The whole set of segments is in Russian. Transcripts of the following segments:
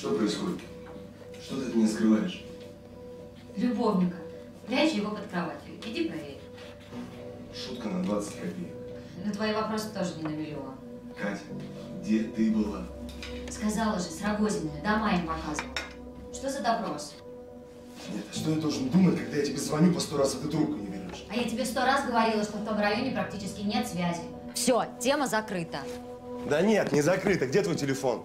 Что происходит? Что ты от меня скрываешь? Любовника. Прячь его под кроватью. Иди проверь. Шутка на 20 копеек. На твои вопросы тоже не на миллион. Катя, где ты была? Сказала же, с Рогозиными, дома им показывала. Что за допрос? Нет, а что я должен думать, когда я тебе звоню по сто раз, а ты трубку не берешь? А я тебе сто раз говорила, что в том районе практически нет связи. Все, тема закрыта. Да нет, не закрыто. Где твой телефон?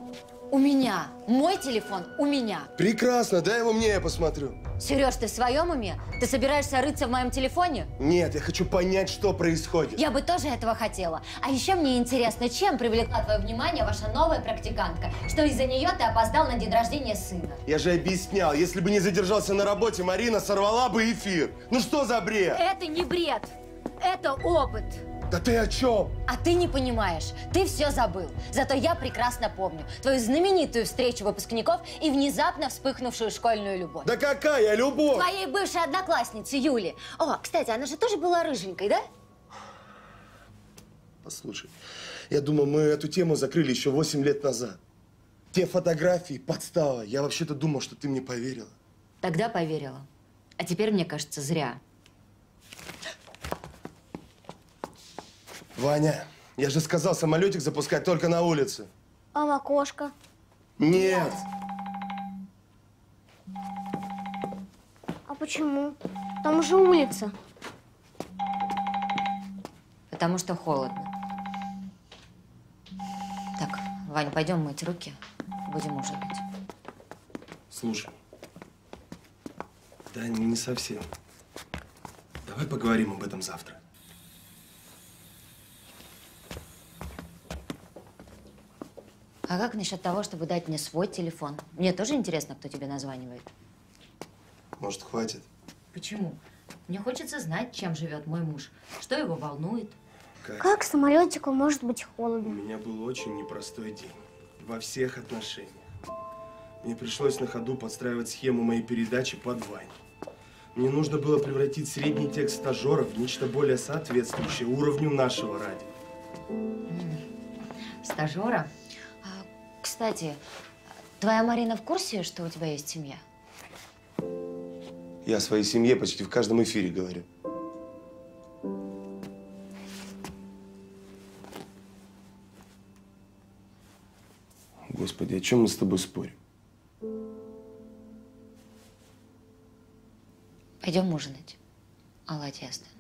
У меня. Мой телефон у меня. Прекрасно, дай его мне, я посмотрю. Сереж, ты в своем уме? Ты собираешься рыться в моем телефоне? Нет, я хочу понять, что происходит. Я бы тоже этого хотела. А еще мне интересно, чем привлекла твое внимание ваша новая практикантка, что из-за нее ты опоздал на день рождения сына. Я же объяснял, если бы не задержался на работе, Марина сорвала бы эфир. Ну что за бред? Это не бред. Это опыт. Да ты о чем? А ты не понимаешь. Ты все забыл. Зато я прекрасно помню твою знаменитую встречу выпускников и внезапно вспыхнувшую школьную любовь. Да какая любовь? Твоей бывшей одноклассницы Юли. О, кстати, она же тоже была рыженькой, да? Послушай, я думал, мы эту тему закрыли еще 8 лет назад. Те фотографии, подстава. Я вообще-то думал, что ты мне поверила. Тогда поверила. А теперь, мне кажется, зря. Ваня, я же сказал самолетик запускать только на улице. А в окошко? Нет. А почему? Там же улица. Потому что холодно. Так, Вань, пойдем мыть руки. Будем ужинать. Слушай. Да не совсем. Давай поговорим об этом завтра. А как насчет того, чтобы дать мне свой телефон? Мне тоже интересно, кто тебе названивает. Может, хватит? Почему? Мне хочется знать, чем живет мой муж, что его волнует. Катя, Как самолетику может быть у холодно? меня был очень непростой день. Во всех отношениях. Мне пришлось на ходу подстраивать схему моей передачи под Вань. Мне нужно было превратить средний текст стажера в нечто более соответствующее уровню нашего радио. Стажера? Кстати, твоя Марина в курсе, что у тебя есть семья? Я о своей семье почти в каждом эфире говорю. Господи, о чем мы с тобой спорим? Пойдем ужинать. Оладьи остынут.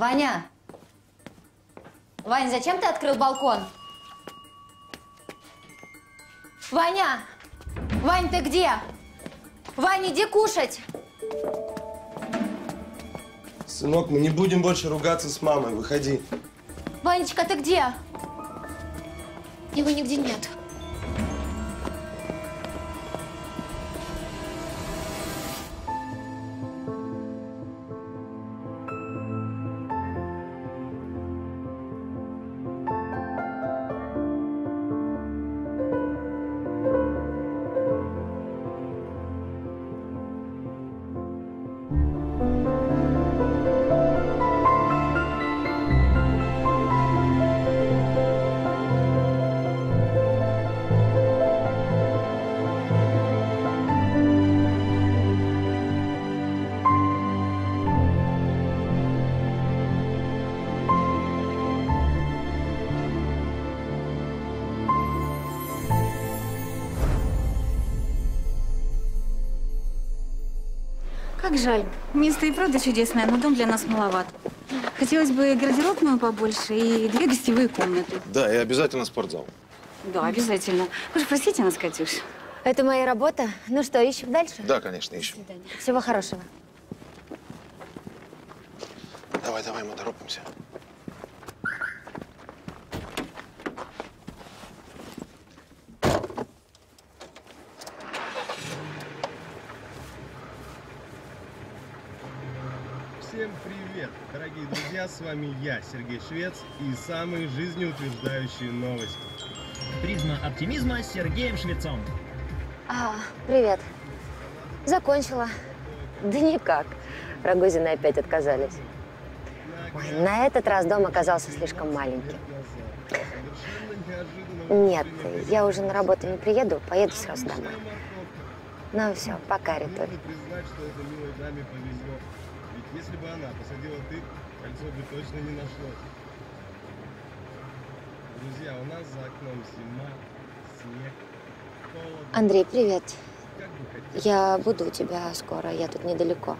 Ваня! Вань, зачем ты открыл балкон? Ваня! Вань, ты где? Вань, иди кушать! Сынок, мы не будем больше ругаться с мамой. Выходи. Ванечка, ты где? Его нигде нет. Как жаль. Место и правда чудесное, но дом для нас маловат. Хотелось бы гардеробную побольше и две гостевые комнаты. Да, и обязательно спортзал. Да, обязательно. Вы же простите нас, Катюш. Это моя работа. Ну что, ищем дальше? Да, конечно, ищем. Всего хорошего. Давай, давай, мы торопимся. Всем привет, дорогие друзья, с вами я, Сергей Швец, и самые жизнеутверждающие новости. Призма оптимизма с Сергеем Швецом. А, привет. Закончила. Да никак. Рогозины опять отказались. Ой, на этот раз дом оказался слишком маленький. Нет, я уже на работу не приеду, поеду сразу домой. Ну все, пока, Ритуль. если бы она посадила тык, кольцо бы точно не нашлось. Друзья, у нас за окном зима, снег, холодно. Андрей, привет. Я буду у тебя скоро, я тут недалеко.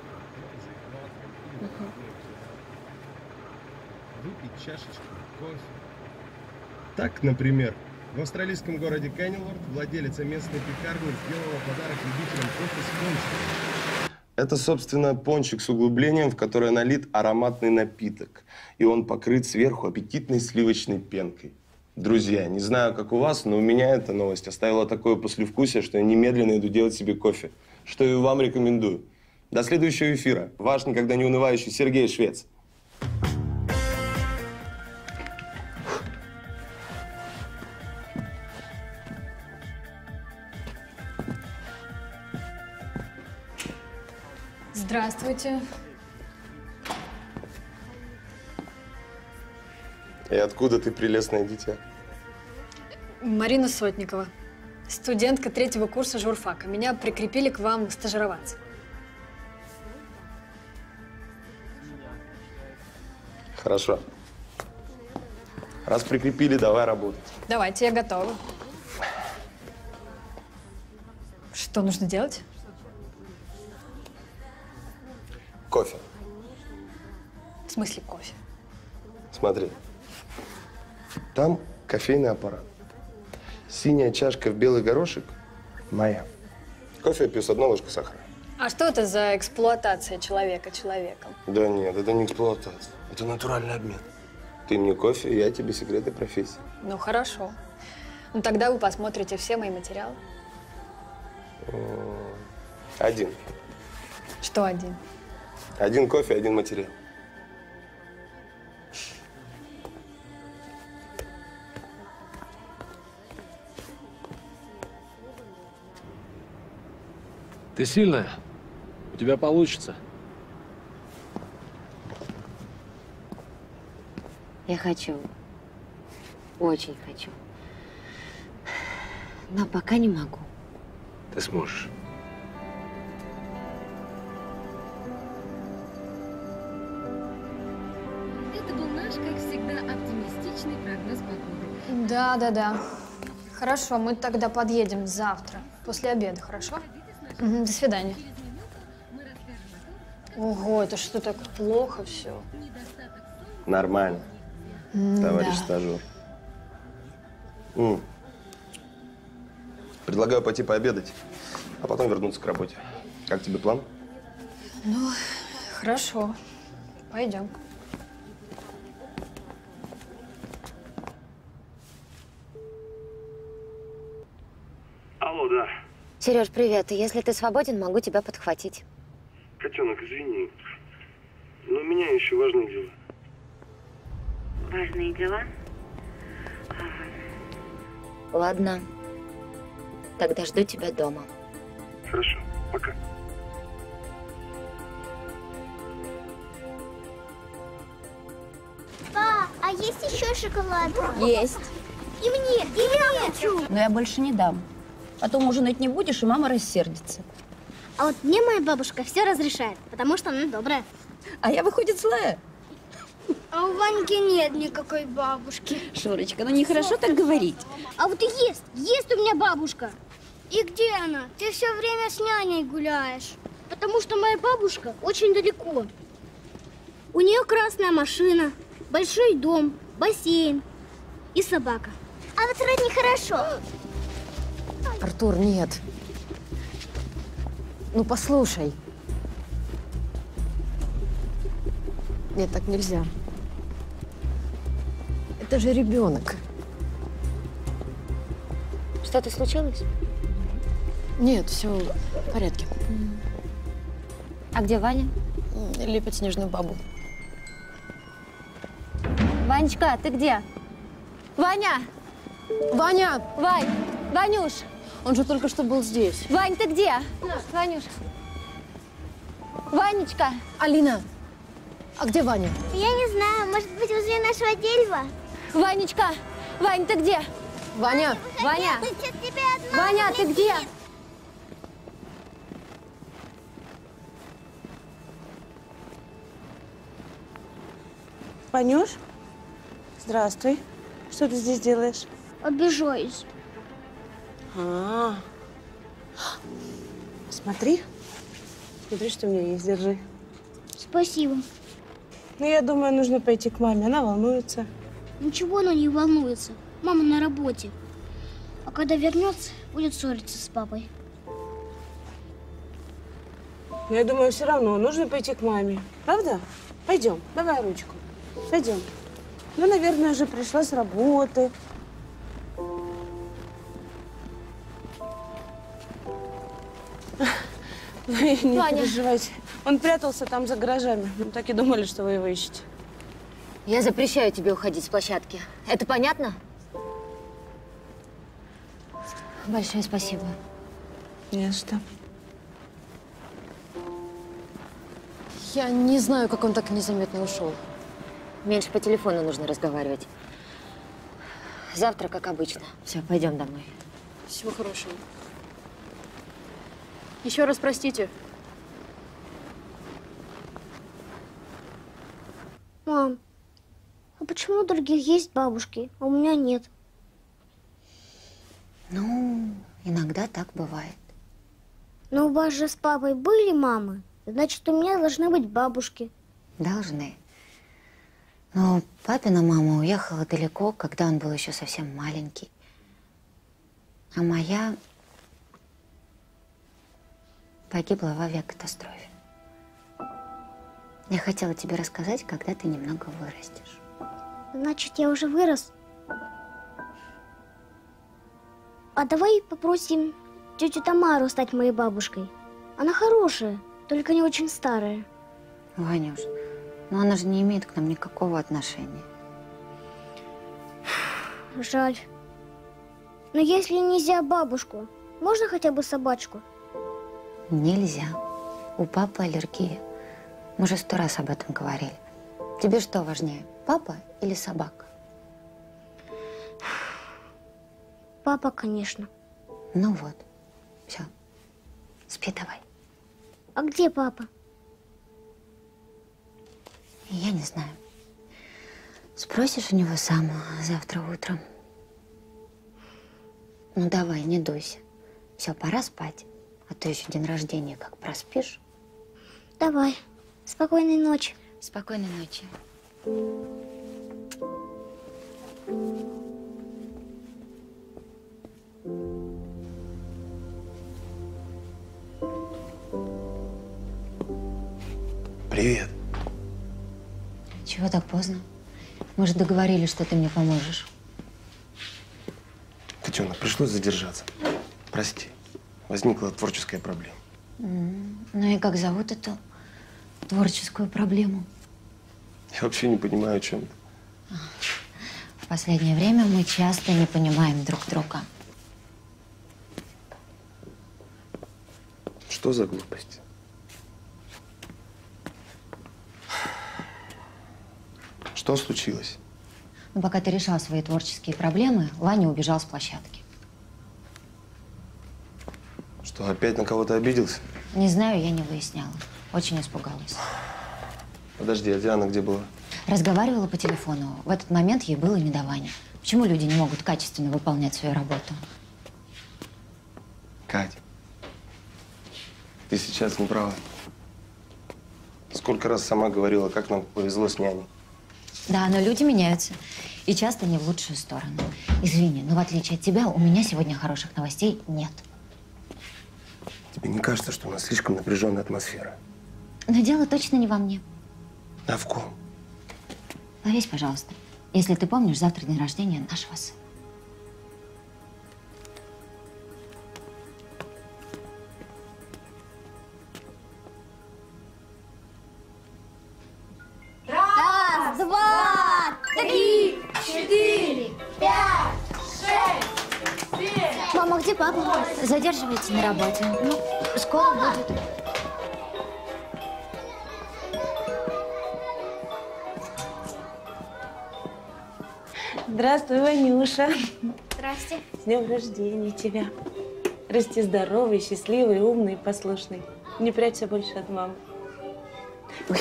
Выпить чашечку кофе. Так, например, в австралийском городе Кеннелворд владелица местной пекарни сделала подарок любителям кофе с пончиком. Это, собственно, пончик с углублением, в которое налит ароматный напиток. И он покрыт сверху аппетитной сливочной пенкой. Друзья, не знаю, как у вас, но у меня эта новость оставила такое послевкусие, что я немедленно иду делать себе кофе. Что и вам рекомендую. До следующего эфира. Ваш никогда не унывающий Сергей Швец. Здравствуйте. И откуда ты, прелестное дитя? Марина Сотникова. Студентка третьего курса журфака. Меня прикрепили к вам стажироваться. Хорошо. Раз прикрепили, давай работать. Давайте, я готова. Что нужно делать? Кофе. В смысле кофе? Смотри. Там кофейный аппарат. Синяя чашка в белый горошек – моя. Кофе я пью с одной ложкой сахара. А что это за эксплуатация человека человеком? Да нет, это не эксплуатация. Это натуральный обмен. Ты мне кофе, я тебе секреты профессии. Ну, хорошо. Ну, тогда вы посмотрите все мои материалы. Один. Что один? Один кофе, один материал. Ты сильная. У тебя получится. Я хочу. Очень хочу. Но пока не могу. Ты сможешь. Да, да, да. Хорошо, мы тогда подъедем завтра, после обеда, хорошо? Мгм, до свидания. Ого, это что так плохо все? Нормально, товарищ да. стажер. М. Предлагаю пойти пообедать, а потом вернуться к работе. Как тебе план? Хорошо, пойдем. Алло, да. Сереж, привет. Если ты свободен, могу тебя подхватить. Котенок, извини. Но у меня еще важные дела. Важные дела? Ладно. Тогда жду тебя дома. Хорошо, пока. Па, а есть еще шоколад? Есть. И мне, и я хочу. Но я больше не дам. Потом ужинать не будешь, и мама рассердится. А вот мне моя бабушка все разрешает, потому что она добрая. А я, выходит, злая. А у Ваньки нет никакой бабушки. Шурочка, ну нехорошо так говорить. А вот и есть, есть у меня бабушка. И где она? Ты все время с няней гуляешь. Потому что моя бабушка очень далеко. У нее красная машина, большой дом, бассейн и собака. А вот вроде нехорошо. Артур, нет. Ну, послушай. Нет, так нельзя. Это же ребенок. Что-то случилось? Нет, все в порядке. А где Ваня? лепят снежную бабу. Ванечка, ты где? Ваня! Ваня! Вань! Ванюш! Он же только что был здесь. Вань, ты где? Ванюш! Ванечка! Алина! А где Ваня? Я не знаю, может быть, возле нашего дерева? Ванечка! Вань, ты где? Ваня! Ваня! Одна Ваня, ты где? Ванюш, здравствуй. Что ты здесь делаешь? Обижаюсь. А, смотри. Смотри, что у меня есть, держи. Спасибо. Ну, я думаю, нужно пойти к маме. Она волнуется. Ничего она не волнуется. Мама на работе. А когда вернется, будет ссориться с папой. Но я думаю, все равно нужно пойти к маме. Правда? Пойдем, давай ручку. Пойдем. Ну, наверное, уже пришла с работы. Вы не Ваня. переживайте. Он прятался там за гаражами. Мы так и думали, что вы его ищете. Я запрещаю тебе уходить с площадки. Это понятно? Большое спасибо. Не что. Я не знаю, как он так незаметно ушел. Меньше по телефону нужно разговаривать. Завтра, как обычно. Все, пойдем домой. Всего хорошего. Еще раз простите. Мам, а почему у других есть бабушки, а у меня нет? Ну, иногда так бывает. Но у вас же с папой были мамы. Значит, у меня должны быть бабушки. Должны. Но папина мама уехала далеко, когда он был еще совсем маленький. А моя погибла в авиакатастрофе. Я хотела тебе рассказать, когда ты немного вырастешь. Значит, я уже вырос. А давай попросим тетю Тамару стать моей бабушкой. Она хорошая, только не очень старая. Ванюш, но она же не имеет к нам никакого отношения. Жаль. Но если нельзя бабушку, можно хотя бы собачку? Нельзя. У папы аллергия. Мы же сто раз об этом говорили. Тебе что важнее, папа или собака? Папа, конечно. Ну вот, все. Спи давай. А где папа? Я не знаю. Спросишь у него сам завтра утром. Ну давай, не дуйся. Все, пора спать. А то еще день рождения как проспишь. Давай. Спокойной ночи. Спокойной ночи. Привет. Чего так поздно? Мы же договорились, что ты мне поможешь. Котенок, пришлось задержаться. Прости. Возникла творческая проблема. Ну и как зовут эту творческую проблему? Я вообще не понимаю, о чем. В последнее время мы часто не понимаем друг друга. Что за глупость? Что случилось? Но пока ты решал свои творческие проблемы, Ваня убежал с площадки. Что, опять на кого-то обиделся? Не знаю, я не выясняла. Очень испугалась. Подожди, а Диана где была? Разговаривала по телефону. В этот момент ей было не до Вани. Почему люди не могут качественно выполнять свою работу? Кать, ты сейчас не права. Сколько раз сама говорила, как нам повезло с няней. Да, но люди меняются. И часто не в лучшую сторону. Извини, но в отличие от тебя, у меня сегодня хороших новостей нет. Тебе не кажется, что у нас слишком напряженная атмосфера? Но дело точно не во мне. А в ком? Повесь, пожалуйста. Если ты помнишь, завтра день рождения нашего сына. Раз, два, три, четыре, пять, шесть. Где папа? Задерживается на работе. Ну, скоро будет. Здравствуй, Ванюша. Здрасте. С днем рождения тебя. Расти здоровый, счастливый, умный, послушный. Не прячься больше от мамы. Ой,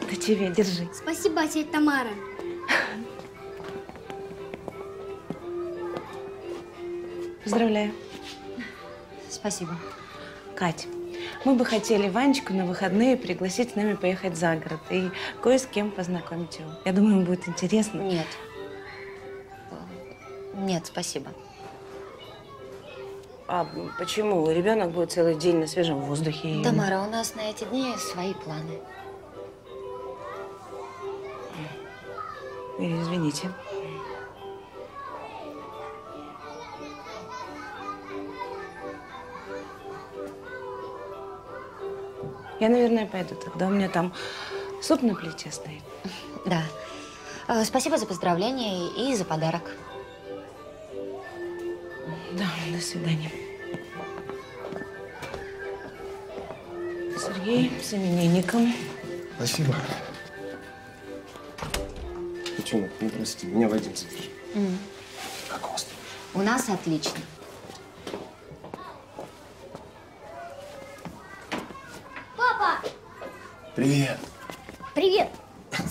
это тебе, держи. Спасибо, тетя Тамара. Поздравляю. Спасибо. Кать, мы бы хотели Ванечку на выходные пригласить с нами поехать за город и кое с кем познакомить его. Я думаю, ему будет интересно. Нет. Нет, спасибо. А почему? Ребенок будет целый день на свежем воздухе. и- Тамара, у нас на эти дни свои планы. Извините. Я, наверное, пойду тогда. У меня там суп на плите стоит. Да. Э, Спасибо за поздравления и за подарок. Да, до свидания. Сергей, с именинником. Спасибо. Девчонок, ну прости, меня Вадим задержал. М. Как у вас? У нас отлично. Папа! Привет. Привет!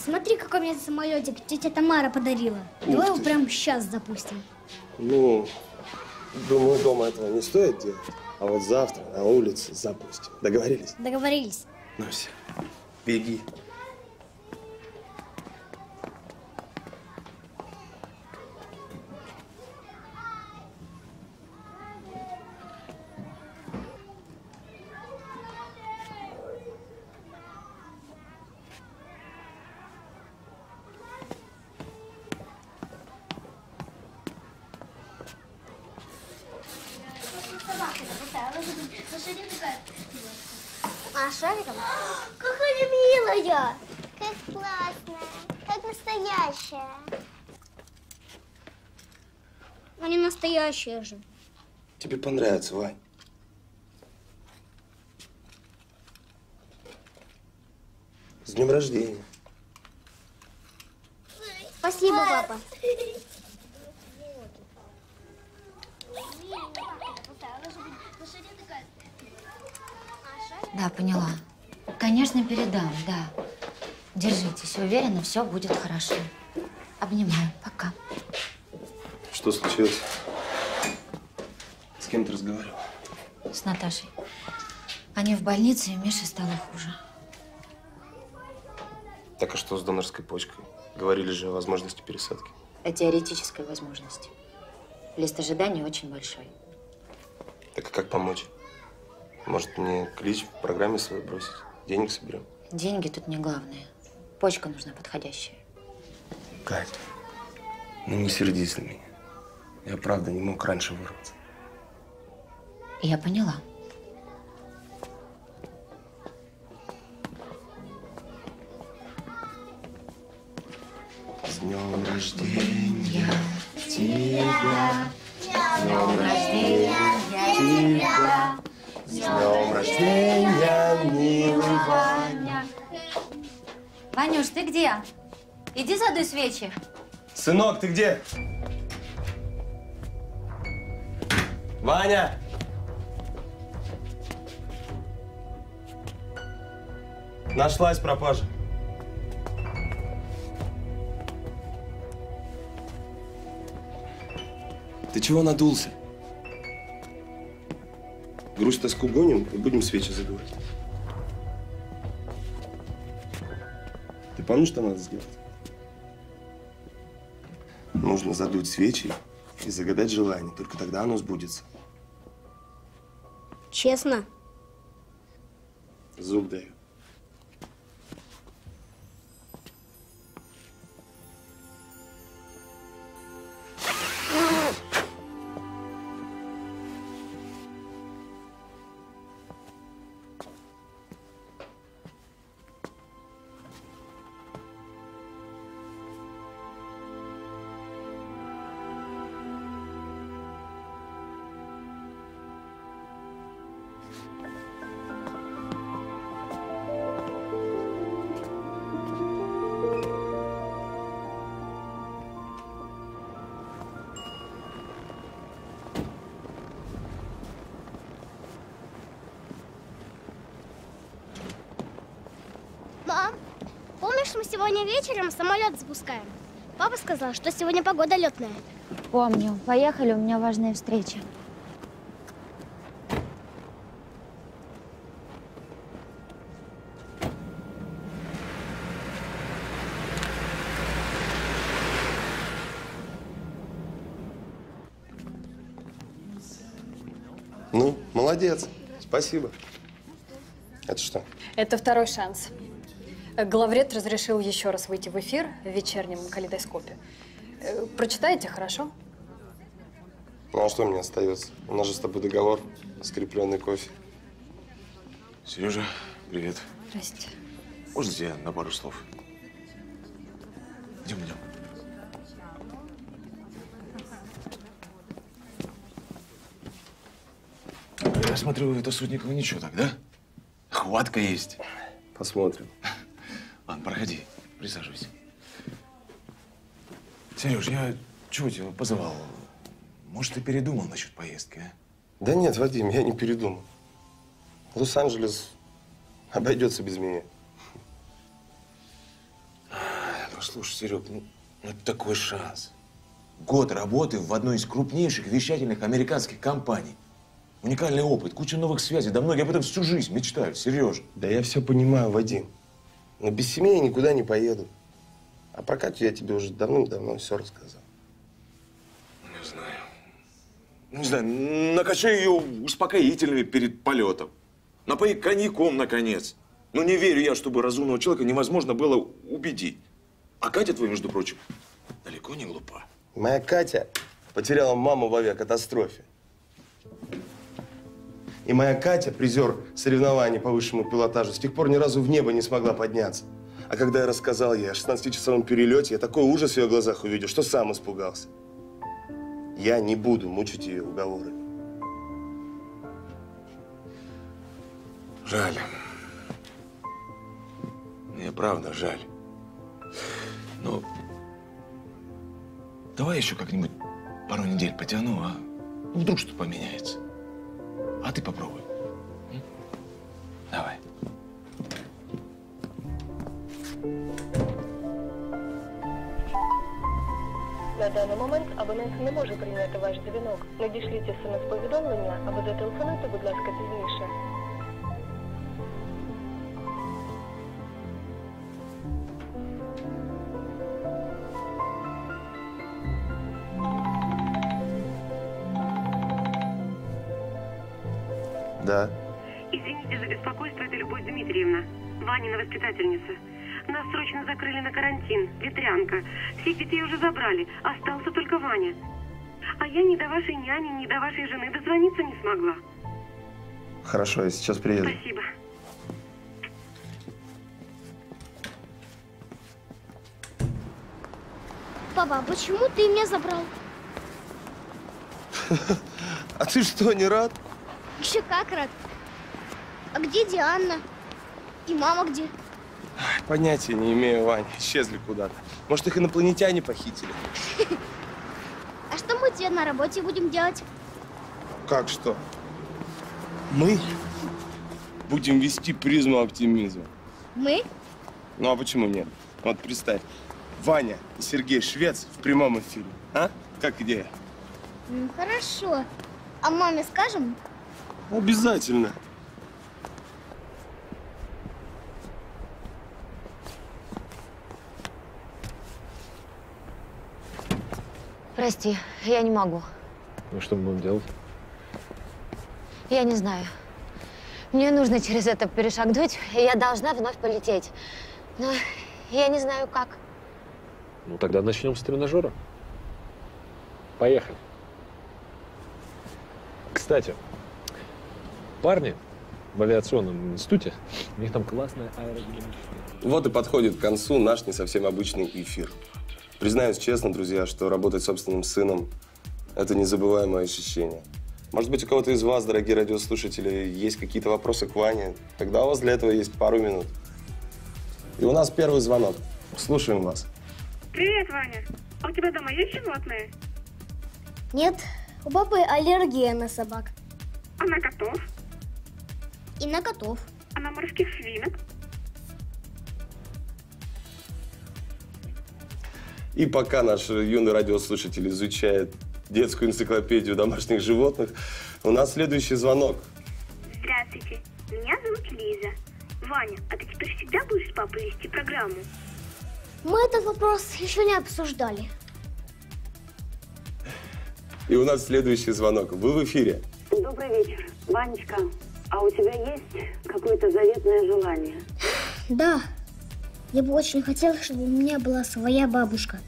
Смотри, какой мне самолетик тетя Тамара подарила. Ух Давай его прямо сейчас запустим. Ну, думаю, дома этого не стоит делать. А вот завтра на улице запустим. Договорились? Договорились. Ну все, беги. А, шариком? Какая милая! Как классная! Как настоящая! Они настоящие же. Тебе понравится, Вань. С днем рождения. Спасибо, папа. Да, поняла. Конечно, передам, да. Держитесь, уверена, все будет хорошо. Обнимаю. Пока. Что случилось? С кем ты разговаривал? С Наташей. Они в больнице, и Мише стало хуже. Так а что с донорской почкой? Говорили же о возможности пересадки. О теоретической возможности. Лист ожидания очень большой. Так а как помочь? Может, мне клич в программе свою бросить? Денег соберем? Деньги тут не главное. Почка нужна подходящая. Катя, ну не сердись на меня. Я правда не мог раньше вырваться. Я поняла. С днем рождения тебя! С днем рождения тебя! С днем рождения, милый Ваня! Ванюш, ты где? Иди задуй свечи. Сынок, ты где? Ваня! Нашлась пропажа. Ты чего надулся? Грусть тоску гоним и будем свечи задувать. Ты помнишь, что надо сделать? Нужно задуть свечи и загадать желание. Только тогда оно сбудется. Честно? Зуб даю. Сегодня вечером самолет запускаем? Папа сказал, что сегодня погода летная. Помню. Поехали, у меня важная встреча. Ну, молодец. Спасибо. Это что? Это второй шанс. Главред разрешил еще раз выйти в эфир в вечернем калейдоскопе. Э, Прочитайте, хорошо? Ну а что мне остается? У нас же с тобой договор, скрепленный кофе. Сережа, привет. Здрасте. Можно тебя на пару слов? Идем, идем. Я смотрю, это Сотникова ничего так, да? Хватка есть. Посмотрим. Проходи, присаживайся. Сереж, я чего тебя позывал? Может, ты передумал насчет поездки, а? Да нет, Вадим, я не передумал. Лос-Анджелес обойдется без меня. Ну, слушай, Серег, ну, ну это такой шанс. Год работы в одной из крупнейших вещательных американских компаний. Уникальный опыт, куча новых связей. Да многие об этом всю жизнь мечтают, Сереж. Да я все понимаю, Вадим. Но без семьи я никуда не поеду. А про Катю я тебе уже давным-давно все рассказал. Не знаю. Не знаю, накачай ее успокоительными перед полетом. Напои коньяком, наконец. Ну, не верю я, чтобы разумного человека невозможно было убедить. А Катя твоя, между прочим, далеко не глупа. Моя Катя потеряла маму в авиакатастрофе. И моя Катя, призер соревнований по высшему пилотажу, с тех пор ни разу в небо не смогла подняться. А когда я рассказал ей о 16-часовом перелете, я такой ужас в ее глазах увидел, что сам испугался. Я не буду мучить ее уговорами. Жаль. Мне правда жаль. Но давай еще как-нибудь пару недель потяну, а? Ну, вдруг что поменяется. А ты попробуй. М? Давай. На даний момент абонент не може прийняти ваш дзвінок. Надішліть смс-повідомлення або зателефонуйте, будь ласка, пізніше. Воспитательница. Нас срочно закрыли на карантин, ветрянка. Всех детей уже забрали, остался только Ваня. А я ни до вашей няни, ни до вашей жены дозвониться не смогла. Хорошо, я сейчас приеду. Спасибо. Папа, а почему ты меня забрал? А ты что, не рад? Еще как рад. А где Диана? И мама где? Понятия не имею, Ваня. Исчезли куда-то. Может, их инопланетяне похитили? А что мы тебе на работе будем делать? Как что? Мы будем вести призму оптимизма. Мы? Ну а почему нет? Вот представь, Ваня и Сергей Швец в прямом эфире. А? Как идея? Хорошо. А маме скажем? Обязательно. Прости, я не могу. Ну что мы будем делать? Я не знаю. Мне нужно через это перешагнуть, и я должна вновь полететь. Но я не знаю как. Ну тогда начнем с тренажера. Поехали. Кстати, парни в авиационном институте, у них там классная аэродинамика. Вот и подходит к концу наш не совсем обычный эфир. Признаюсь честно, друзья, что работать с собственным сыном – это незабываемое ощущение. Может быть, у кого-то из вас, дорогие радиослушатели, есть какие-то вопросы к Ване? Тогда у вас для этого есть пару минут. И у нас первый звонок. Слушаем вас. Привет, Ваня. А у тебя дома есть животные? Нет, у папы аллергия на собак. А на котов? И на котов. А на морских свинок? И пока наш юный радиослушатель изучает детскую энциклопедию домашних животных, у нас следующий звонок. Здравствуйте, меня зовут Лиза. Ваня, а ты теперь всегда будешь с папой вести программу? Мы этот вопрос еще не обсуждали. И у нас следующий звонок. Вы в эфире. Добрый вечер. Ванечка, а у тебя есть какое-то заветное желание? Да, я бы очень хотела, чтобы у меня была своя бабушка.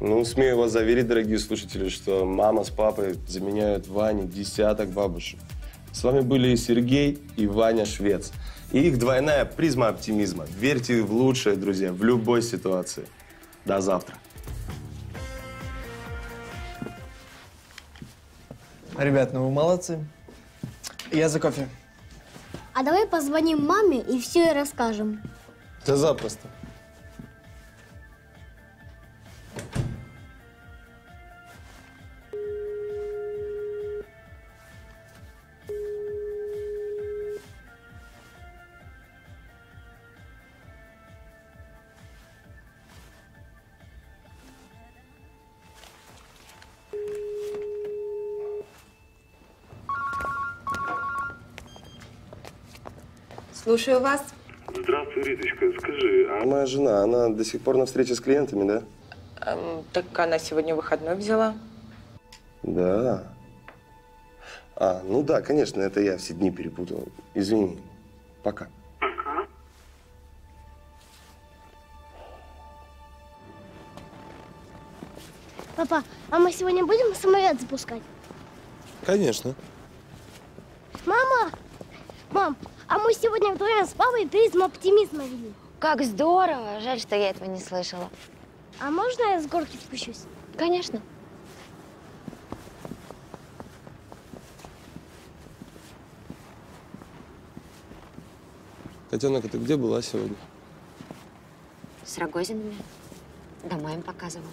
Ну, смею вас заверить, дорогие слушатели, что мама с папой заменяют Ване десяток бабушек. С вами были и Сергей, и Ваня Швец. И их двойная призма оптимизма. Верьте в лучшее, друзья, в любой ситуации. До завтра. Ребят, ну вы молодцы. Я за кофе. А давай позвоним маме и все ей расскажем. Да запросто. Слушаю вас. Здравствуй, Риточка. Скажи, а моя жена, она до сих пор на встрече с клиентами, да? Эм, так она сегодня выходной взяла. Да. А, ну да, конечно, это я все дни перепутал. Извини. Пока. Папа, а мы сегодня будем самолет запускать? Конечно. Мама! Мам, а мы сегодня вдвоем с папой призму оптимизма вели. Как здорово! Жаль, что я этого не слышала. А можно я с горки спущусь? Конечно. Котенок, а ты где была сегодня? С Рогозинами. Дома им показывала.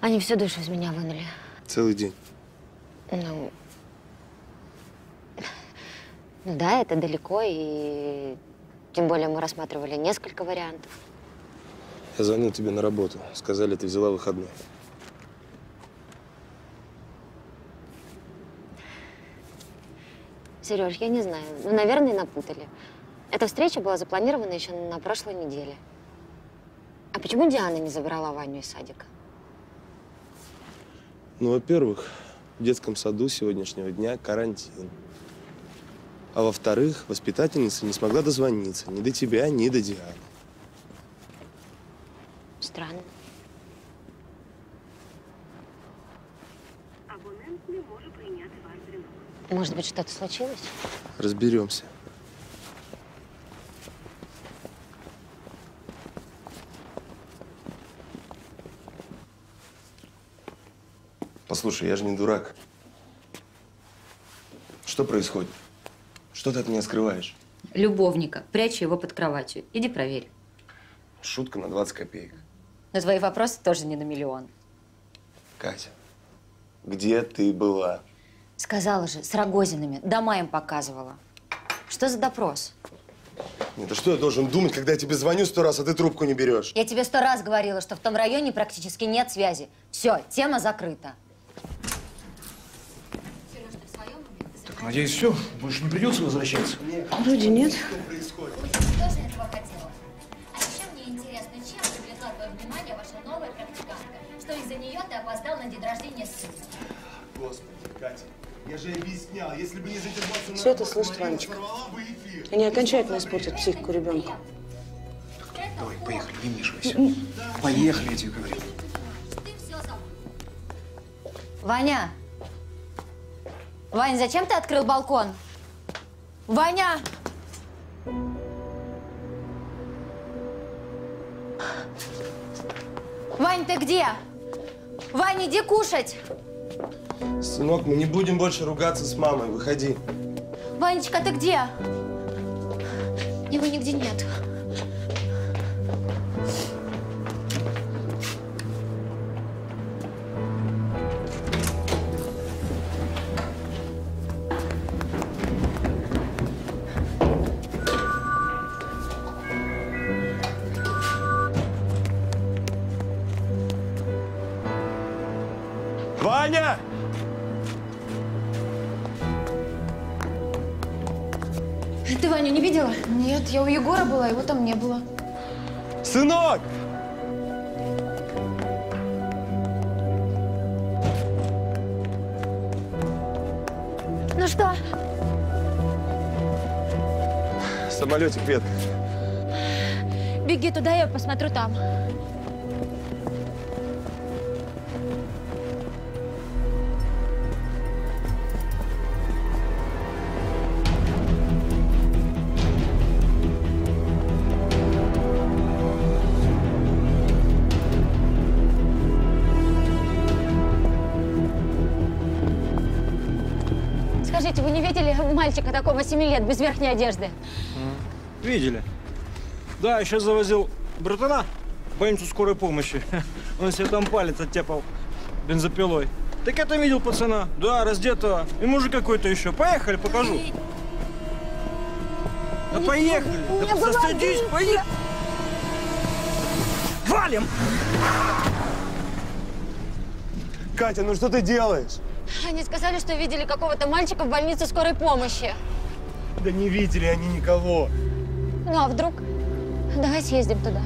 Они всю душу из меня вынули. Целый день. Ну, ну да, это далеко, и тем более мы рассматривали несколько вариантов. Я звонил тебе на работу. Сказали, ты взяла выходной. Сереж, я не знаю. Ну, наверное, напутали. Эта встреча была запланирована еще на прошлой неделе. А почему Диана не забрала Ваню из садика? Ну, во-первых, в детском саду сегодняшнего дня карантин. А во-вторых, воспитательница не смогла дозвониться ни до тебя, ни до Дианы. Странно. Может быть, что-то случилось? Разберемся. Послушай, я же не дурак. Что происходит? Что ты от меня скрываешь? Любовника. Прячу его под кроватью. Иди проверь. Шутка на 20 копеек. Но твои вопросы тоже не на миллион. Катя, где ты была? Сказала же, с Рогозинами. Дома им показывала. Что за допрос? Это что я должен думать, когда я тебе звоню сто раз, а ты трубку не берешь? Я тебе сто раз говорила, что в том районе практически нет связи. Все, тема закрыта. Надеюсь, все. Больше не придется возвращаться. Вроде нет. Тоже этого хотела. А еще мне интересно, чем привлекла твое внимание ваша новая практикантка? Что из-за нее ты опоздал на день рождения сына? Господи, Катя, я же объяснял, если бы не задержался Все это слышит Ванечка. Они окончательно испортят психику ребенка. Давай, поехали, не вмешивайся. Поехали, я тебе говорю. Ваня! Вань, зачем ты открыл балкон? Ваня! Вань, ты где? Вань, иди кушать! Сынок, мы не будем больше ругаться с мамой. Выходи. Ванечка, ты где? Его нигде нет. Его там не было. Сынок! Ну что? Самолетик ветка. Беги туда, я посмотрю там. 7 лет, без верхней одежды? Видели? Да, я сейчас завозил братана в больницу скорой помощи. Он себе там палец оттепал бензопилой. Так это видел пацана. Да, раздетого. И мужик какой-то еще. Поехали, покажу. Да поехали. Да застыдись, поехали. Валим! Катя, ну что ты делаешь? Они сказали, что видели какого-то мальчика в больнице скорой помощи. Да не видели они никого. Ну а вдруг? Давай съездим туда.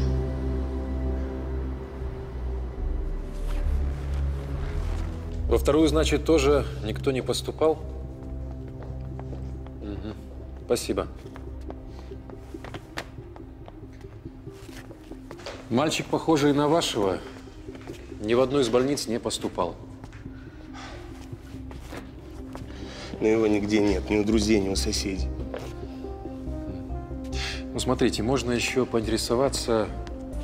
Во вторую, значит, тоже никто не поступал? Мгм. Спасибо. Мальчик, похожий на вашего, ни в одну из больниц не поступал. Но его нигде нет, ни у друзей, ни у соседей. Смотрите, можно еще поинтересоваться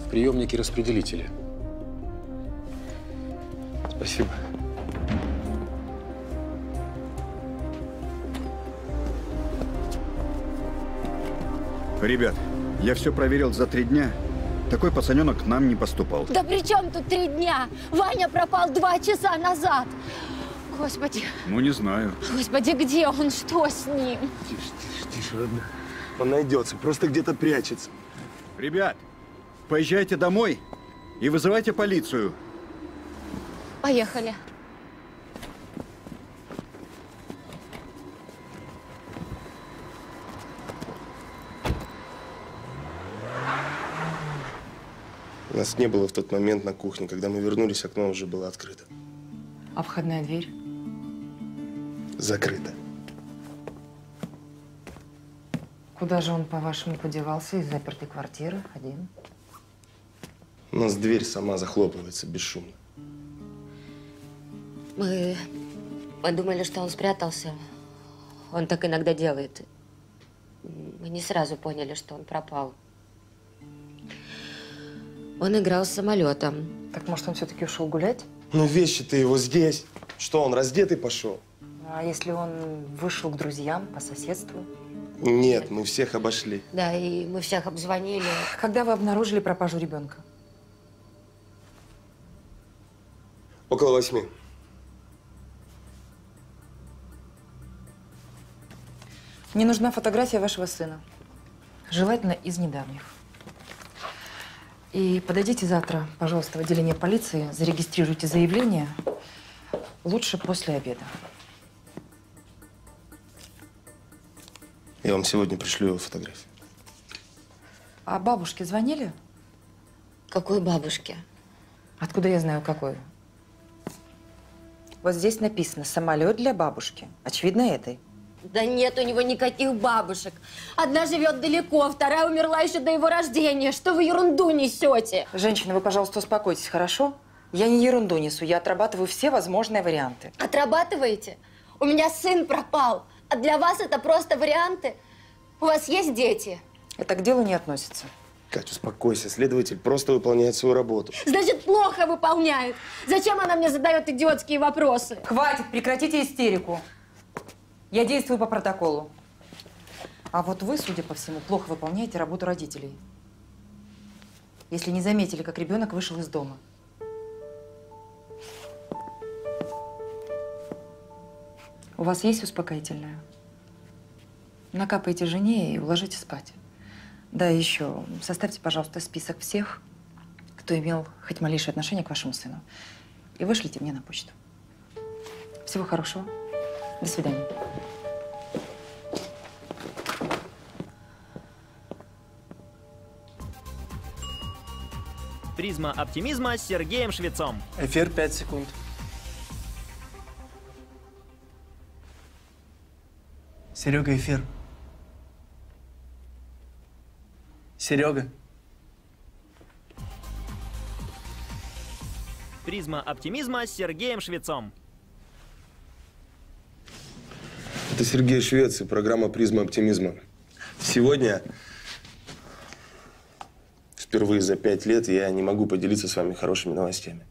в приемнике распределителя. Спасибо. Ребят, я все проверил за три дня. Такой пацаненок к нам не поступал. Да при чем тут три дня? Ваня пропал два часа назад. Господи, Ну, не знаю. господи, где он? Что с ним? Тише, тише, тише, родная. Он найдется, просто где-то прячется. Ребят, поезжайте домой и вызывайте полицию. Поехали. Нас не было в тот момент на кухне. Когда мы вернулись, окно уже было открыто. А входная дверь? Закрыто. Куда же он, по-вашему, подевался из запертой квартиры один? У нас дверь сама захлопывается бесшумно. Мы подумали, что он спрятался. Он так иногда делает. Мы не сразу поняли, что он пропал. Он играл с самолетом. Так, может, он все-таки ушел гулять? Ну, вещи-то его здесь. Что, он раздетый пошел? А если он вышел к друзьям по соседству? Нет, мы всех обошли. Да, и мы всех обзвонили. Когда вы обнаружили пропажу ребенка? Около восьми. Мне нужна фотография вашего сына. Желательно из недавних. И подойдите завтра, пожалуйста, в отделение полиции, зарегистрируйте заявление. Лучше после обеда. Я вам сегодня пришлю его фотографию. А бабушке звонили? Какой бабушке? Откуда я знаю, какой? Вот здесь написано «самолет для бабушки». Очевидно, этой. Да нет у него никаких бабушек. Одна живет далеко, вторая умерла еще до его рождения. Что вы ерунду несете? Женщина, вы, пожалуйста, успокойтесь, хорошо? Я не ерунду несу, я отрабатываю все возможные варианты. Отрабатываете? У меня сын пропал. А для вас это просто варианты? У вас есть дети? Это к делу не относится. Катя, успокойся. Следователь просто выполняет свою работу. Значит, плохо выполняет. Зачем она мне задает идиотские вопросы? Хватит, прекратите истерику. Я действую по протоколу. А вот вы, судя по всему, плохо выполняете работу родителей. Если не заметили, как ребенок вышел из дома. У вас есть успокоительное? Накапайте жене и уложите спать. Да, еще составьте, пожалуйста, список всех, кто имел хоть малейшее отношение к вашему сыну. И вышлите мне на почту. Всего хорошего. До свидания. Призма оптимизма с Сергеем Швецом. Эфир 5 секунд. Серега, эфир. Серега. Призма оптимизма с Сергеем Швецом. Это Сергей Швец и программа «Призма оптимизма». Сегодня, впервые за пять лет, я не могу поделиться с вами хорошими новостями.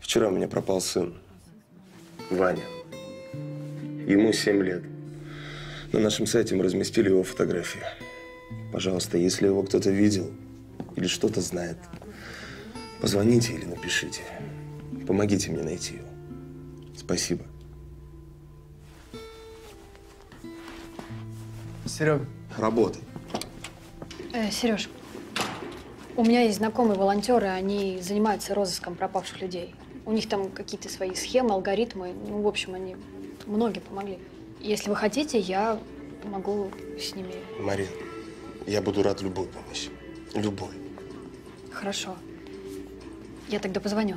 Вчера у меня пропал сын, Ваня. Ему семь лет. На нашем сайте мы разместили его фотографии. Пожалуйста, если его кто-то видел или что-то знает, позвоните или напишите. Помогите мне найти его. Спасибо. Серега. Работай. Э, Сереж, у меня есть знакомые волонтеры, они занимаются розыском пропавших людей. У них там какие-то свои схемы, алгоритмы. Ну, в общем, они многим помогли. Если вы хотите, я могу с ними. Марин, я буду рад любой помощи. Любой. Хорошо. Я тогда позвоню.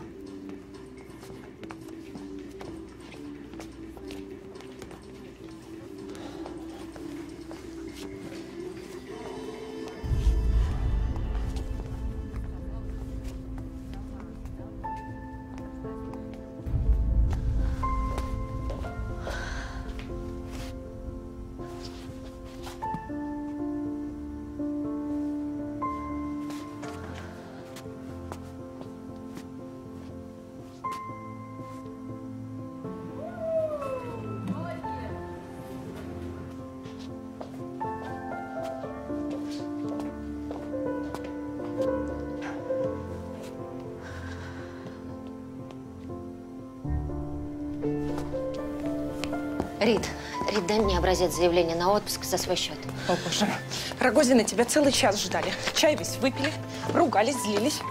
Образец заявления на отпуск за свой счет. О, боже. Рогозина тебя целый час ждали. Чай весь выпили, ругались, злились.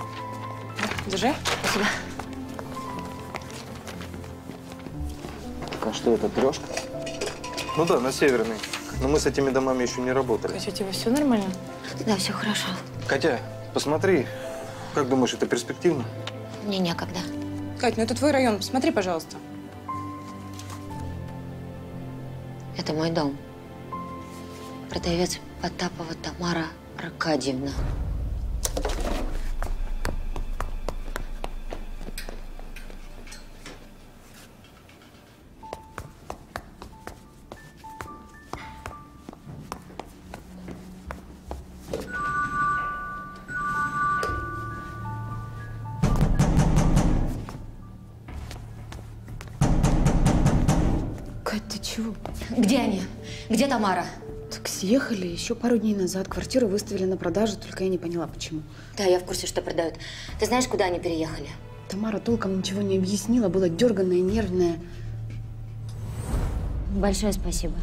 Держи. Спасибо. А что это, трешка? Ну да, на Северной. Но мы с этими домами еще не работали. Катя, у тебя все нормально? Да, все хорошо. Катя, посмотри. Как думаешь, это перспективно? Мне некогда. Кать, ну это твой район. Посмотри, пожалуйста. Это мой дом. Продавец Потапова Тамара Аркадьевна. Так съехали еще пару дней назад. Квартиру выставили на продажу, только я не поняла, почему. Да, я в курсе, что продают. Ты знаешь, куда они переехали? Тамара толком ничего не объяснила, была дерганная, нервная. Большое спасибо.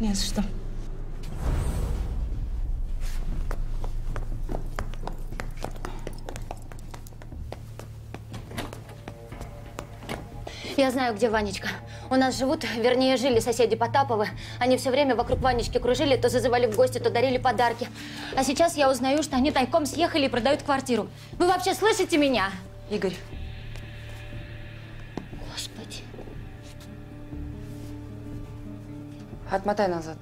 Не за что. Я знаю, где Ванечка. У нас живут, вернее, жили соседи Потаповы. Они все время вокруг Ванечки кружили, то зазывали в гости, то дарили подарки. А сейчас я узнаю, что они тайком съехали и продают квартиру. Вы вообще слышите меня? Игорь, Господи. отмотай назад.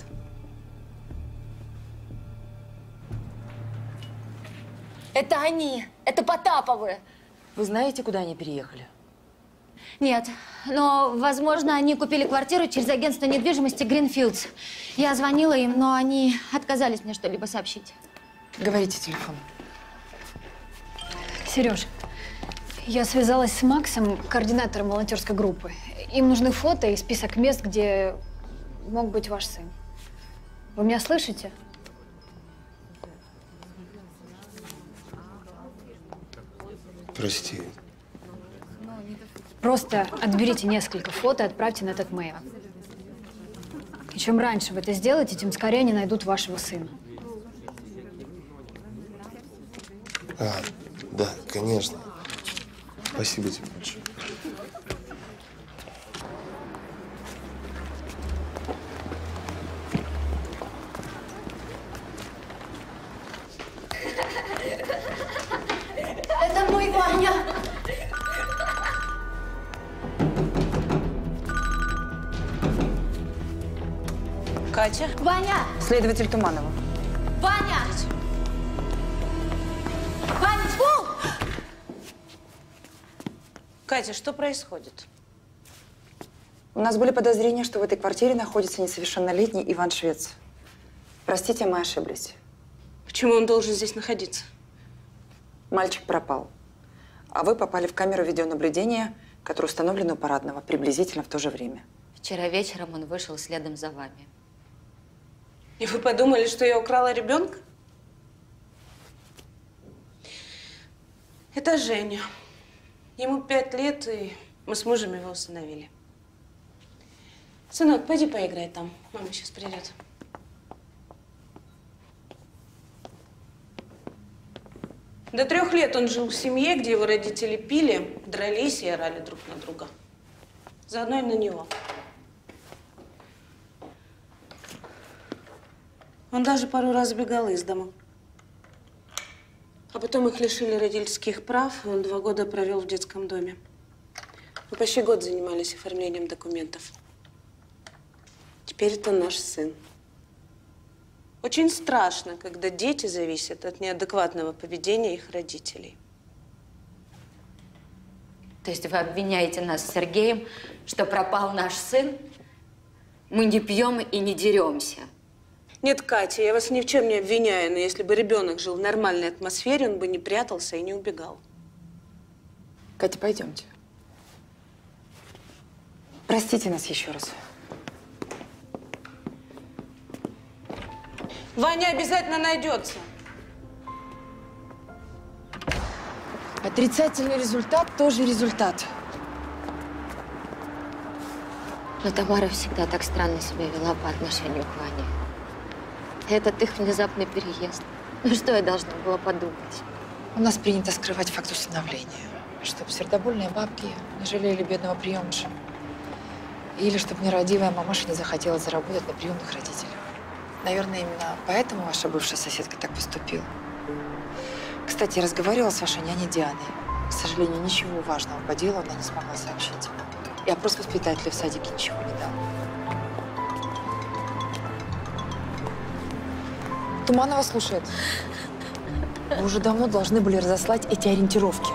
Это они! Это Потаповы! Вы знаете, куда они переехали? Нет, но, возможно, они купили квартиру через агентство недвижимости Greenfields. Я звонила им, но они отказались мне что-либо сообщить. Говорите телефон. Сереж, я связалась с Максом, координатором волонтерской группы. Им нужны фото и список мест, где мог быть ваш сын. Вы меня слышите? Прости. Просто отберите несколько фото и отправьте на этот мейл. И чем раньше вы это сделаете, тем скорее они найдут вашего сына. А, да, конечно. Спасибо тебе большое. Ваня! Следователь Туманова. Ваня! Ваня! Фу! Катя, что происходит? У нас были подозрения, что в этой квартире находится несовершеннолетний Иван Швец. Простите, мы ошиблись. Почему он должен здесь находиться? Мальчик пропал. А вы попали в камеру видеонаблюдения, которая установлена у парадного приблизительно в то же время. Вчера вечером он вышел следом за вами. И вы подумали, что я украла ребенка? Это Женя. Ему пять лет, и мы с мужем его установили. Сынок, пойди поиграй там. Мама сейчас придет. До трех лет он жил в семье, где его родители пили, дрались и орали друг на друга. Заодно и на него. Он даже пару раз сбегал из дома. А потом их лишили родительских прав, и он два года провел в детском доме. Мы почти год занимались оформлением документов. Теперь это наш сын. Очень страшно, когда дети зависят от неадекватного поведения их родителей. То есть вы обвиняете нас с Сергеем, что пропал наш сын? Мы не пьем и не деремся. Нет, Катя, я вас ни в чем не обвиняю, но если бы ребенок жил в нормальной атмосфере, он бы не прятался и не убегал. Катя, пойдемте. Простите нас еще раз. Ваня обязательно найдется. Отрицательный результат тоже результат. Но Тамара всегда так странно себя вела по отношению к Ване. Этот их внезапный переезд. Ну что я должна была подумать? У нас принято скрывать факт усыновления, чтобы сердобольные бабки не жалели бедного приемыша. Или чтобы нерадивая мамаша не захотела заработать на приемных родителях. Наверное, именно поэтому ваша бывшая соседка так поступила. Кстати, я разговаривала с вашей няней Дианой. К сожалению, ничего важного по делу она не смогла сообщить. И опрос воспитателя в садике ничего не дал. Туманова слушает. Вы уже давно должны были разослать эти ориентировки.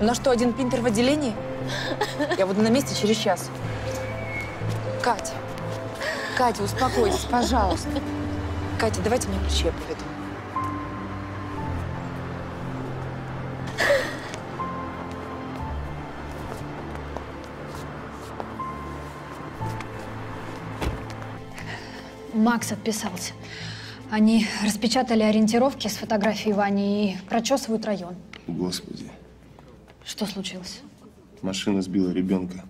У нас что, один принтер в отделении? Я буду на месте через час. Катя, Катя, успокойтесь, пожалуйста. Катя, давайте мне ключи, я поведу. Макс отписался. Они распечатали ориентировки с фотографией Вани и прочесывают район. Господи. Что случилось? Машина сбила ребенка.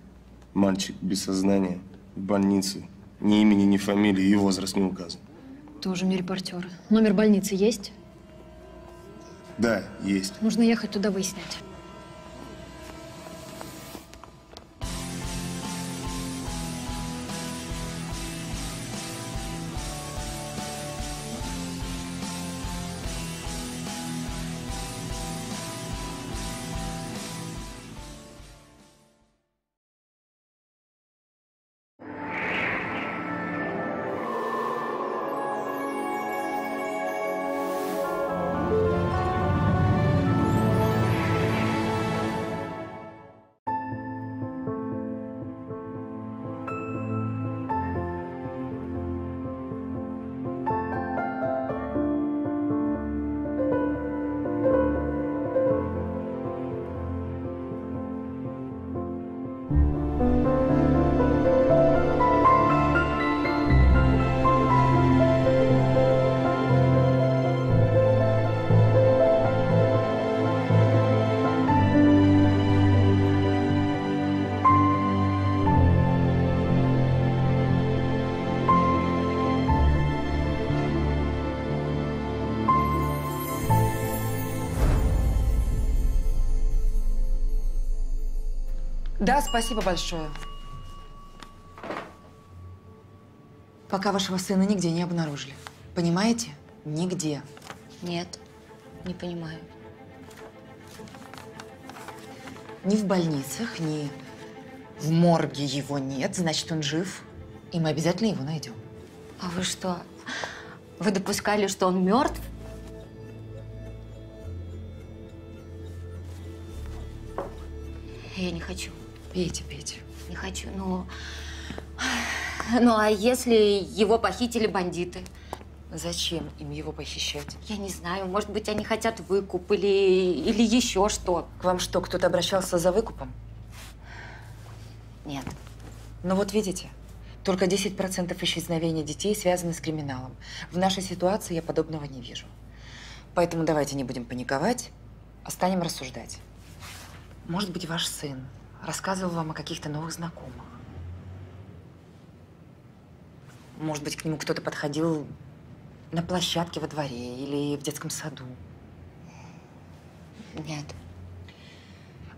Мальчик без сознания, в больнице. Ни имени, ни фамилии, и возраст не указан. Тоже мне репортер. Номер больницы есть? Да, есть. Нужно ехать туда выяснять. Да, спасибо большое. Пока вашего сына нигде не обнаружили. Понимаете? Нигде. Нет, не понимаю. Ни в больницах, ни в морге его нет, значит, он жив. И мы обязательно его найдем. А вы что, вы допускали, что он мертв? Я не хочу. Пейте, пейте. Не хочу. Ну, ну а если его похитили бандиты? Зачем им его похищать? Я не знаю. Может быть, они хотят выкуп или, или еще что. К вам что, кто-то обращался за выкупом? Нет. Ну вот видите, только 10% исчезновения детей связаны с криминалом. В нашей ситуации я подобного не вижу. Поэтому давайте не будем паниковать, а станем рассуждать. Может быть, ваш сын рассказывал вам о каких-то новых знакомых. Может быть, к нему кто-то подходил на площадке во дворе или в детском саду. Нет.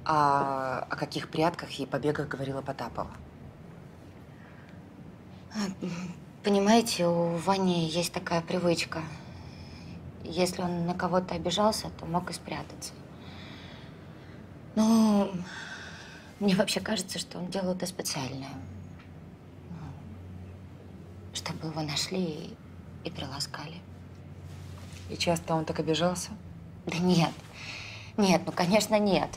А о каких прятках и побегах говорила Потапова? А, Понимаете, у Вани есть такая привычка. Если он на кого-то обижался, то мог и спрятаться. Ну, мне вообще кажется, что он делал это специально. Ну, Чтобы его нашли и, и приласкали. И часто он так обижался? Да нет. Нет, ну, конечно, нет.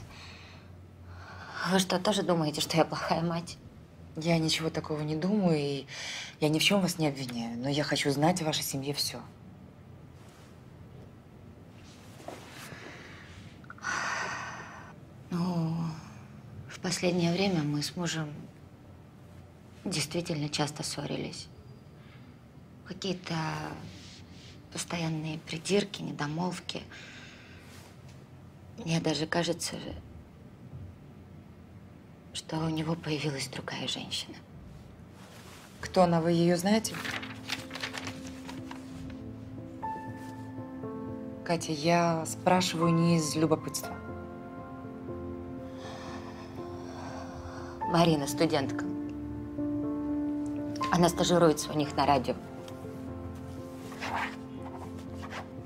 Вы что, тоже думаете, что я плохая мать? Я ничего такого не думаю, и я ни в чем вас не обвиняю, но я хочу знать о вашей семье все. Ну, последнее время мы с мужем действительно часто ссорились. Какие-то постоянные придирки, недомолвки. Мне даже кажется, что у него появилась другая женщина. Кто она, вы ее знаете? Катя, я спрашиваю не из любопытства. Марина, студентка. Она стажируется у них на радио.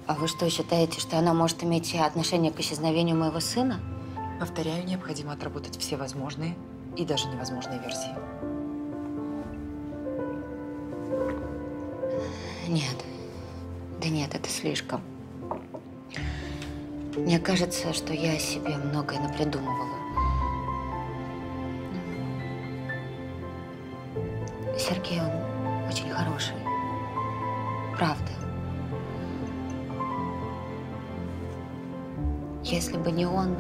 А вы что, считаете, что она может иметь отношение к исчезновению моего сына? Повторяю, необходимо отработать все возможные и даже невозможные версии. Нет. Да нет, это слишком. Мне кажется, что я о себе многое напридумывала. Сергей, он очень хороший. Правда. Если бы не он,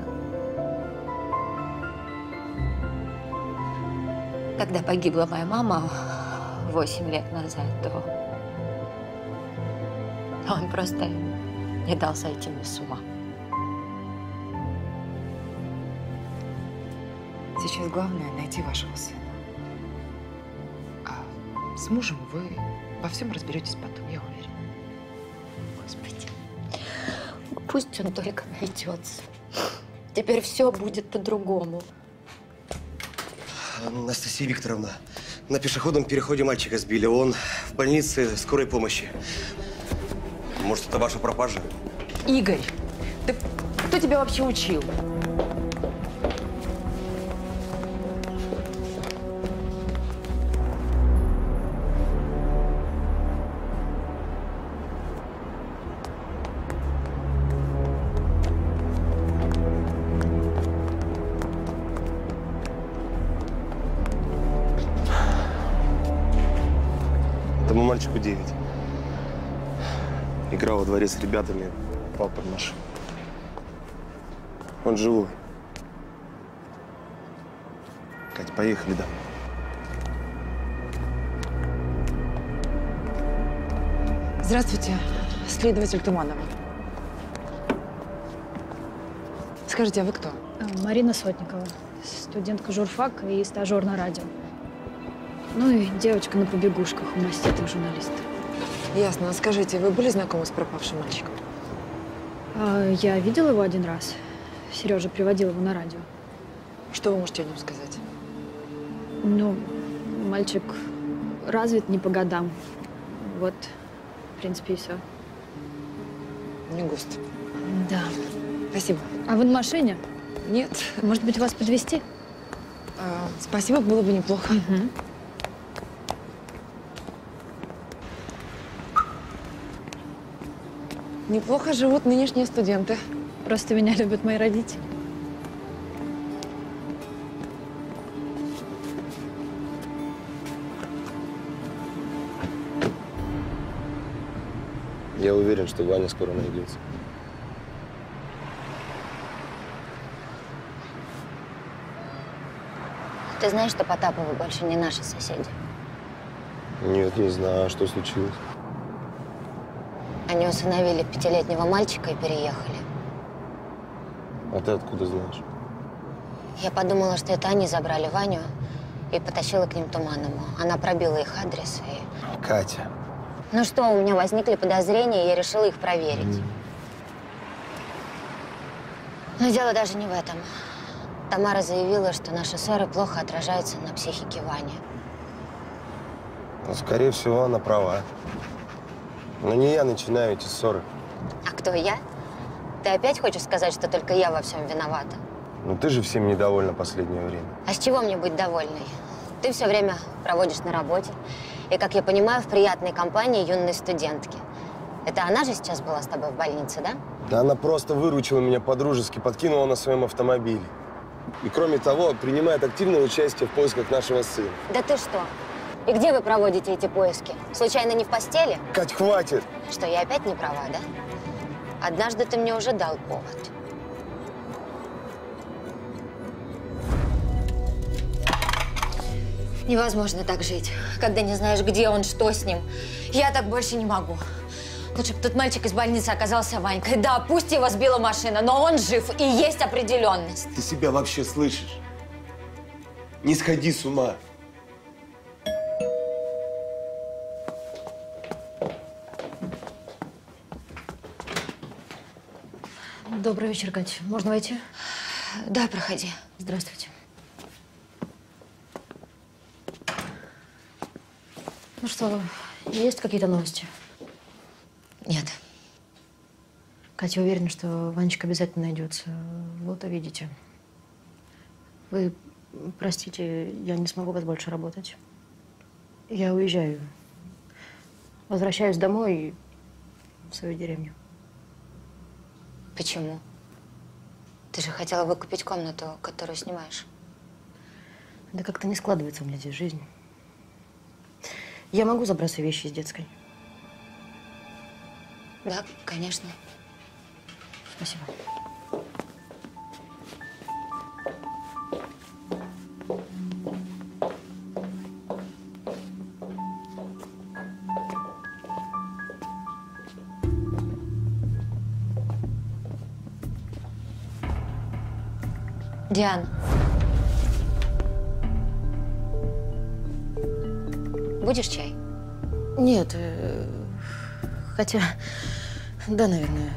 когда погибла моя мама восемь лет назад, то он просто не дал сойти мне с ума. Сейчас главное найти вашего сына. С мужем вы во всем разберетесь потом, я уверена. Господи, пусть он только найдется. Теперь все будет по-другому. Анастасия Викторовна, на пешеходном переходе мальчика сбили. Он в больнице скорой помощи. Может, это ваша пропажа? Игорь, ты кто тебя вообще учил? Дворе с ребятами, попал под машину. Он живой. Кать, поехали домой. Здравствуйте, следователь Туманова. Скажите, а вы кто? Э, Марина Сотникова, студентка журфака и стажер на радио. Ну и девочка на побегушках у маститых журналистов. Ясно. А Скажите, вы были знакомы с пропавшим мальчиком? А, я видела его один раз. Сережа приводил его на радио. Что вы можете о нем сказать? Ну, мальчик развит не по годам. Вот, в принципе, и все. Не густо. Да. Спасибо. А вы на машине? Нет. Может быть, вас подвести? А, спасибо, было бы неплохо. Неплохо живут нынешние студенты. Просто меня любят мои родители. Я уверен, что Ваня скоро найдется. Ты знаешь, что Потаповы больше не наши соседи? Нет, не знаю, а что случилось. Они усыновили пятилетнего мальчика и переехали. А ты откуда знаешь? Я подумала, что это они забрали Ваню и потащила к ним Туманову. Она пробила их адрес и... Катя. Ну что, у меня возникли подозрения, и я решила их проверить. Но дело даже не в этом. Тамара заявила, что наши ссоры плохо отражаются на психике Вани. Ну, скорее всего, она права. Но не я начинаю эти ссоры. А кто я? Ты опять хочешь сказать, что только я во всем виновата? Ну, ты же всем недовольна последнее время. А с чего мне быть довольной? Ты все время проводишь на работе. И, как я понимаю, в приятной компании юной студентки. Это она же сейчас была с тобой в больнице, да? Да она просто выручила меня по-дружески, подкинула на своем автомобиле. И кроме того, принимает активное участие в поисках нашего сына. Да ты что? И где вы проводите эти поиски? Случайно не в постели? Кать, хватит! Что, я опять не права, да? Однажды ты мне уже дал повод. Невозможно так жить, когда не знаешь, где он, что с ним. Я так больше не могу. Лучше бы тот мальчик из больницы оказался Ванькой. Да, пусть его сбила машина, но он жив и есть определенность. Ты себя вообще слышишь? Не сходи с ума. Добрый вечер, Катя. Можно войти? Да, проходи. Здравствуйте. Ну что, есть какие-то новости? Нет. Катя уверена, что Ванечка обязательно найдется. Вот увидите. Вы простите, я не смогу вас больше работать. Я уезжаю. Возвращаюсь домой в свою деревню. Почему? Ты же хотела выкупить комнату, которую снимаешь. Да как-то не складывается у меня здесь жизнь. Я могу забрать свои вещи из детской? Да, конечно. Спасибо. Диана. Будешь чай? Нет, э, хотя, да, наверное.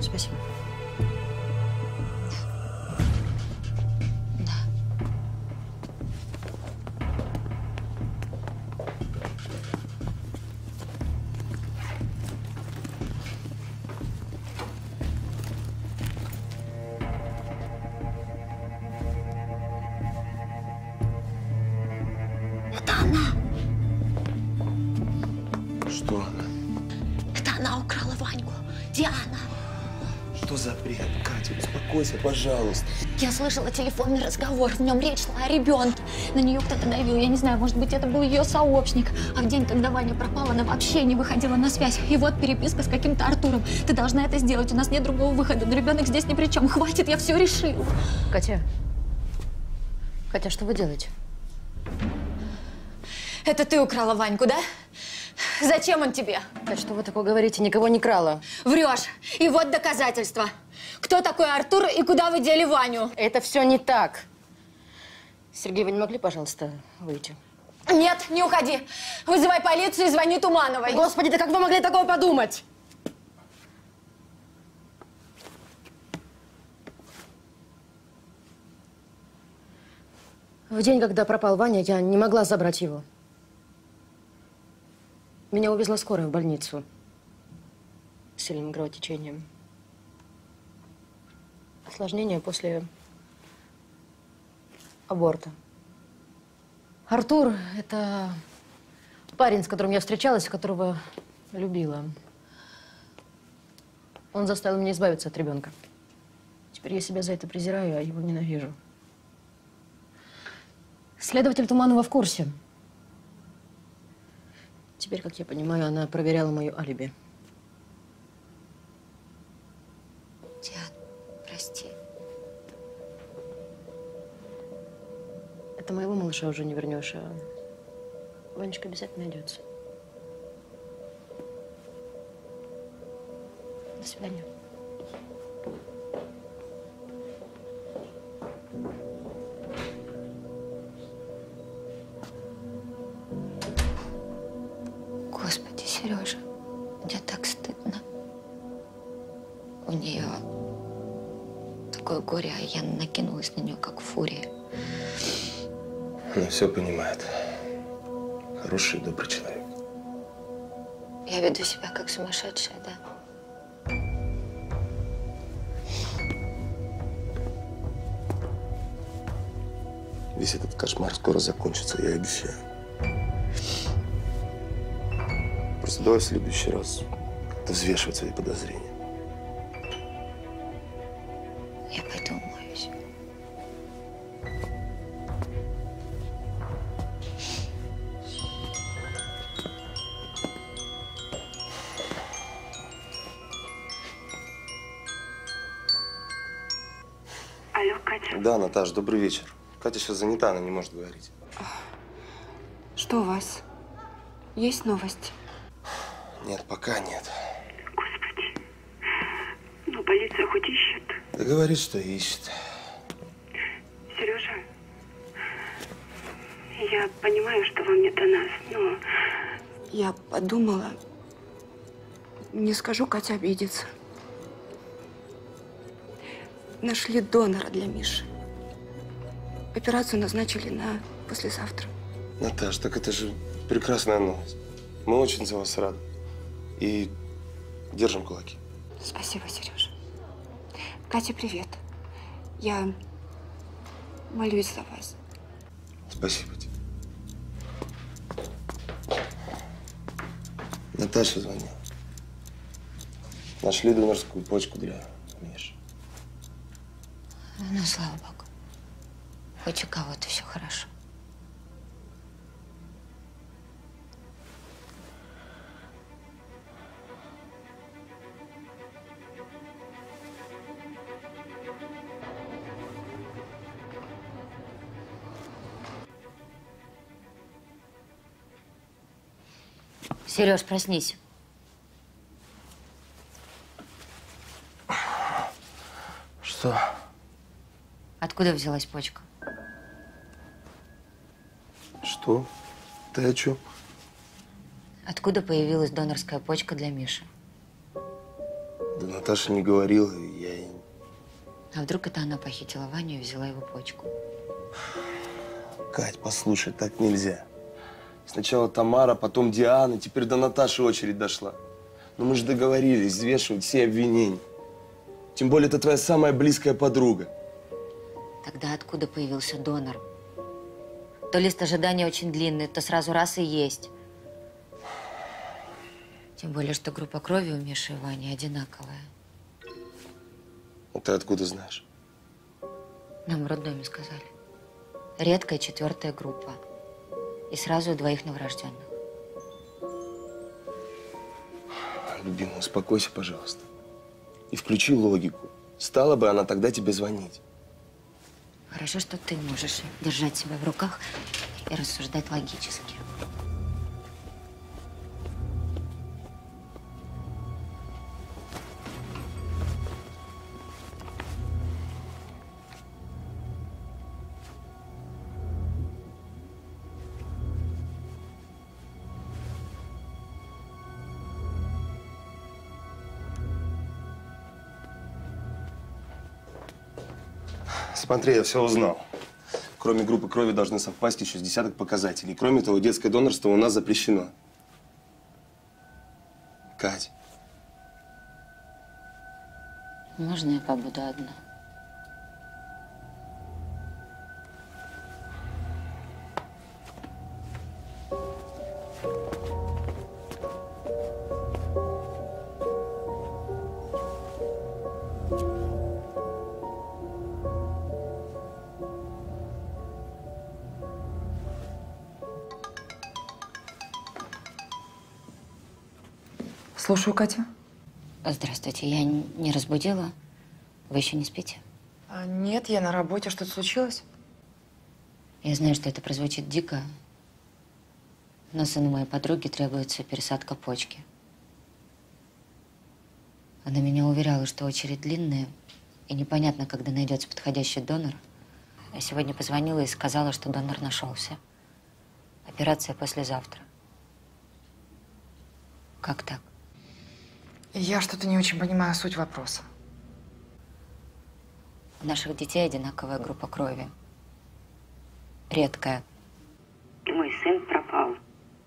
Спасибо. Пожалуйста. Я слышала телефонный разговор. В нем речь шла о ребенке. На нее кто-то давил. Я не знаю, может быть, это был ее сообщник. А в день, когда Ваня пропала, она вообще не выходила на связь. И вот переписка с каким-то Артуром. Ты должна это сделать. У нас нет другого выхода. Но ребенок здесь ни при чем. Хватит, я все решила. Катя. Катя, что вы делаете? Это ты украла Ваньку, да? Зачем он тебе? Кать, что вы такое говорите? Никого не крала. Врешь. И вот доказательства. Кто такой Артур и куда вы дели Ваню? Это все не так. Сергей, вы не могли, пожалуйста, выйти? Нет, не уходи. Вызывай полицию и звони Тумановой. Господи, да как вы могли такого подумать? В день, когда пропал Ваня, я не могла забрать его. Меня увезла скорая в больницу с сильным кровотечением. Осложнение после аборта. Артур – это парень, с которым я встречалась, которого любила. Он заставил меня избавиться от ребенка. Теперь я себя за это презираю, а его ненавижу. Следователь Туманова в курсе. Теперь, как я понимаю, она проверяла мое алиби. Это моего малыша уже не вернешь, а Ванечка обязательно найдется. До свидания. Господи, Сережа, мне так стыдно. У нее такое горе, а я накинулась на нее, как фурия. Она все понимает. Хороший, добрый человек. Я веду себя как сумасшедшая, да? Весь этот кошмар скоро закончится, я обещаю. Просто давай в следующий раз взвешивать свои подозрения. Наташ, добрый вечер. Катя сейчас занята, она не может говорить. Что у вас? Есть новости? Нет, пока нет. Ну, полиция хоть ищет. Да говорит, что ищет. Сережа, я понимаю, что вам не до нас, но Я подумала. Не скажу, Катя обидится. Нашли донора для Миши. Операцию назначили на послезавтра. Наташ, так это же прекрасная новость. Мы очень за вас рады. И держим кулаки. Спасибо, Сережа. Катя, привет. Я молюсь за вас. Спасибо тебе. Наташа звонила. Нашли донорскую почку для Миши. Ну, слава богу. Хоть у кого-то все хорошо. Сереж, проснись. Что? Откуда взялась почка? Что? Ты о чем? Откуда появилась донорская почка для Миши? Да Наташа не говорила, я. А вдруг это она похитила Ваню и взяла его почку? Кать, послушай, так нельзя. Сначала Тамара, потом Диана, теперь до Наташи очередь дошла. Но мы же договорились взвешивать все обвинения. Тем более, это твоя самая близкая подруга. Тогда откуда появился донор? То лист ожидания очень длинный, то сразу раз и есть. Тем более, что группа крови у Миши и Вани одинаковая. Ты откуда знаешь? Нам в роддоме сказали. Редкая четвертая группа. И сразу двоих новорожденных. Любимый, успокойся, пожалуйста. И включи логику. Стала бы она тогда тебе звонить. Хорошо, что ты можешь держать себя в руках и рассуждать логически. Смотри, я все узнал. Кроме группы крови должны совпасть еще с десяток показателей. Кроме того, детское донорство у нас запрещено. Кать, Можно я побуду одна? Слушаю, Катя. Здравствуйте, я не разбудила? Вы еще не спите? А, нет, я на работе. Что-то случилось? Я знаю, что это прозвучит дико, но сыну моей подруги требуется пересадка почки. Она меня уверяла, что очередь длинная, и непонятно, когда найдется подходящий донор. Я сегодня позвонила и сказала, что донор нашелся. Операция послезавтра. Как так? Я что-то не очень понимаю суть вопроса. У наших детей одинаковая группа крови. Редкая. Мой сын пропал.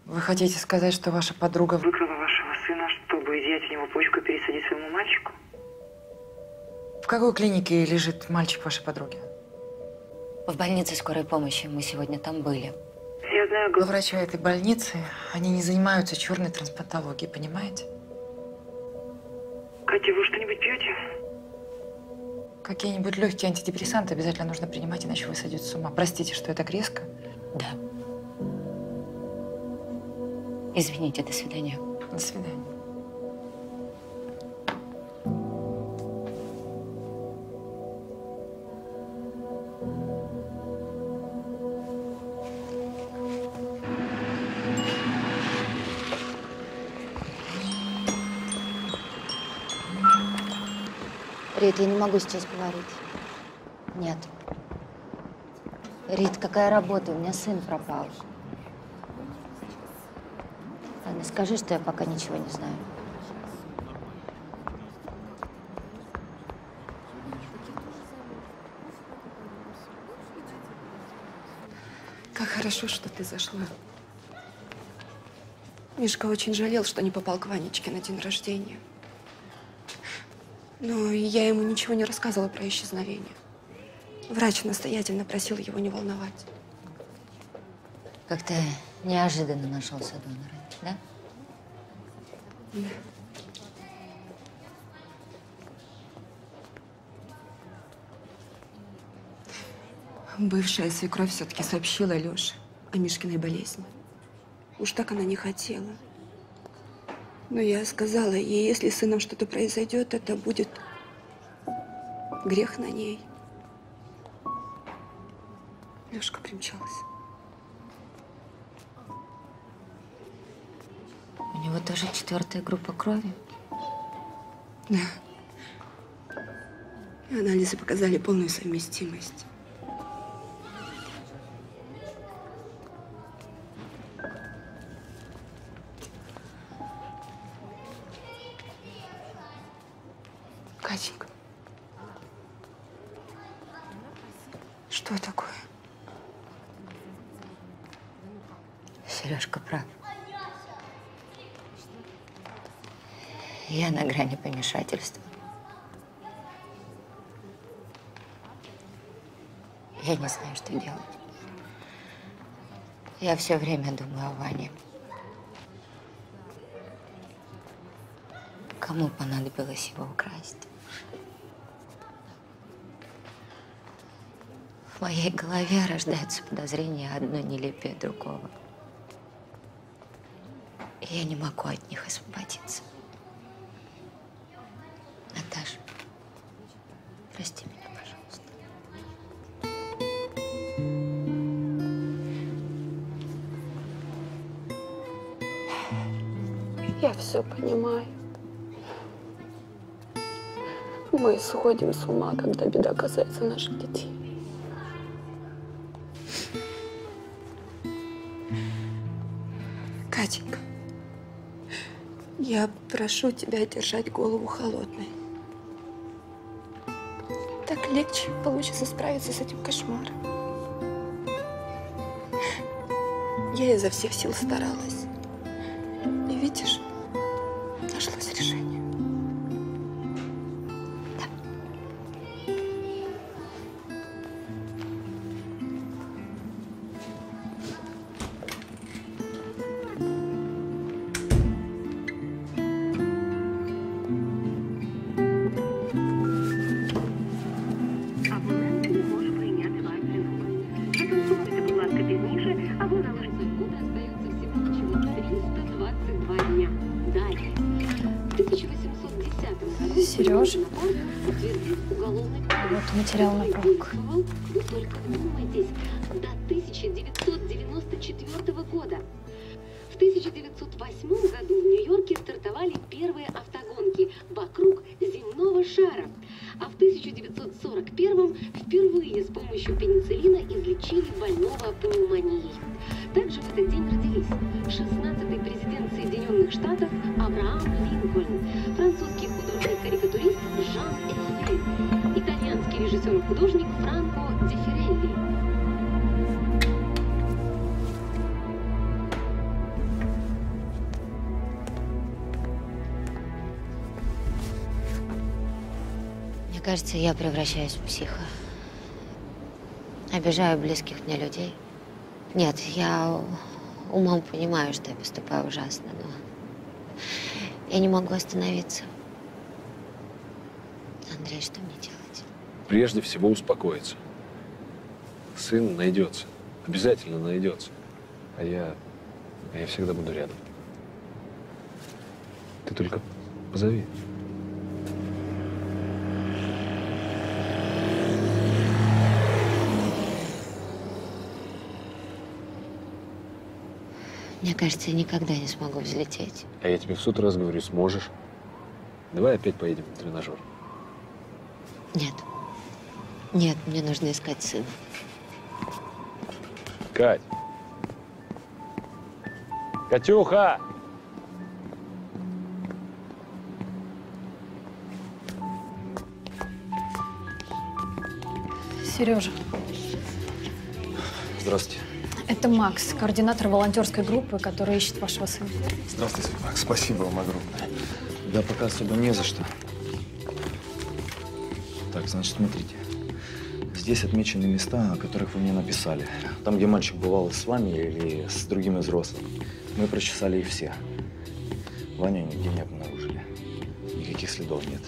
Вы хотите сказать, что ваша подруга... Выкрала вашего сына, чтобы изъять у него почку и пересадить своему мальчику? В какой клинике лежит мальчик вашей подруги? В больнице скорой помощи. Мы сегодня там были. Я знаю, Но врача этой больницы, они не занимаются черной трансплантологией, понимаете? Катя, вы что-нибудь пьете? Какие-нибудь легкие антидепрессанты обязательно нужно принимать, иначе вы сойдете с ума. Простите, что я так резко. Да. Извините, до свидания. До свидания. Рит, я не могу сейчас говорить. Нет. Рит, какая работа? У меня сын пропал. Ладно, скажи, что я пока ничего не знаю. Как хорошо, что ты зашла. Мишка очень жалел, что не попал к Ванечке на день рождения. Но я ему ничего не рассказывала про исчезновение. Врач настоятельно просил его не волновать. Как-то неожиданно нашелся донор, да? Да. Бывшая свекровь все-таки сообщила Леше о Мишкиной болезни. Уж так она не хотела. Но я сказала ей, если с сыном что-то произойдет, это будет грех на ней. Лешка примчался. У него тоже четвертая группа крови. Да. Анализы показали полную совместимость. Я все время думаю о Ване. Кому понадобилось его украсть? В моей голове рождаются подозрения одно нелепее другого. И я не могу от них освободиться. Наташа, прости меня, все понимаю. Мы сходим с ума, когда беда касается наших детей. Катенька, я прошу тебя держать голову холодной. Так легче получится справиться с этим кошмаром. Я изо всех сил старалась. Превращаюсь в психа. Обижаю близких мне людей. Нет, я умом понимаю, что я поступаю ужасно, но я не могу остановиться. Андрей, что мне делать? Прежде всего успокоиться. Сын найдется. Обязательно найдется. А я... я всегда буду рядом. Ты только позови. Мне кажется, я никогда не смогу взлететь. А я тебе в сот раз говорю, сможешь. Давай опять поедем на тренажер. Нет. Нет, мне нужно искать сына. Кать! Катюха! Сережа, Здравствуйте. Это Макс, координатор волонтерской группы, которая ищет вашего сына. Здравствуйте, Макс. Спасибо вам огромное. Да пока особо не за что. Так, значит, смотрите. Здесь отмечены места, о которых вы мне написали. Там, где мальчик бывал с вами или с другими взрослыми. Мы прочесали их все. Ваню нигде не обнаружили. Никаких следов нет.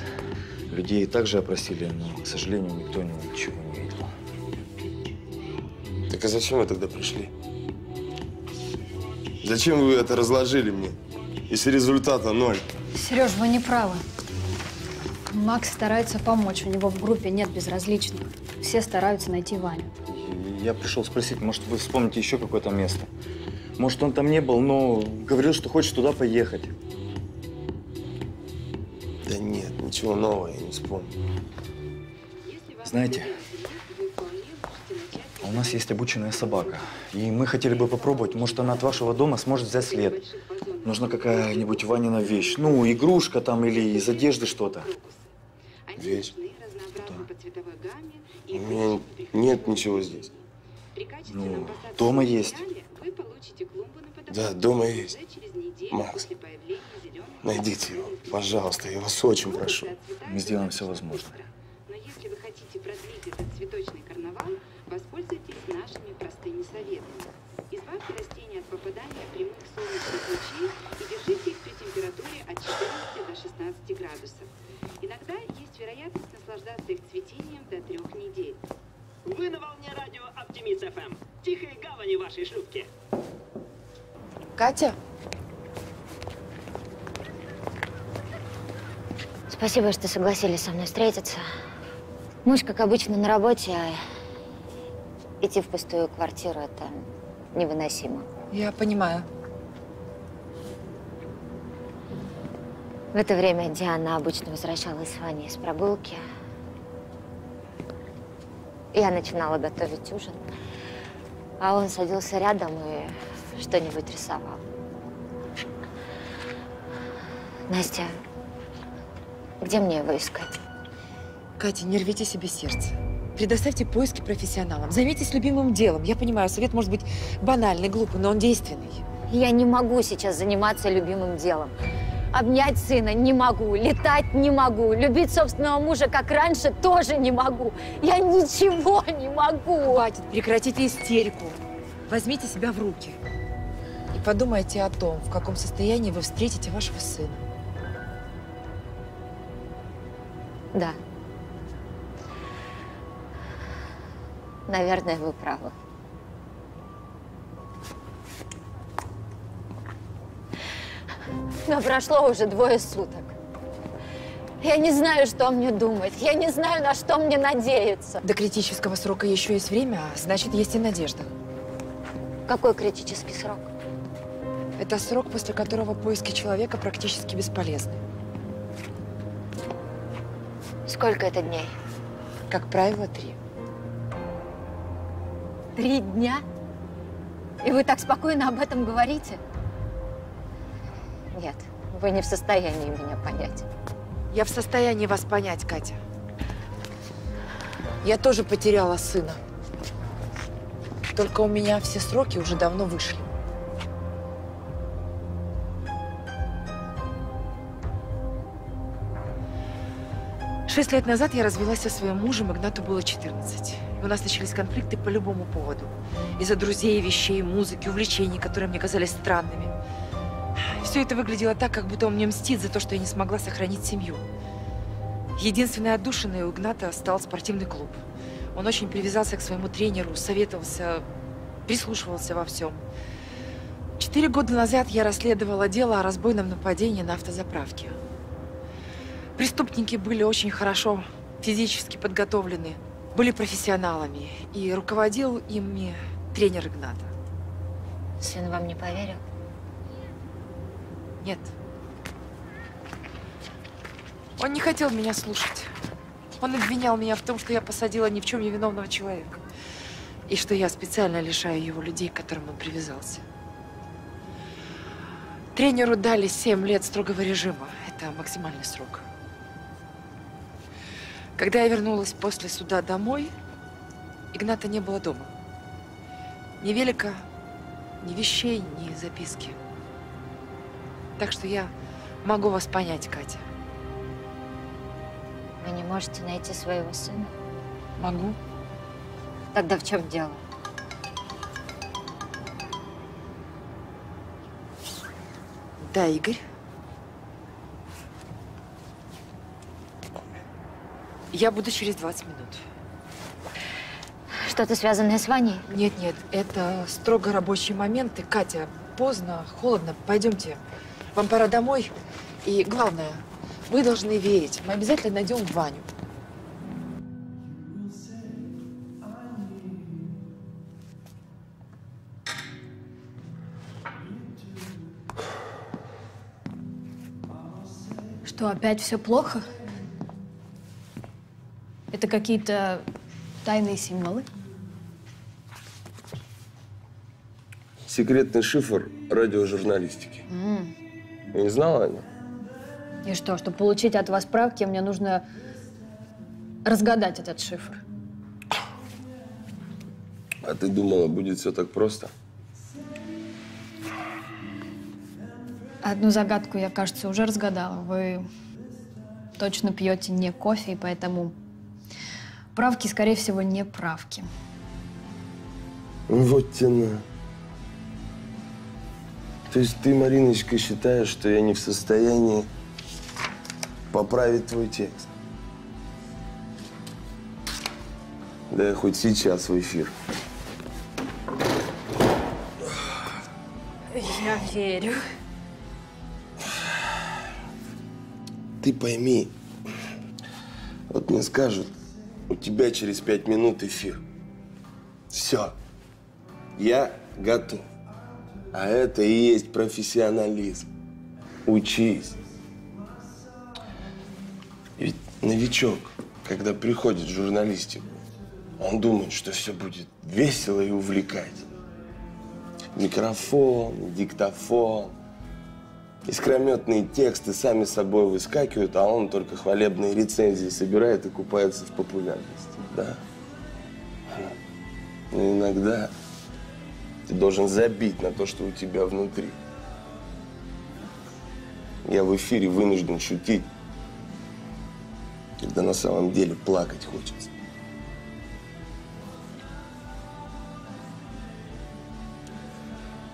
Людей также опросили, но, к сожалению, никто ничего. Так а зачем вы тогда пришли? Зачем вы это разложили мне, если результата ноль? Сереж, вы не правы. Макс старается помочь. У него в группе нет безразличных. Все стараются найти Ваню. Я пришел спросить, может, вы вспомните еще какое-то место? Может, он там не был, но говорил, что хочет туда поехать. Да нет, ничего нового я не вспомню. Знаете, у нас есть обученная собака, и мы хотели бы попробовать, может, она от вашего дома сможет взять след. Нужна какая-нибудь Ванина вещь, ну, игрушка там или из одежды что-то. Вещь? У меня нет ничего здесь. Ну, дома есть. Да, дома есть. Макс, найдите его, пожалуйста, я вас очень прошу. Мы сделаем все возможное. Но если вы хотите продлить этот цветочный карнавал, воспользуйтесь нашими советами. Избавьте растения от попадания прямых солнечных лучей и держите их при температуре от 14 до 16 градусов. Иногда есть вероятность наслаждаться их цветением до трех недель. Вы на волне радио Оптимист ФМ. Тихой гавани вашей шлюпки. Катя? Спасибо, что согласились со мной встретиться. Муж, как обычно, на работе, а идти в пустую квартиру – это невыносимо. Я понимаю. В это время Диана обычно возвращалась с Ваней с прогулки. Я начинала готовить ужин, а он садился рядом и что-нибудь рисовал. Настя, где мне его искать? Катя, не рвите себе сердце. Предоставьте поиски профессионалам. Займитесь любимым делом. Я понимаю, совет может быть банальный, глупый, но он действенный. Я не могу сейчас заниматься любимым делом. Обнять сына не могу, летать не могу, любить собственного мужа, как раньше, тоже не могу. Я ничего не могу. Хватит, прекратите истерику. Возьмите себя в руки. И подумайте о том, в каком состоянии вы встретите вашего сына. Да. Наверное, вы правы. Но прошло уже двое суток. Я не знаю, что мне думать. Я не знаю, на что мне надеяться. До критического срока еще есть время, а значит, есть и надежда. Какой критический срок? Это срок, после которого поиски человека практически бесполезны. Сколько это дней? Как правило, три. Три дня? И вы так спокойно об этом говорите? Нет, вы не в состоянии меня понять. Я в состоянии вас понять, Катя. Я тоже потеряла сына. Только у меня все сроки уже давно вышли. Шесть лет назад я развелась со своим мужем, Игнату было 14. И у нас начались конфликты по любому поводу. Из-за друзей, вещей, музыки, увлечений, которые мне казались странными. Все это выглядело так, как будто он мне мстит за то, что я не смогла сохранить семью. Единственной отдушиной у Игната стал спортивный клуб. Он очень привязался к своему тренеру, советовался, прислушивался во всем. Четыре года назад я расследовала дело о разбойном нападении на автозаправке. Преступники были очень хорошо физически подготовлены, были профессионалами, и руководил ими тренер Игната. Сын вам не поверил? Нет. Он не хотел меня слушать. Он обвинял меня в том, что я посадила ни в чем не виновного человека. И что я специально лишаю его людей, к которым он привязался. Тренеру дали 7 лет строгого режима. Это максимальный срок. Когда я вернулась после суда домой, Игната не было дома. Ни велика, ни вещей, ни записки. Так что я могу вас понять, Катя. Вы не можете найти своего сына? Могу. Тогда в чем дело? Да, Игорь. Я буду через 20 минут. Что-то связанное с Ваней? Нет, нет, это строго рабочие моменты. Катя, поздно, холодно, пойдемте. Вам пора домой. И главное, вы должны верить. Мы обязательно найдем Ваню. Что, опять все плохо? Это какие-то тайные символы? Секретный шифр радиожурналистики. М. Не знала она? И что, чтобы получить от вас справки, мне нужно разгадать этот шифр. А ты думала, будет все так просто? Одну загадку я, кажется, уже разгадала. Вы точно пьете не кофе, и поэтому правки, скорее всего, не правки. Вот тяна. То есть ты, Мариночка, считаешь, что я не в состоянии поправить твой текст? Да я хоть сейчас в эфир. Я верю. Ты пойми, вот мне скажут, у тебя через пять минут эфир. Все. Я готов. А это и есть профессионализм. Учись. Ведь новичок, когда приходит в журналистику, он думает, что все будет весело и увлекать. Микрофон, диктофон, искрометные тексты сами собой выскакивают, а он только хвалебные рецензии собирает и купается в популярности. Да. Но иногда ты должен забить на то, что у тебя внутри. Я в эфире вынужден шутить, когда на самом деле плакать хочется.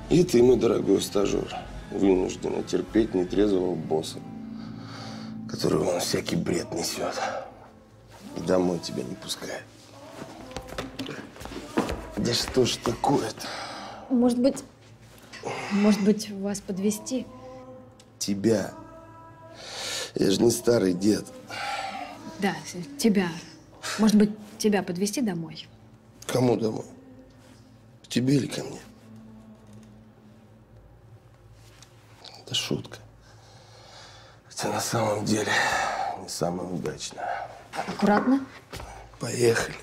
И ты, мой дорогой стажер, вынуждена терпеть нетрезвого босса, которого он всякий бред несет. И домой тебя не пускает. Да что ж такое-то? Может быть, может быть, вас подвести? Тебя. Я же не старый дед. Да, тебя. Может быть, тебя подвезти домой? Кому домой? К тебе или ко мне? Это шутка. Хотя на самом деле не самая удачная. Аккуратно. Поехали.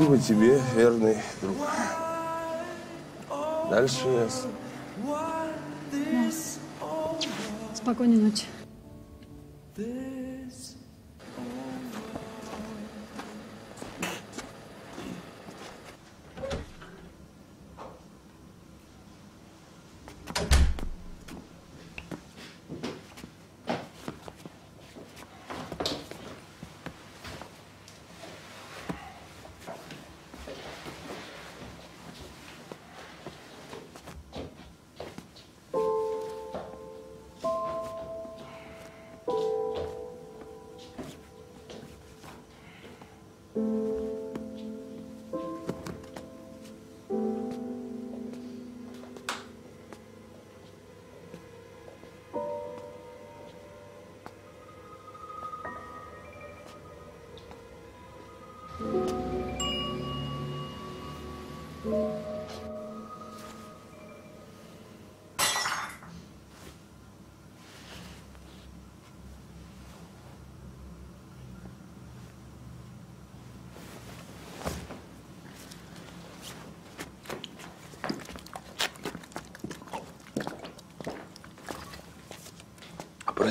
Спасибо тебе, верный друг. Дальше ясно. Спокойной ночи.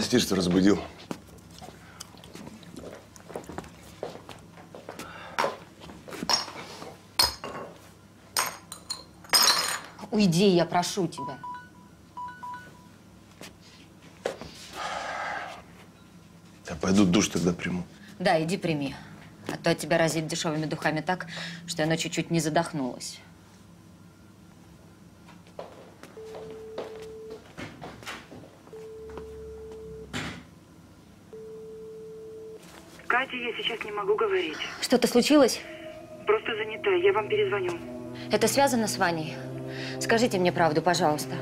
Прости, что разбудил. Уйди, я прошу тебя. Я пойду душ тогда приму. Да, иди прими. А то от тебя разит дешевыми духами так, что я ночью чуть не задохнулась. Катя, я сейчас не могу говорить. Что-то случилось? Просто занята. Я вам перезвоню. Это связано с Ваней? Скажите мне правду, пожалуйста.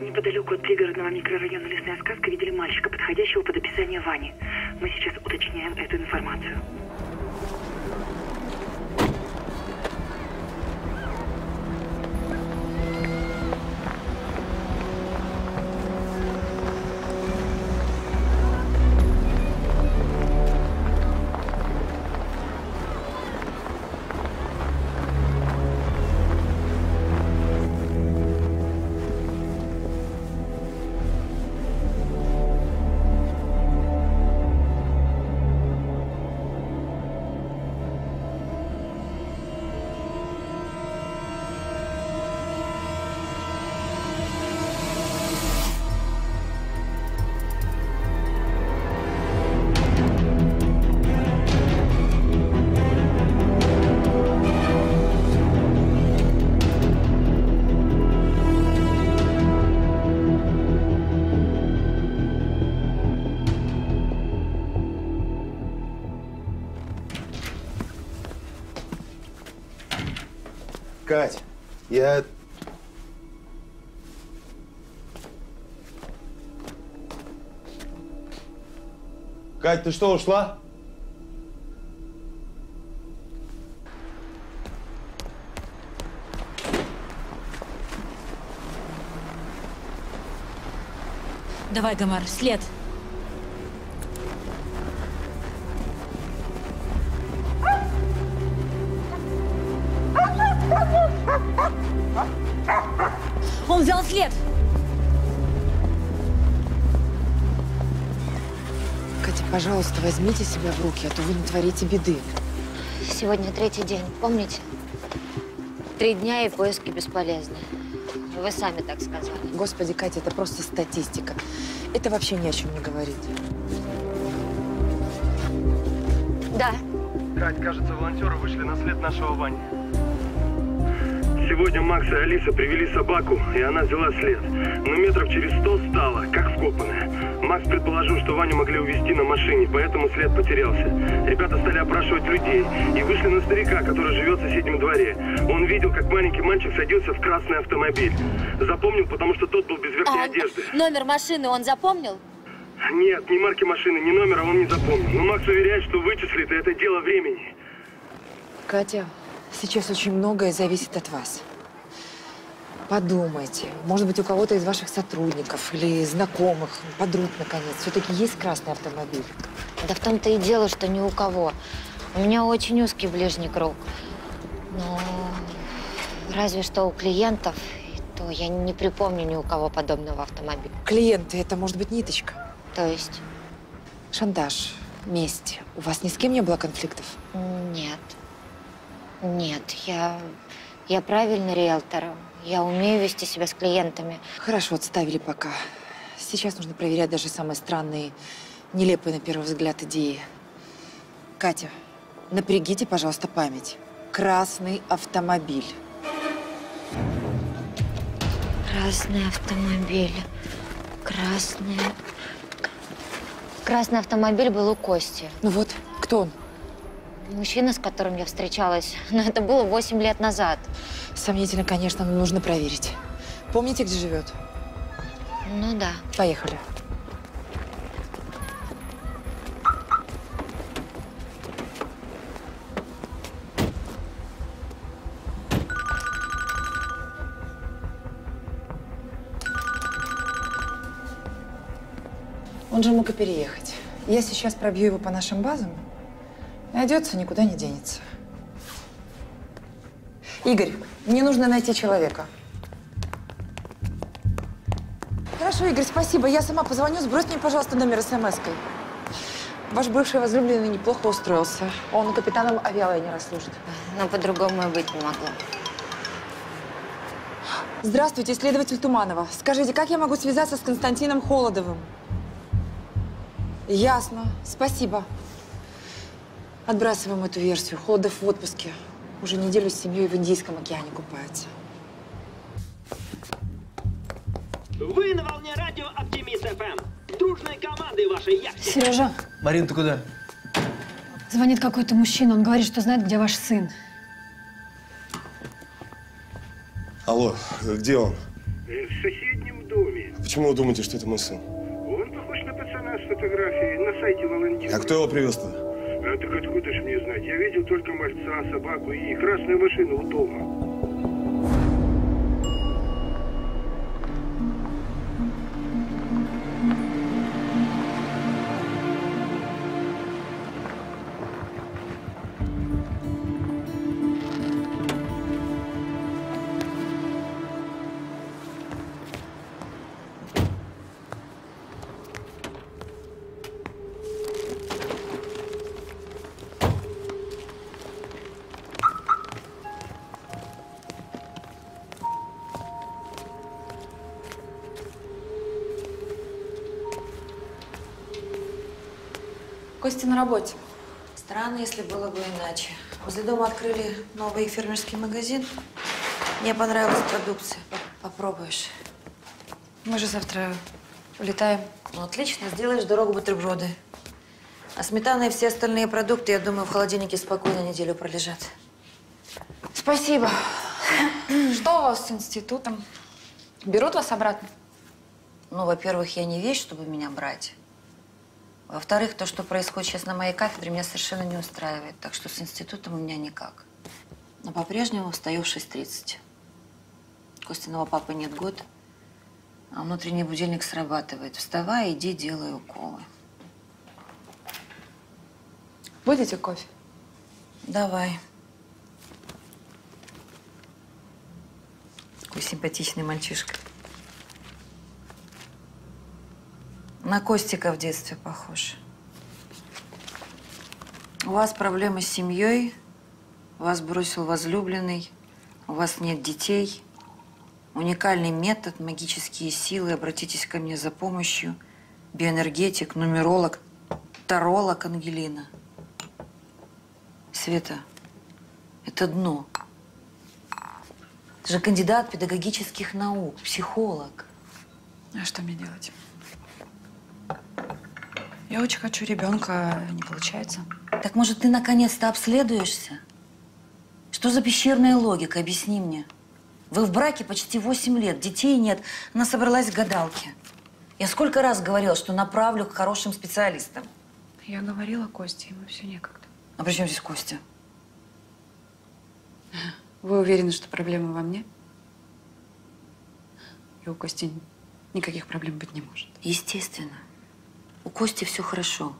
Неподалеку от пригородного микрорайона Лесная сказка видели мальчика, подходящего под описание Вани. Мы сейчас уточняем эту информацию. Я... Кать, ты что, ушла? Давай, Гамар, след. Пожалуйста, возьмите себя в руки, а то вы натворите беды. Сегодня третий день, помните? Три дня и поиски бесполезны. Вы сами так сказали. Господи, Катя, это просто статистика. Это вообще ни о чем не говорит. Да. Кать, кажется, волонтеры вышли на след нашего Вани. Сегодня Макс и Алиса привели собаку, и она взяла след. Но метров через сто стала, как вкопанная. Макс предположил, что Ваню могли увезти на машине, поэтому след потерялся. Ребята стали опрашивать людей и вышли на старика, который живет в соседнем дворе. Он видел, как маленький мальчик садился в красный автомобиль. Запомнил, потому что тот был без верхней А одежды. номер машины он запомнил? Нет, ни марки машины, ни номера он не запомнил. Но Макс уверяет, что вычислит, и это дело времени. Катя, сейчас очень многое зависит от вас. Подумайте, может быть, у кого-то из ваших сотрудников или знакомых, подруг, наконец, все-таки есть красный автомобиль? Да в том-то и дело, что ни у кого. У меня очень узкий ближний круг. Но разве что у клиентов, и то я не припомню ни у кого подобного автомобиля. Клиенты, это может быть ниточка. То есть? Шантаж, месть. У вас ни с кем не было конфликтов? Нет. Нет, я, я правильный риэлтор. Я умею вести себя с клиентами. Хорошо, отставили пока. Сейчас нужно проверять даже самые странные, нелепые на первый взгляд идеи. Катя, напрягите, пожалуйста, память. Красный автомобиль. Красный автомобиль. Красный... Красный автомобиль был у Кости. Ну вот, кто он? Мужчина, с которым я встречалась. Но это было 8 лет назад. Сомнительно, конечно, но нужно проверить. Помните, где живет? Ну да. Поехали. Он же мог и переехать. Я сейчас пробью его по нашим базам. Найдется, никуда не денется. Игорь, мне нужно найти человека. Хорошо, Игорь, спасибо. Я сама позвоню. Сбрось мне, пожалуйста, номер смс-кой. Ваш бывший возлюбленный неплохо устроился. Он капитаном авиалайнера служит. Но по-другому и быть не могло. Здравствуйте, следователь Туманова. Скажите, как я могу связаться с Константином Холодовым? Ясно. Спасибо. Отбрасываем эту версию. Холодов в отпуске. Уже неделю с семьей в Индийском океане купается. Вы на волне радио Оптимист ФМ. Дружной командой вашей яхте. Сережа, Марин, ты куда? звонит какой-то мужчина. Он говорит, что знает, где ваш сын. Алло, где он? В соседнем доме. Почему вы думаете, что это мой сын? Он похож на пацана с фотографией на сайте Волонтера. А кто его привез туда? А так откуда ж мне знать? Я видел только мальца, собаку и красную машину у дома. Работе. Странно, если было бы иначе. Возле дома открыли новый фермерский магазин. Мне понравилась продукция. Попробуешь. Мы же завтра улетаем. Ну, отлично. Сделаешь дорогу бутерброды. А сметана и все остальные продукты, я думаю, в холодильнике спокойно неделю пролежат. Спасибо. Что у вас с институтом? Берут вас обратно? Ну, во-первых, я не вещь, чтобы меня брать. Во-вторых, то, что происходит сейчас на моей кафедре, меня совершенно не устраивает. Так что с институтом у меня никак. Но по-прежнему встаю в 6.30. Костяного папы нет год, а внутренний будильник срабатывает. Вставай, иди, делай уколы. Будете кофе? Давай. Какой симпатичный мальчишка. На Костика в детстве похож. У вас проблемы с семьей, вас бросил возлюбленный, У вас нет детей. Уникальный метод, магические силы. Обратитесь ко мне за помощью. Биоэнергетик, нумеролог, таролог Ангелина. Света, это дно. Ты же кандидат педагогических наук, психолог. А что мне делать? Я очень хочу ребенка, не получается. Так может, ты наконец-то обследуешься? Что за пещерная логика? Объясни мне. Вы в браке почти 8 лет, детей нет. Она собралась к гадалке. Я сколько раз говорила, что направлю к хорошим специалистам. Я говорила Косте, ему все некогда. А при чем здесь Костя? Вы уверены, что проблема во мне? И у Кости никаких проблем быть не может. Естественно. У Кости все хорошо.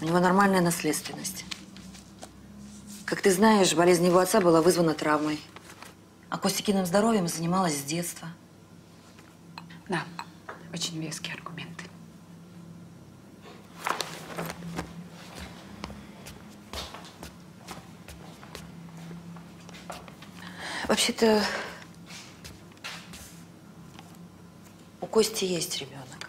У него нормальная наследственность. Как ты знаешь, болезнь его отца была вызвана травмой. А Костикиным здоровьем занималась с детства. Да, очень веские аргументы. Вообще-то у Кости есть ребенок.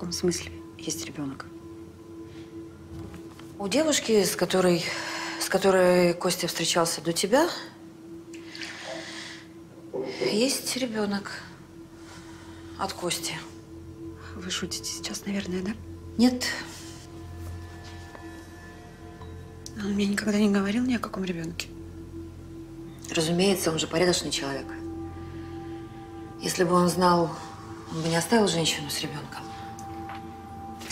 Каком смысле есть ребенок? У девушки, с которой, с которой Костя встречался до тебя, есть ребенок от Кости. Вы шутите сейчас, наверное, да? Нет. Он мне никогда не говорил ни о каком ребенке. Разумеется, он же порядочный человек. Если бы он знал, он бы не оставил женщину с ребенком.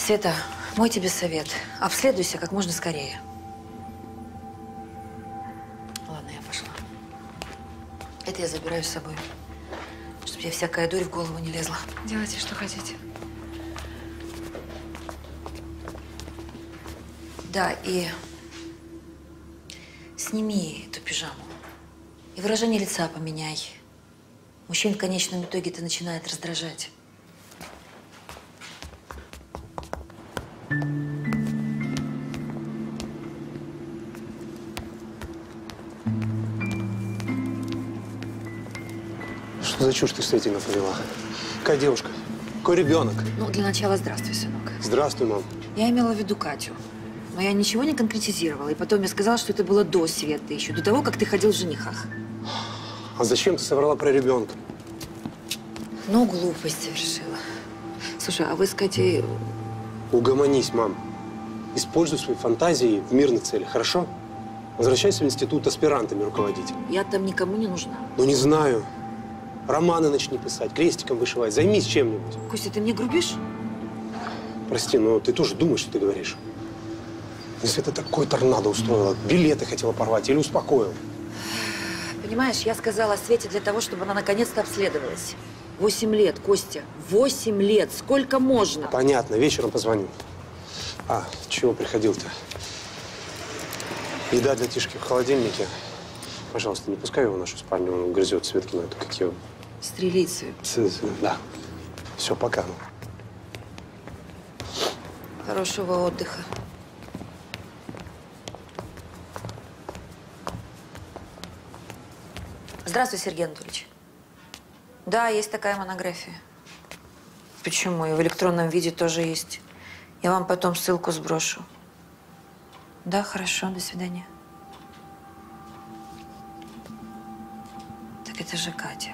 Света, мой тебе совет. Обследуйся как можно скорее. Ладно, я пошла. Это я забираю с собой. Чтобы тебе всякая дурь в голову не лезла. Делайте, что хотите. Да, и сними эту пижаму. И выражение лица поменяй. Мужчин в конечном итоге это начинает раздражать. Что за чушь ты с этим повела? Какая девушка? Какой ребенок? Ну, для начала здравствуй, сынок. Здравствуй, мам. Я имела в виду Катю. Но я ничего не конкретизировала. И потом я сказала, что это было до Светы, еще до того, как ты ходил в женихах. А зачем ты соврала про ребенка? Ну, глупость совершила. Слушай, а вы с Катей... Угомонись, мам. Используй свои фантазии в мирных целях, хорошо? Возвращайся в институт аспирантами руководить. Я там никому не нужна. Ну, не знаю. Романы начни писать, крестиком вышивать. Займись чем-нибудь. Костя, ты мне грубишь? Прости, но ты тоже думаешь, что ты говоришь. Если ты такой торнадо устроила, билеты хотела порвать или успокоил. Понимаешь, я сказала Свете для того, чтобы она наконец-то обследовалась. Восемь лет, Костя. Восемь лет. Сколько можно? Понятно, вечером позвоню. А, чего приходил-то? Еда для Тишки в холодильнике. Пожалуйста, не пускай его в нашу спальню, он грызет Светкину эту, как ее... Ц- Да. Все, пока. Хорошего отдыха. Здравствуй, Сергей Анатольевич. Да, есть такая монография. Почему? И в электронном виде тоже есть. Я вам потом ссылку сброшу. Да, хорошо, до свидания. Так это же Катя.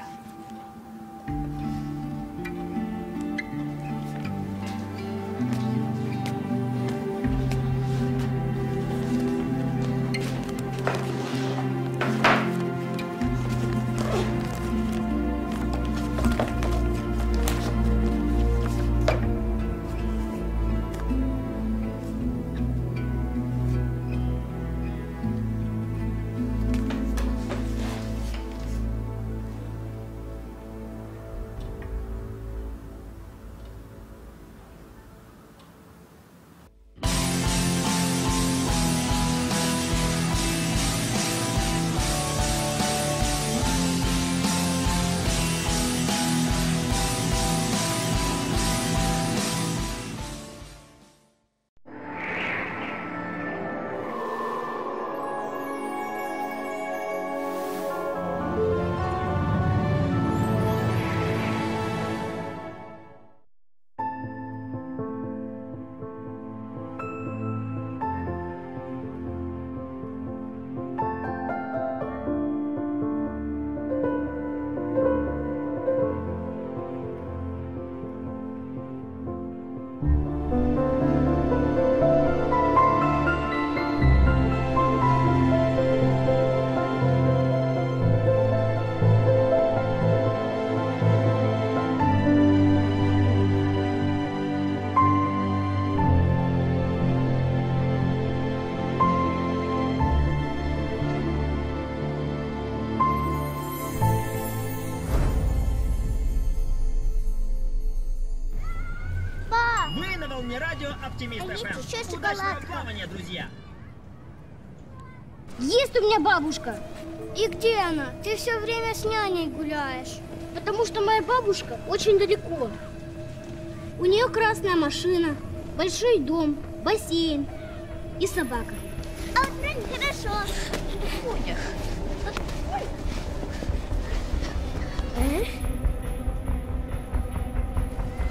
ФМ. Удачного плавания, друзья! Есть у меня бабушка. И где она? Ты все время с няней гуляешь. Потому что моя бабушка очень далеко. У нее красная машина, большой дом, бассейн и собака. А вот прям хорошо.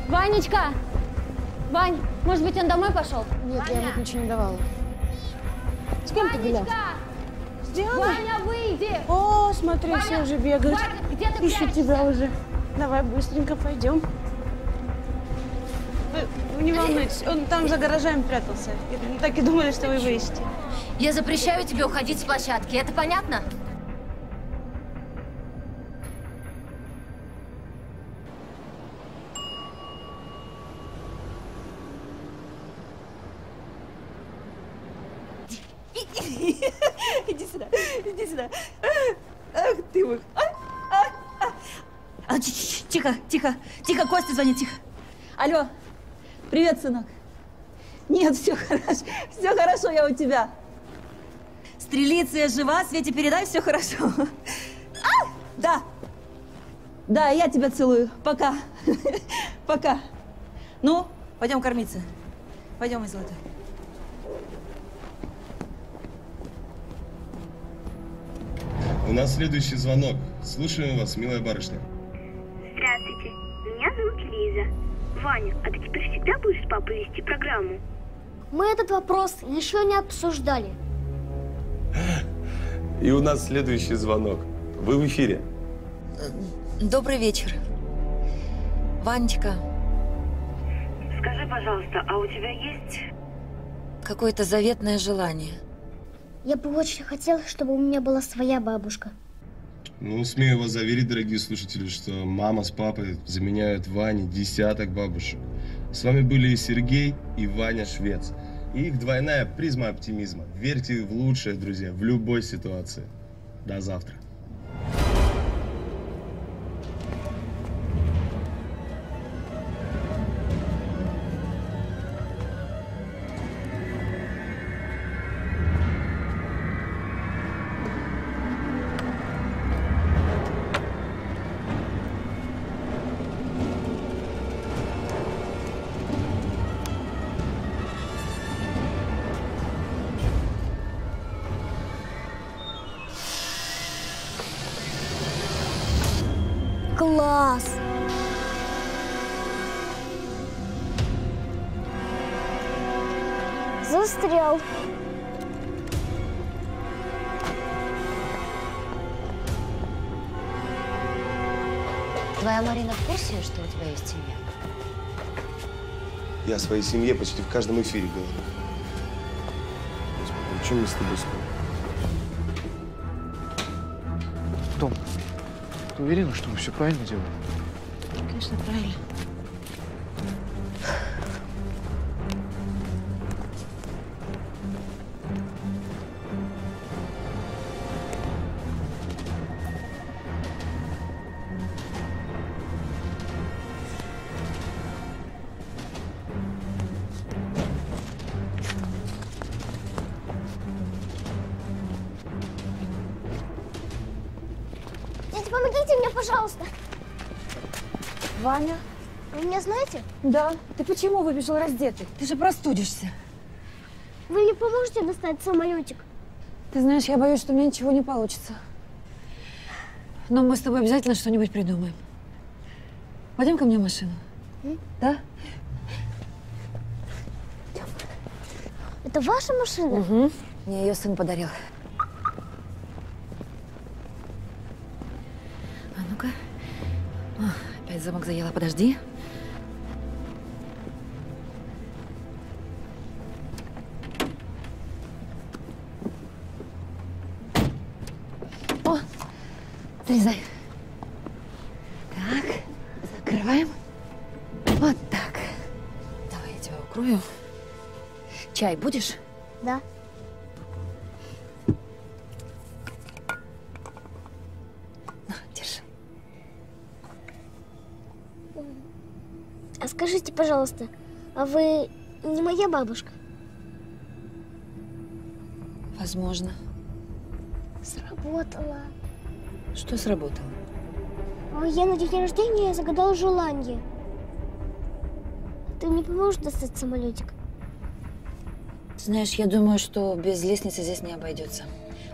Ванечка! Вань, может быть, он домой пошел? Нет, я ему ничего не давала. С кем ты гулял? Сделай. Ваня, выйди! О, смотри, Ваня! все уже бегают. Ваня, где ты Ищут прячешься? тебя уже. Давай быстренько пойдем. Вы, не волнуйтесь, он там за гаражами прятался. И так и думали, что вы выйдете. Я запрещаю тебе уходить с площадки, это понятно? Костя звонит, тихо. Алло, привет, сынок. Нет, все хорошо, все хорошо, я у тебя. Стрелиция жива, Свете передай, все хорошо. А, да, да, я тебя целую. Пока, пока. Ну, пойдем кормиться. Пойдем, мой золотой. У нас следующий звонок. Слушаем вас, милая барышня. Здравствуйте, меня зовут Лиза. Ваня, а ты теперь всегда будешь с папой вести программу? Мы этот вопрос еще не обсуждали. И у нас следующий звонок. Вы в эфире. Добрый вечер. Ванечка, Скажи, пожалуйста, а у тебя есть... какое-то заветное желание? Я бы очень хотела, чтобы у меня была своя бабушка. Ну, смею вас заверить, дорогие слушатели, что мама с папой заменяют Ване десяток бабушек. С вами были Сергей, и Ваня Швец. И их двойная призма оптимизма. Верьте в лучшее, друзья, в любой ситуации. До завтра. Своей семье почти в каждом эфире говорю. Господи, о чем мы с тобой спорим? Том, ты уверена, что мы все правильно делаем? Конечно, правильно. Почему выбежал раздетый? Ты же простудишься. Вы мне поможете достать самолетик? Ты знаешь, я боюсь, что у меня ничего не получится. Но мы с тобой обязательно что-нибудь придумаем. Пойдем ко мне в машину. Да? Это ваша машина? Угу. Мне ее сын подарил. А ну-ка. Опять замок заела, подожди. Залезай. Так, закрываем. Вот так. Давай я тебя укрою. Чай будешь? Да. На, держи. А скажите, пожалуйста, а вы не моя бабушка. Возможно. Сработала. Что сработало? Я на день рождения загадал желание. Ты мне поможешь достать самолетик? Знаешь, я думаю, что без лестницы здесь не обойдется.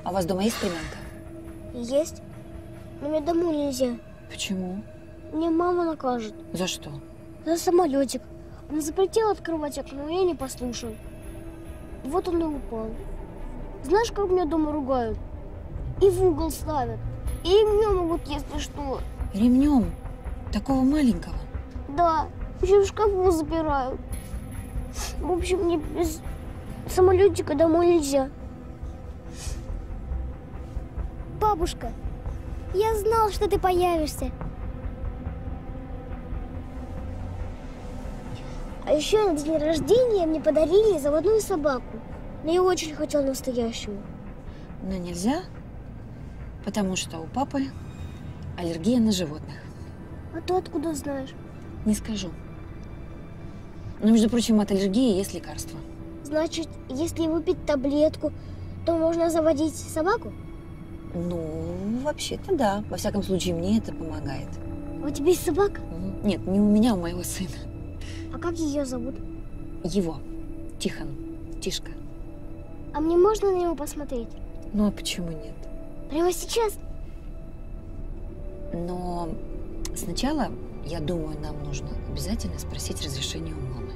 А у вас дома есть стремянка? Есть. Но мне домой нельзя. Почему? Мне мама накажет. За что? За самолетик. Она запретила открывать окно, но я не послушал. Вот он и упал. Знаешь, как меня дома ругают? И в угол ставят. И ремнем могут, если что. Ремнем? Такого маленького? Да, еще в шкафу запирают. В общем, мне без самолетика домой нельзя. Бабушка, я знал, что ты появишься. А еще на день рождения мне подарили заводную собаку. Но я очень хотел настоящую. Но нельзя, потому что у папы аллергия на животных. А ты откуда знаешь? Не скажу. Но, между прочим, от аллергии есть лекарство. Значит, если выпить таблетку, то можно заводить собаку? Ну, вообще-то да. Во всяком случае, мне это помогает. А у тебя есть собака? Нет, не у меня, а у моего сына. А как ее зовут? Его. Тихон. Тишка. А мне можно на него посмотреть? Ну, а почему нет? Прямо сейчас? Но сначала, я думаю, нам нужно обязательно спросить разрешение у мамы.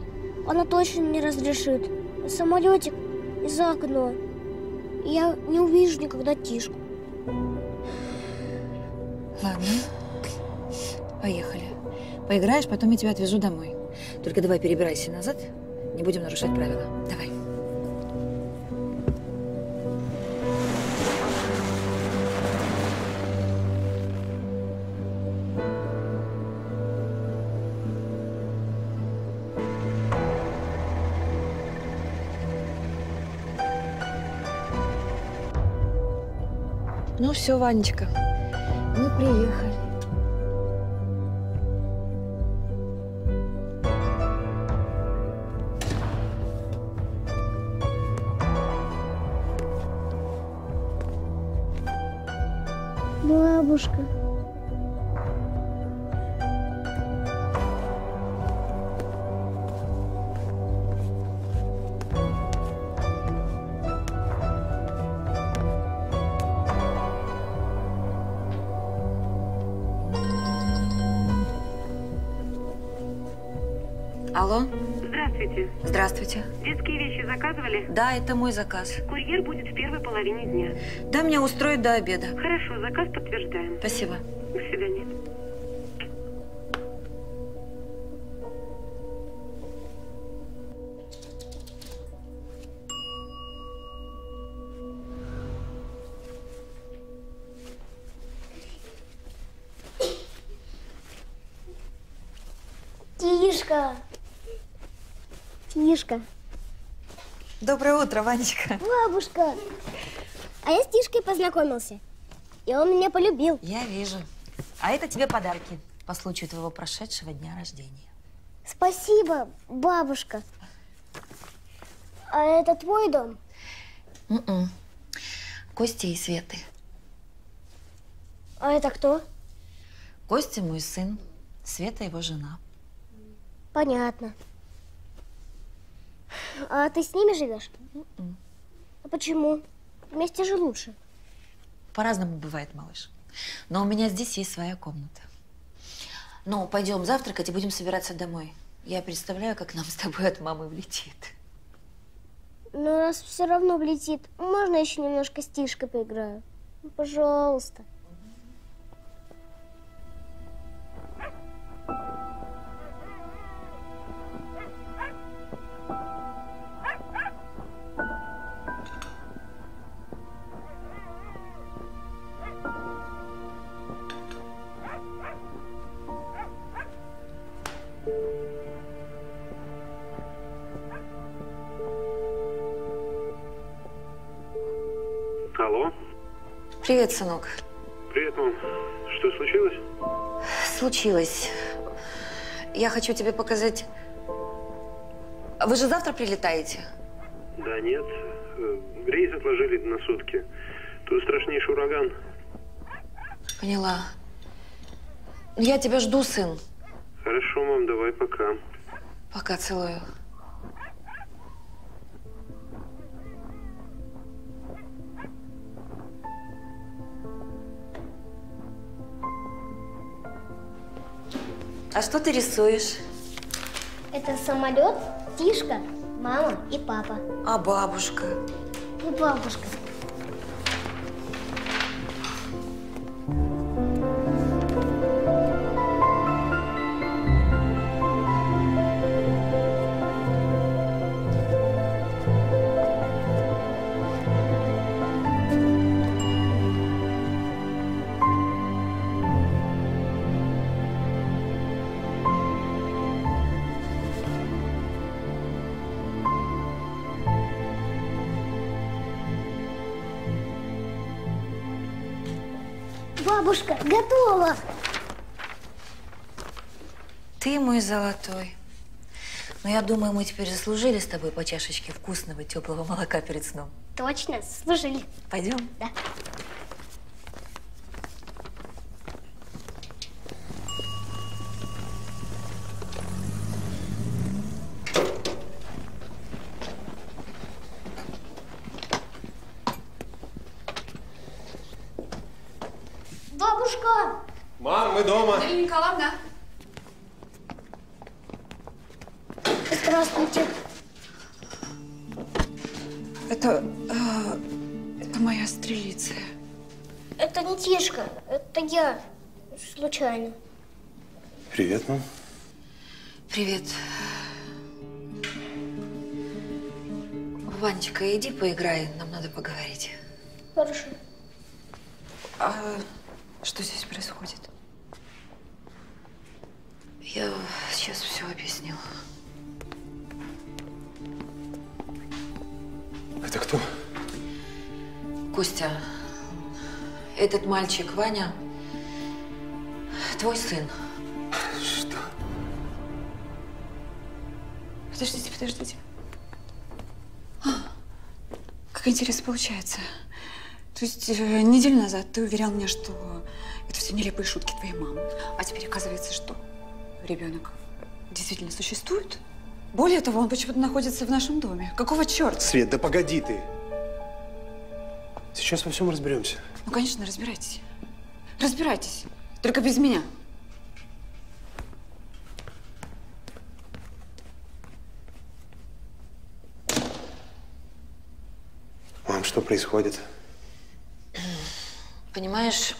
Она точно не разрешит. Самолетик и за окно. И Я не увижу никогда Тишку. Ладно. Поехали. Поиграешь, потом я тебя отвезу домой. Только давай перебирайся назад. Не будем нарушать правила. Давай. Все, Ванечка, мы приехали. Детские вещи заказывали? Да, это мой заказ. Курьер будет в первой половине дня. Да, меня устроит до обеда. Хорошо, заказ подтверждаем. Спасибо. Доброе утро, Ванечка. Бабушка. А я с Тишкой познакомился. И он меня полюбил. Я вижу. А это тебе подарки по случаю твоего прошедшего дня рождения. Спасибо, бабушка. А это твой дом? М-м. Костя и Светы. А это кто? Костя мой сын, Света его жена. Понятно. А ты с ними живешь? А почему? Вместе же лучше. По-разному бывает, малыш. Но у меня здесь есть своя комната. Ну, пойдем завтракать и будем собираться домой. Я представляю, как нам с тобой от мамы влетит. Но раз все равно влетит, можно еще немножко с Тишкой поиграю? Ну, Пожалуйста. Привет, сынок. Привет, мам. Что случилось? Случилось. Я хочу тебе показать Вы же завтра прилетаете? Да нет, рейс отложили на сутки. Тут страшнейший ураган. Поняла. Я тебя жду, сын. Хорошо, мам, давай пока. Пока целую. А что ты рисуешь? Это самолет, Тишка, мама и папа. А бабушка? И бабушка. Бабушка, готово! Ты мой золотой. Но я думаю, мы теперь заслужили с тобой по чашечке вкусного теплого молока перед сном. Точно, служили. Пойдем? Да. Ваня, твой сын. Что? Подождите, подождите. А, Как интересно получается. То есть э, неделю назад ты уверял меня, что это все нелепые шутки твоей мамы. А теперь оказывается, что ребенок действительно существует. Более того, он почему-то находится в нашем доме. Какого черта? Свет, да погоди ты. Сейчас во всем разберемся. Ну, конечно, разбирайтесь. Разбирайтесь. Только без меня. Мам, что происходит? Понимаешь,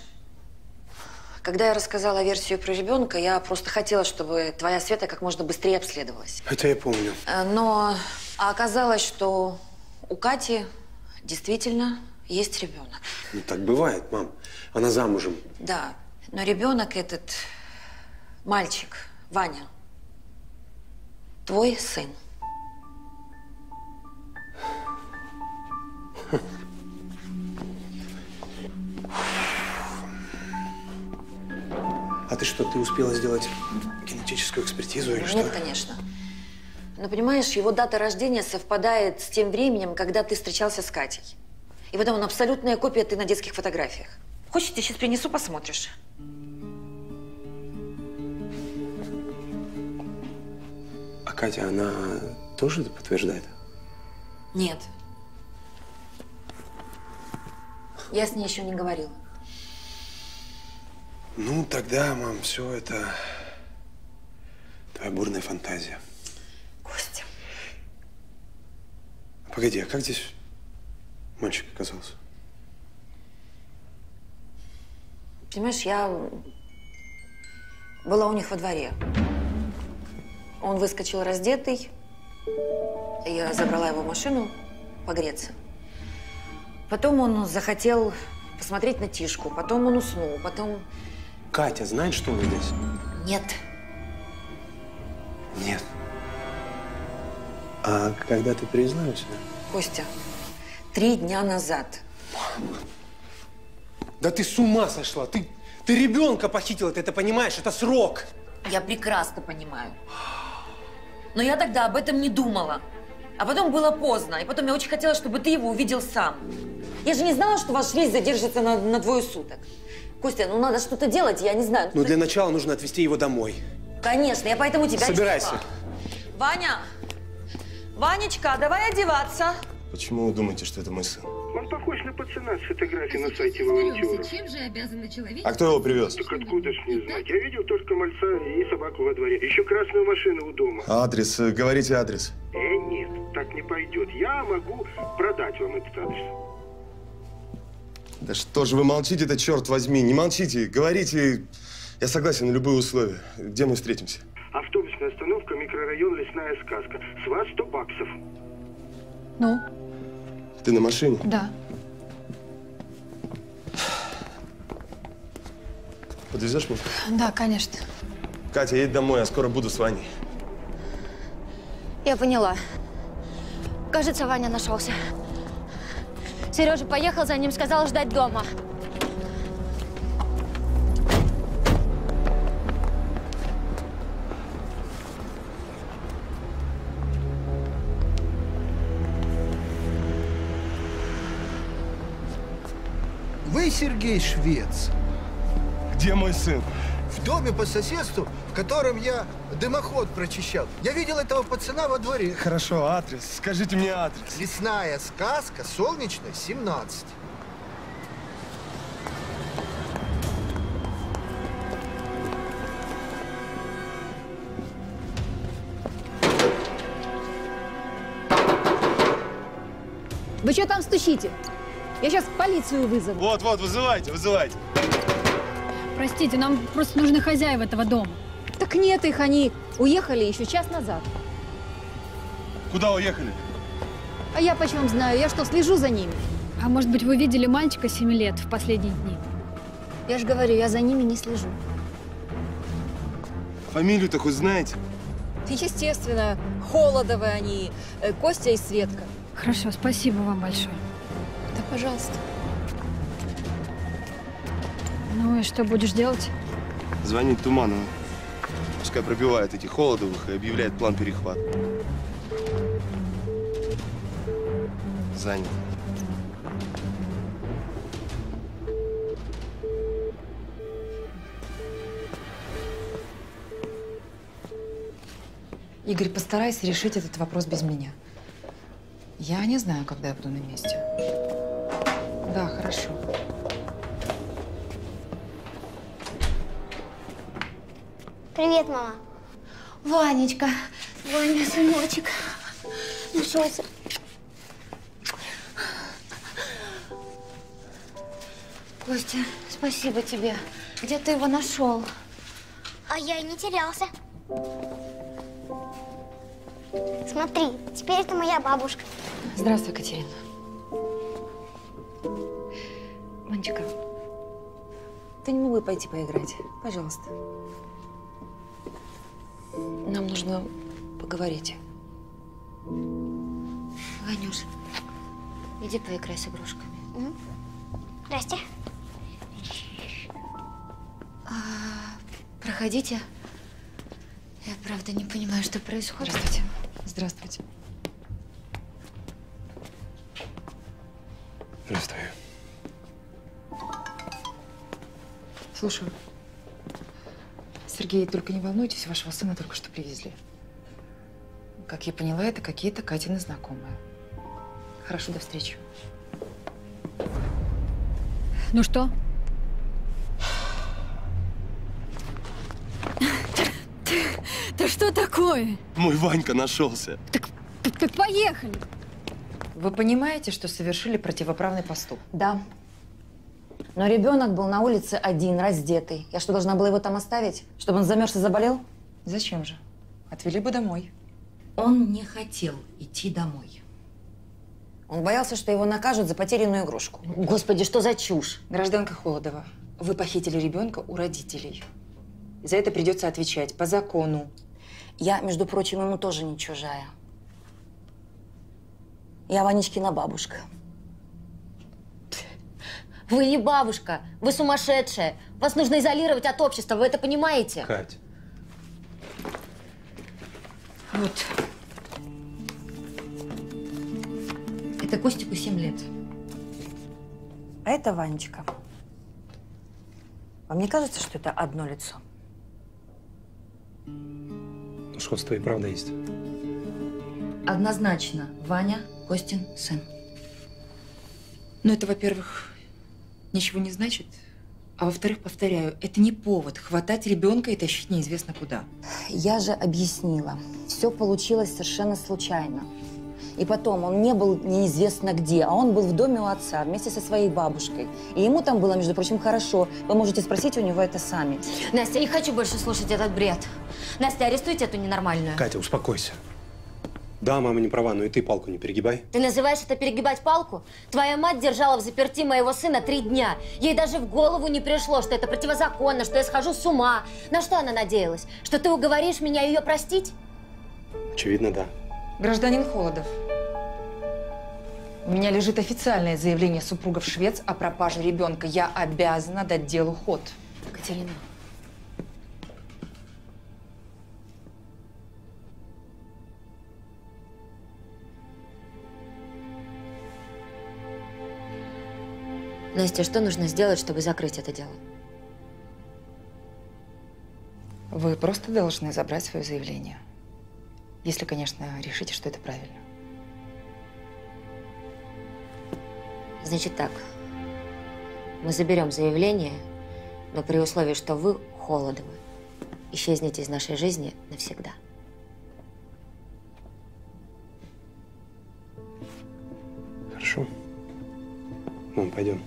когда я рассказала версию про ребенка, я просто хотела, чтобы твоя Света как можно быстрее обследовалась. Это я помню. Э, Но оказалось, что у Кати действительно есть ребенок. Ну, так бывает, мам. Она замужем. Да, но ребенок этот, мальчик, Ваня, твой сын. А ты что, ты успела сделать генетическую экспертизу или что? Нет, конечно. Но понимаешь, его дата рождения совпадает с тем временем, когда ты встречался с Катей. И потом он абсолютная копия ты на детских фотографиях. Хочешь, я сейчас принесу, посмотришь. А Катя, она тоже это подтверждает? Нет. Я с ней еще не говорила. Ну, тогда, мам, все это твоя бурная фантазия. Костя. Погоди, а как здесь мальчик оказался? Понимаешь, я была у них во дворе. Он выскочил раздетый. Я забрала его машину погреться. Потом он захотел посмотреть на Тишку. Потом он уснул. Потом... Катя знает, что мы здесь? Нет. Нет. А когда ты признаешься? Костя, три дня назад. Да ты с ума сошла! Ты, ты ребенка похитила, ты это понимаешь? Это срок! Я прекрасно понимаю. Но я тогда об этом не думала. А потом было поздно. И потом я очень хотела, чтобы ты его увидел сам. Я же не знала, что ваш рейс задержится на, на двое суток. Костя, ну надо что-то делать, я не знаю. Ну, для начала нужно отвезти его домой. Конечно, я поэтому тебя Собирайся. Ваня! Ванечка, давай одеваться. Почему вы думаете, что это мой сын? Он похож на пацана с фотографией на сайте волонтеров. Чем же обязаны человек? А кто его привез? Так откуда ж не знать? Я видел только мальца и собаку во дворе. Еще красную машину у дома. Адрес, э, говорите адрес. Э, нет, так не пойдет. Я могу продать вам этот адрес. Да что же вы молчите-то, черт возьми? Не молчите, говорите. Я согласен на любые условия. Где мы встретимся? Автобусная остановка, микрорайон Лесная сказка. С вас 100 баксов. Ну, Ты на машине? да. Подвезешь меня? Да, конечно. Катя, едь домой, я скоро буду с Ваней. Я поняла. Кажется, Ваня нашелся. Сережа поехал за ним, сказал ждать дома. Вы Сергей Швец. Где мой сын? В доме по соседству, в котором я дымоход прочищал. Я видел этого пацана во дворе. Хорошо, адрес. Скажите мне адрес. Лесная сказка, солнечная, 17. Вы что там стучите? Я сейчас полицию вызову. Вот, вот, вызывайте, вызывайте. Простите, нам просто нужны хозяева этого дома. Так нет их, они уехали еще час назад. Куда уехали? А я почем знаю? Я что, слежу за ними? А может быть, вы видели мальчика 7 лет в последние дни? Я же говорю, я за ними не слежу. Фамилию-то хоть знаете? Естественно, Холодовы они, э, Костя и Светка. Хорошо, спасибо вам большое. Пожалуйста. Ну и что будешь делать? Звонить Туманову. Пускай пробивает этих Холодовых и объявляет план перехвата. Занят. Игорь, постарайся решить этот вопрос без меня. Я не знаю, когда я буду на месте. Да, хорошо. Привет, мама. Ванечка, Ваня, сыночек, нашелся. Костя, спасибо тебе. Где ты его нашел? А я и не терялся. Смотри, теперь это моя бабушка. Здравствуй, Катерина. Манчика, ты не могла пойти поиграть? Пожалуйста. Нам нужно поговорить. Ванюш, иди поиграй с игрушками. М? Здрасте. А, проходите. Я правда не понимаю, что происходит. Здравствуйте. Здравствуйте. Здравствуй. Слушаю. Сергей, только не волнуйтесь, вашего сына только что привезли. Как я поняла, это какие-то Катины знакомые. Хорошо, до встречи. Ну что? Да что такое? Мой Ванька нашелся. Так, так поехали. Вы понимаете, что совершили противоправный поступок? Да. Но ребенок был на улице один, раздетый. Я что, должна была его там оставить? Чтобы он замерз и заболел? Зачем же? Отвели бы домой. Он не хотел идти домой. Он боялся, что его накажут за потерянную игрушку. Господи, что за чушь? Гражданка Холодова, вы похитили ребенка у родителей. За это придется отвечать по закону. Я, между прочим, ему тоже не чужая. Я Ванечкина бабушка. Вы не бабушка, вы сумасшедшая. Вас нужно изолировать от общества, вы это понимаете? Кать. Вот. Это Костику 7 лет. А это Ванечка. Вам не кажется, что это одно лицо? Ну, сходство и правда есть. Однозначно. Ваня, Костин сын. Но это, во-первых, ничего не значит. А во-вторых, повторяю, это не повод хватать ребенка и тащить неизвестно куда. Я же объяснила. Все получилось совершенно случайно. И потом, он не был неизвестно где, а он был в доме у отца вместе со своей бабушкой. И ему там было, между прочим, хорошо. Вы можете спросить у него это сами. Настя, не хочу больше слушать этот бред. Настя, арестуйте эту ненормальную. Катя, успокойся. Да, мама не права, но и ты палку не перегибай. Ты называешь это перегибать палку? Твоя мать держала в заперти моего сына три дня. Ей даже в голову не пришло, что это противозаконно, что я схожу с ума. На что она надеялась? Что ты уговоришь меня ее простить? Очевидно, да. Гражданин Холодов, у меня лежит официальное заявление супругов Швец о пропаже ребенка. Я обязана дать делу ход. Катерина. Настя, что нужно сделать, чтобы закрыть это дело? Вы просто должны забрать свое заявление. Если, конечно, решите, что это правильно. Значит так. Мы заберем заявление, но при условии, что вы, Холодовы, исчезнете из нашей жизни навсегда. Хорошо. Мам, пойдем.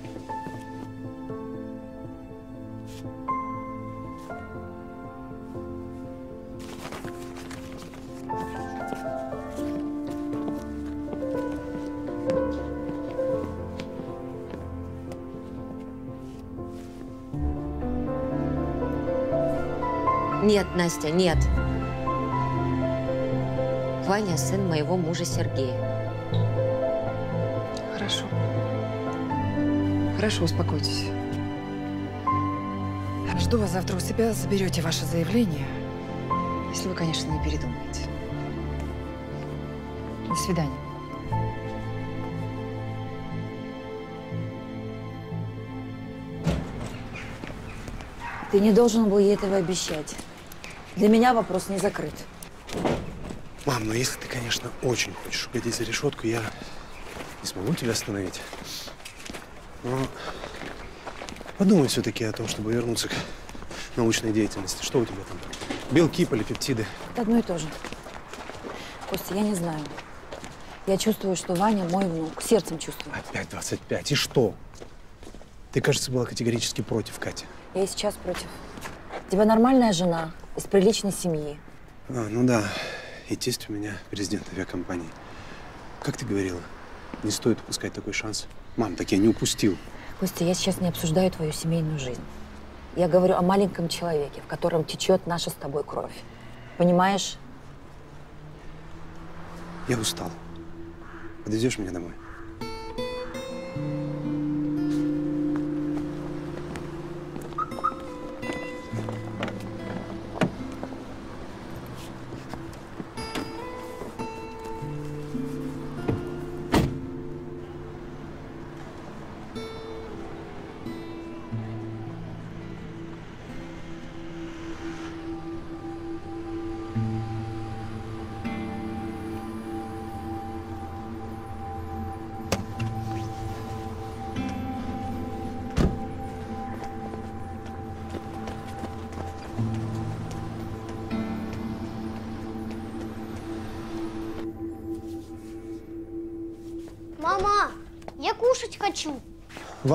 Настя, нет. Ваня – сын моего мужа Сергея. Хорошо. Хорошо, успокойтесь. Жду вас завтра у себя, заберете ваше заявление. Если вы, конечно, не передумаете. До свидания. Ты не должен был ей этого обещать. Для меня вопрос не закрыт. Мам, ну если ты, конечно, очень хочешь угодить за решетку, я не смогу тебя остановить. Но подумай все-таки о том, чтобы вернуться к научной деятельности. Что у тебя там? Белки, полипептиды. Это одно и то же. Костя, я не знаю. Я чувствую, что Ваня мой внук. Сердцем чувствую. Опять 25. И что? Ты, кажется, была категорически против, Катя. Я и сейчас против. У тебя нормальная жена, из приличной семьи. А, ну да. И тесть у меня президент авиакомпании. Как ты говорила, не стоит упускать такой шанс. Мам, так я не упустил. Костя, я сейчас не обсуждаю твою семейную жизнь. Я говорю о маленьком человеке, в котором течет наша с тобой кровь. Понимаешь? Я устал. Подвезешь меня домой?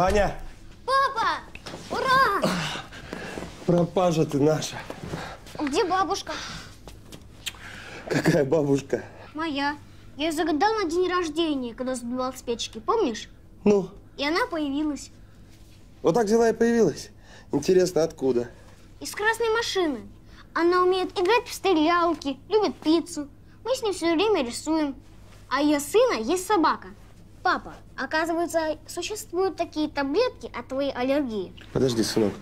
Ваня, Папа, ура! пропажа ты наша. Где бабушка? Какая бабушка? Моя. Я ее загадал на день рождения, когда сбивал с печки, помнишь? Ну, И она появилась. вот так взяла и появилась. Интересно, откуда? Из красной машины. Она умеет играть в стрелялки, любит пиццу. Мы с ней все время рисуем. А ее сына есть собака. Папа, оказывается, существуют такие таблетки от твоей аллергии. Подожди, сынок.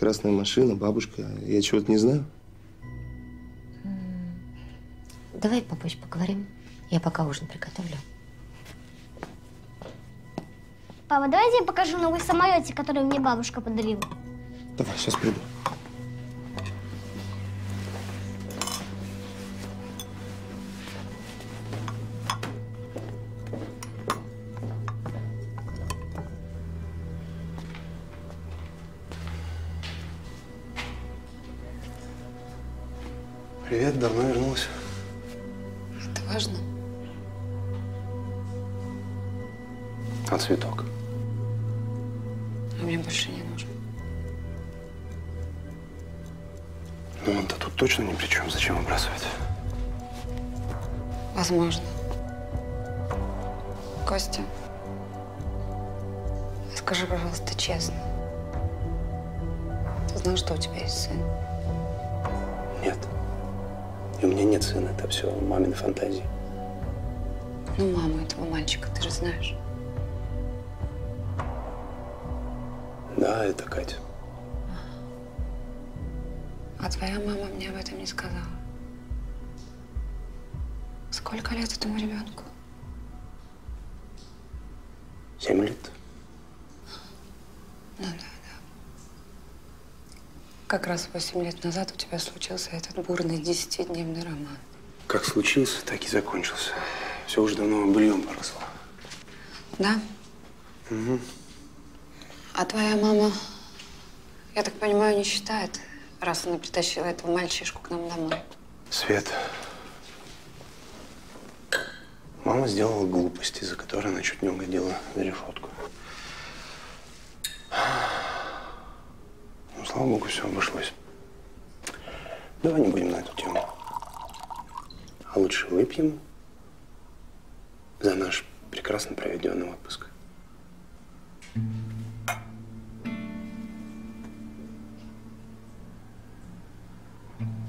Красная машина, бабушка. Я чего-то не знаю. Давай попозже поговорим. Я пока ужин приготовлю. Папа, давайте я покажу новый самолетик, который мне бабушка подарила. Давай, сейчас приду. Возможно. Костя, скажи, пожалуйста, честно. Ты знал, что у тебя есть сын? Нет. И у меня нет сына. Это все мамины фантазии. Ну, маму этого мальчика, ты же знаешь. Да, это Катя. А твоя мама мне об этом не сказала. Сколько лет этому ребенку? Семь лет. Ну да, да. Как раз восемь лет назад у тебя случился этот бурный десятидневный роман. Как случился, так и закончился. Все уже давно быльем поросло. Да? Угу. А твоя мама, я так понимаю, не считает, раз она притащила этого мальчишку к нам домой. Свет. Мама сделала глупость, из-за которой она чуть не угодила за решетку. Ну, слава богу, все обошлось. Давай не будем на эту тему. А лучше выпьем за наш прекрасно проведенный отпуск.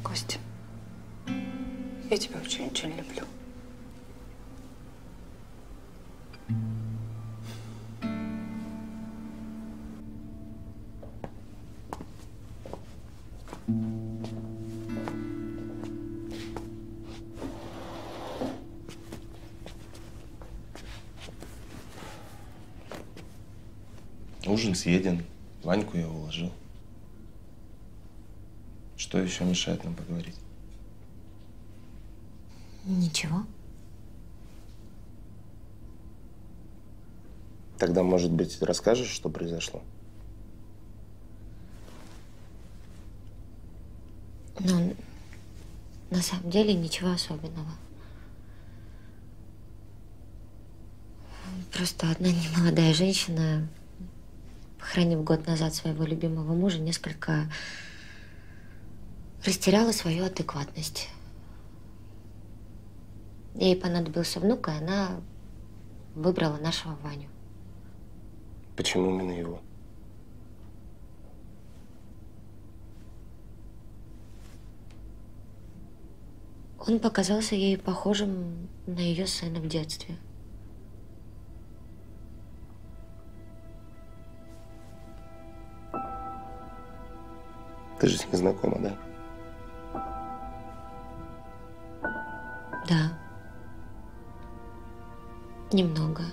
Костя, я тебя очень-очень люблю. Ужин съеден, Ваньку я уложил. Что еще мешает нам поговорить? Ничего. Тогда, может быть, расскажешь, что произошло? На самом деле ничего особенного. Просто одна немолодая женщина, похоронив год назад своего любимого мужа, несколько растеряла свою адекватность. Ей понадобился внук, и она выбрала нашего Ваню. Почему именно его? Он показался ей похожим на ее сына в детстве. Ты же с ним знакома, да? Да. Немного.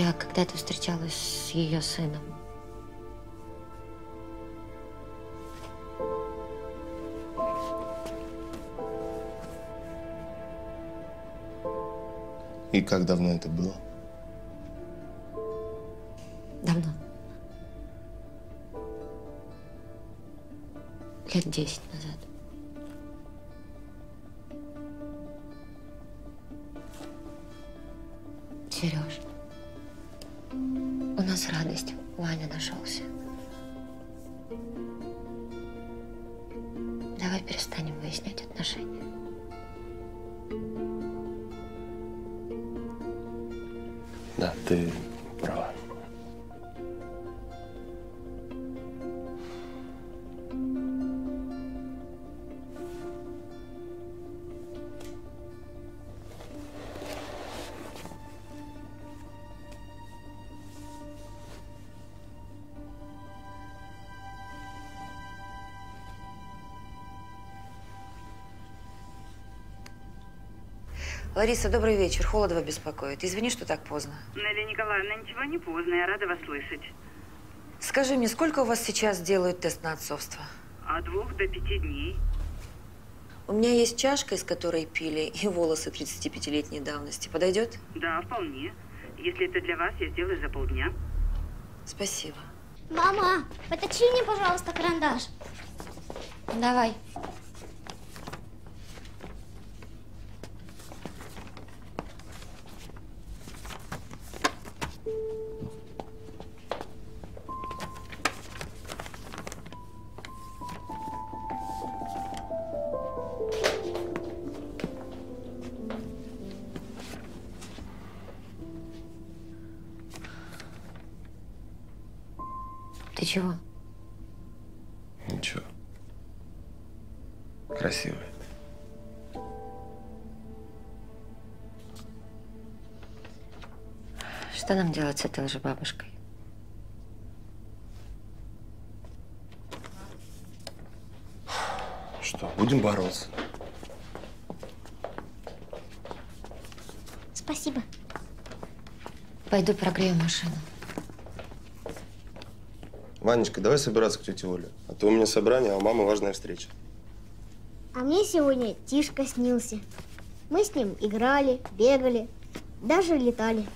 Я когда-то встречалась с ее сыном. И как давно это было? Давно. Лет десять назад. Сереж, у нас радость. Ваня нашелся. Давай перестанем выяснять отношения. Да, ты Лариса, добрый вечер. Холодова беспокоит. Извини, что так поздно. Нелли Николаевна, ничего не поздно, я рада вас слышать. Скажи мне, сколько у вас сейчас делают тест на отцовство? От двух до пяти дней. У меня есть чашка, из которой пили, и волосы 35-летней давности. Подойдет? Да, вполне. Если это для вас, я сделаю за полдня. Спасибо. Мама, поточи мне, пожалуйста, карандаш. Давай. Нам делать с этой лжебабушкой? Что, будем бороться? Спасибо. Пойду прогрею машину. Ванечка, давай собираться к тете Оле. А то у меня собрание, а у мамы важная встреча. А мне сегодня Тишка снился. Мы с ним играли, бегали, даже летали.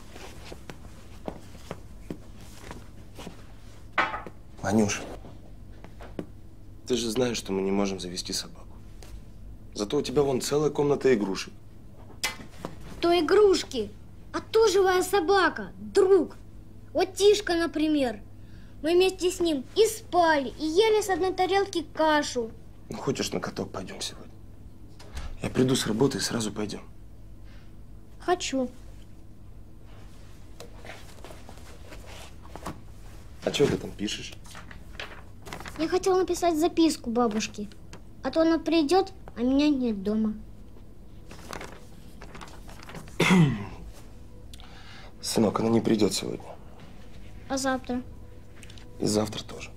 Ванюш, ты же знаешь, что мы не можем завести собаку. Зато у тебя вон целая комната игрушек. То игрушки, а то живая собака, друг. Вот Тишка, например. Мы вместе с ним и спали, и ели с одной тарелки кашу. Ну, хочешь, на каток пойдем сегодня? Я приду с работы и сразу пойдем. Хочу. А что ты там пишешь? Я хотела написать записку бабушке. А то она придет, а меня нет дома. Сынок, она не придет сегодня. А завтра? И завтра тоже.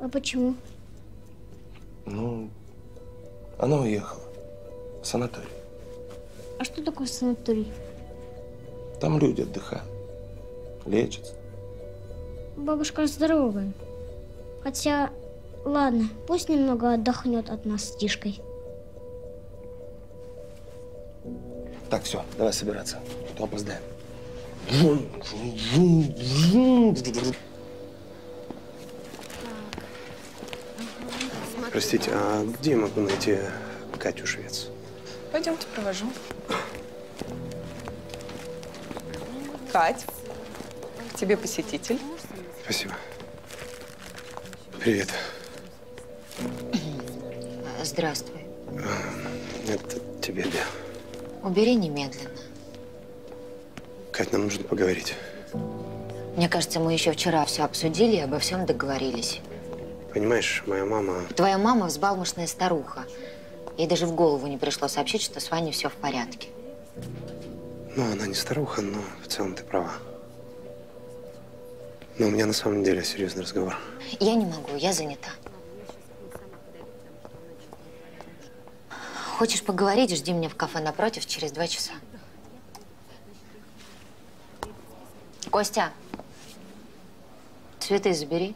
А почему? Ну, она уехала. В санаторий. А что такое санаторий? Там люди отдыхают. Лечатся. Бабушка здоровая. Хотя, ладно, пусть немного отдохнет от нас с Тишкой. Так, все, давай собираться. А то опоздаем. Простите, а где я могу найти Катю Швец? Пойдемте, провожу. Кать, к тебе посетитель. Спасибо. Привет. Здравствуй. Это тебе, да. Убери немедленно. Кать, нам нужно поговорить. Мне кажется, мы еще вчера все обсудили и обо всем договорились. Понимаешь, моя мама... Твоя мама взбалмошная старуха. Ей даже в голову не пришло сообщить, что с Ваней все в порядке. Ну, она не старуха, но в целом ты права. Но у меня на самом деле серьезный разговор. Я не могу, я занята. Хочешь поговорить, жди меня в кафе напротив через два часа. Костя, цветы забери.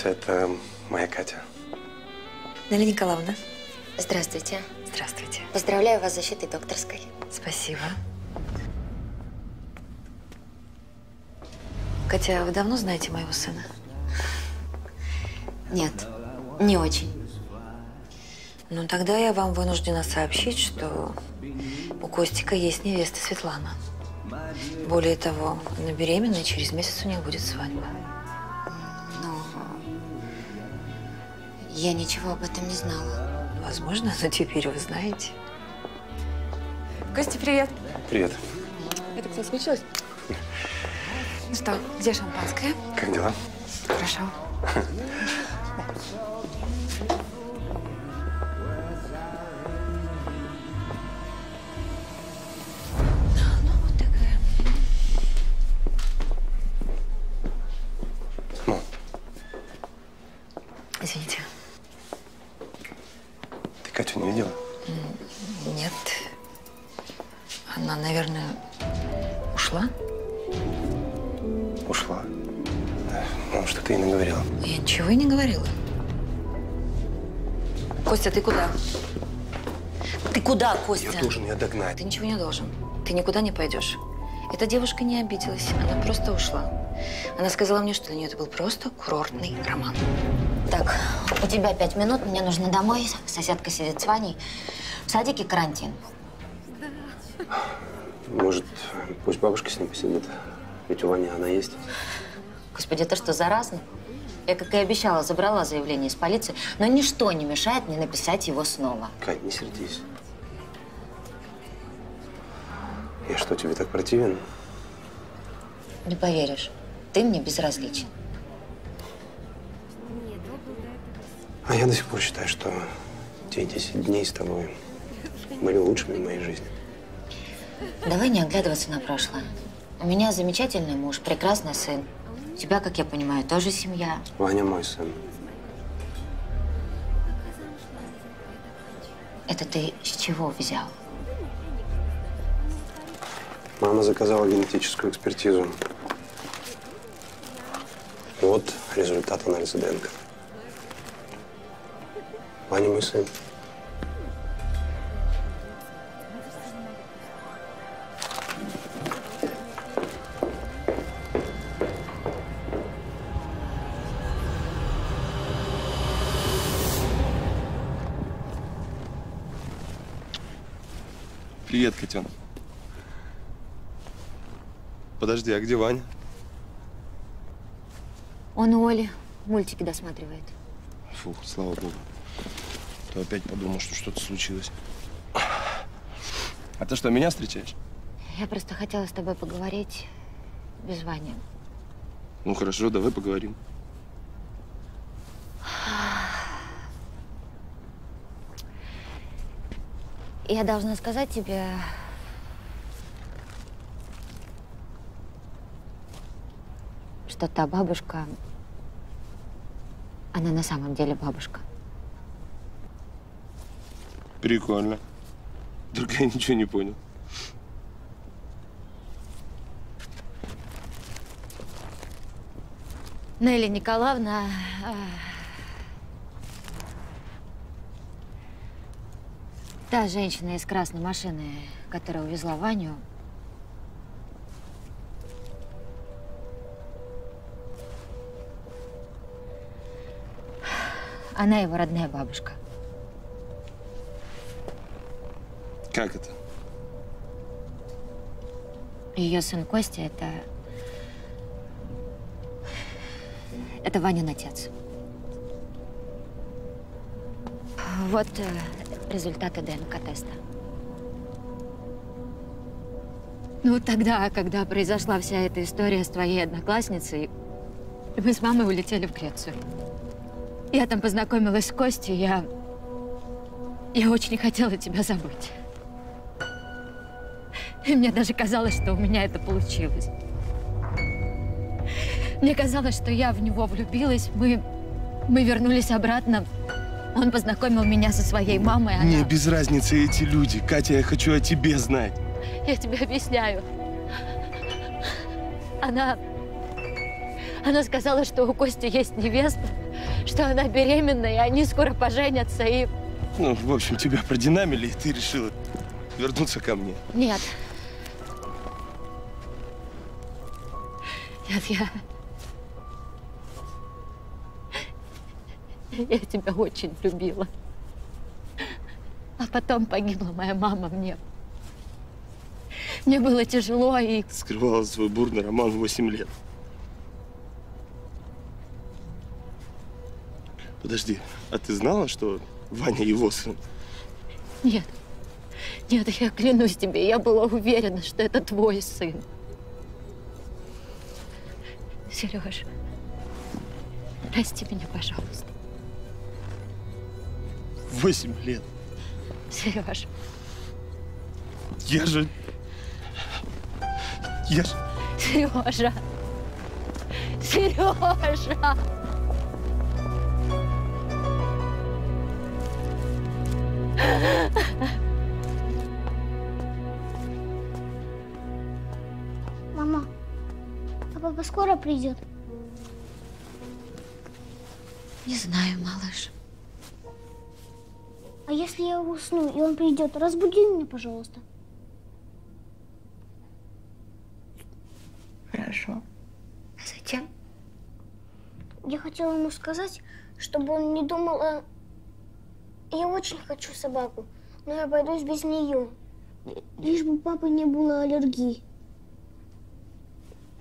Познакомься, это моя Катя. Нелли Николаевна. Здравствуйте. Здравствуйте. Поздравляю вас с защитой докторской. Спасибо. Катя, вы давно знаете моего сына? Нет, не очень. Ну, тогда я вам вынуждена сообщить, что у Костика есть невеста Светлана. Более того, она беременна, и через месяц у них будет свадьба. Я ничего об этом не знала. Возможно, но теперь вы знаете. Костя, привет. Привет. Я так соскучилась. Ну что, где шампанское? Как дела? Хорошо. Костя? Я должен ее догнать. Ты ничего не должен. Ты никуда не пойдешь. Эта девушка не обиделась, она просто ушла. Она сказала мне, что для нее это был просто курортный роман. Так, у тебя пять минут, мне нужно домой. Соседка сидит с Ваней. В садике карантин. Может, пусть бабушка с ним посидит? Ведь у Вани она есть. Господи, это что, заразно? Я, как и обещала, забрала заявление из полиции, но ничто не мешает мне написать его снова. Кать, не сердись. Я что, тебе так противен? Не поверишь, ты мне безразличен. А я до сих пор считаю, что те 10 дней с тобой были лучшими в моей жизни. Давай не оглядываться на прошлое. У меня замечательный муж, прекрасный сын. У тебя, как я понимаю, тоже семья. Ваня мой сын. Это ты с чего взял? Мама заказала генетическую экспертизу. Вот результат анализа ДНК. Ваня мой сын. Привет, котенок. Подожди, а где Ваня? Он у Оли мультики досматривает. Фух, слава богу. А То опять подумал, что что-то случилось. А ты что, меня встречаешь? Я просто хотела с тобой поговорить без Вани. Ну хорошо, давай поговорим. Я должна сказать тебе, что та бабушка, она на самом деле бабушка. Прикольно. Только я ничего не понял. Нелли Николаевна... а, Та женщина из красной машины, которая увезла Ваню, она его родная бабушка. Как это? Ее сын Костя – это… Это Ванин отец. Вот э, результаты ДНК-теста. Ну, тогда, когда произошла вся эта история с твоей одноклассницей, мы с мамой улетели в Грецию. Я там познакомилась с Костей, я… Я очень хотела тебя забыть. И мне даже казалось, что у меня это получилось. Мне казалось, что я в него влюбилась. Мы, мы вернулись обратно. Он познакомил меня со своей мамой. Она... Мне без разницы эти люди. Катя, я хочу о тебе знать. Я тебе объясняю. Она... Она сказала, что у Кости есть невеста, что она беременна, и они скоро поженятся, и… Ну, в общем, тебя продинамили, и ты решила вернуться ко мне. Нет. Нет, я… Я тебя очень любила. А потом погибла моя мама мне. Мне было тяжело и… Скрывала свой бурный роман 8 лет. Подожди, а ты знала, что Ваня его сын? Нет. Нет, я клянусь тебе, я была уверена, что это твой сын. Сереж, Прости меня, пожалуйста. Восемь лет. Сереж, Я же... Я же... Сережа. Сережа. Мама, а папа скоро придет? Не знаю, малыш. А если я усну, и он придет, разбуди меня, пожалуйста. Хорошо. А зачем? Я хотела ему сказать, чтобы он не думал о... Я очень хочу собаку, но я обойдусь без нее. Лишь бы папы не было аллергии.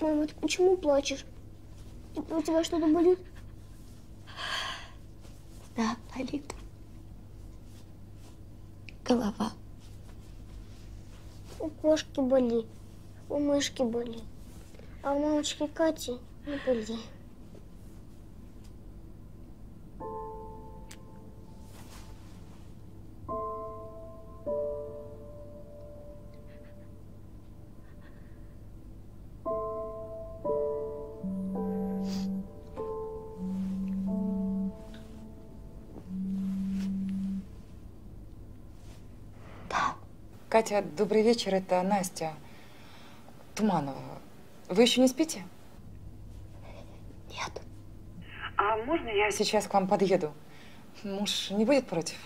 Мама, ты почему плачешь? У тебя что-то болит? Да, болит. Голова. У кошки болит, у мышки болит, а у мамочки Кати не болит. Катя, добрый вечер, это Настя Туманова. Вы еще не спите? Нет. А можно я сейчас к вам подъеду? Муж не будет против?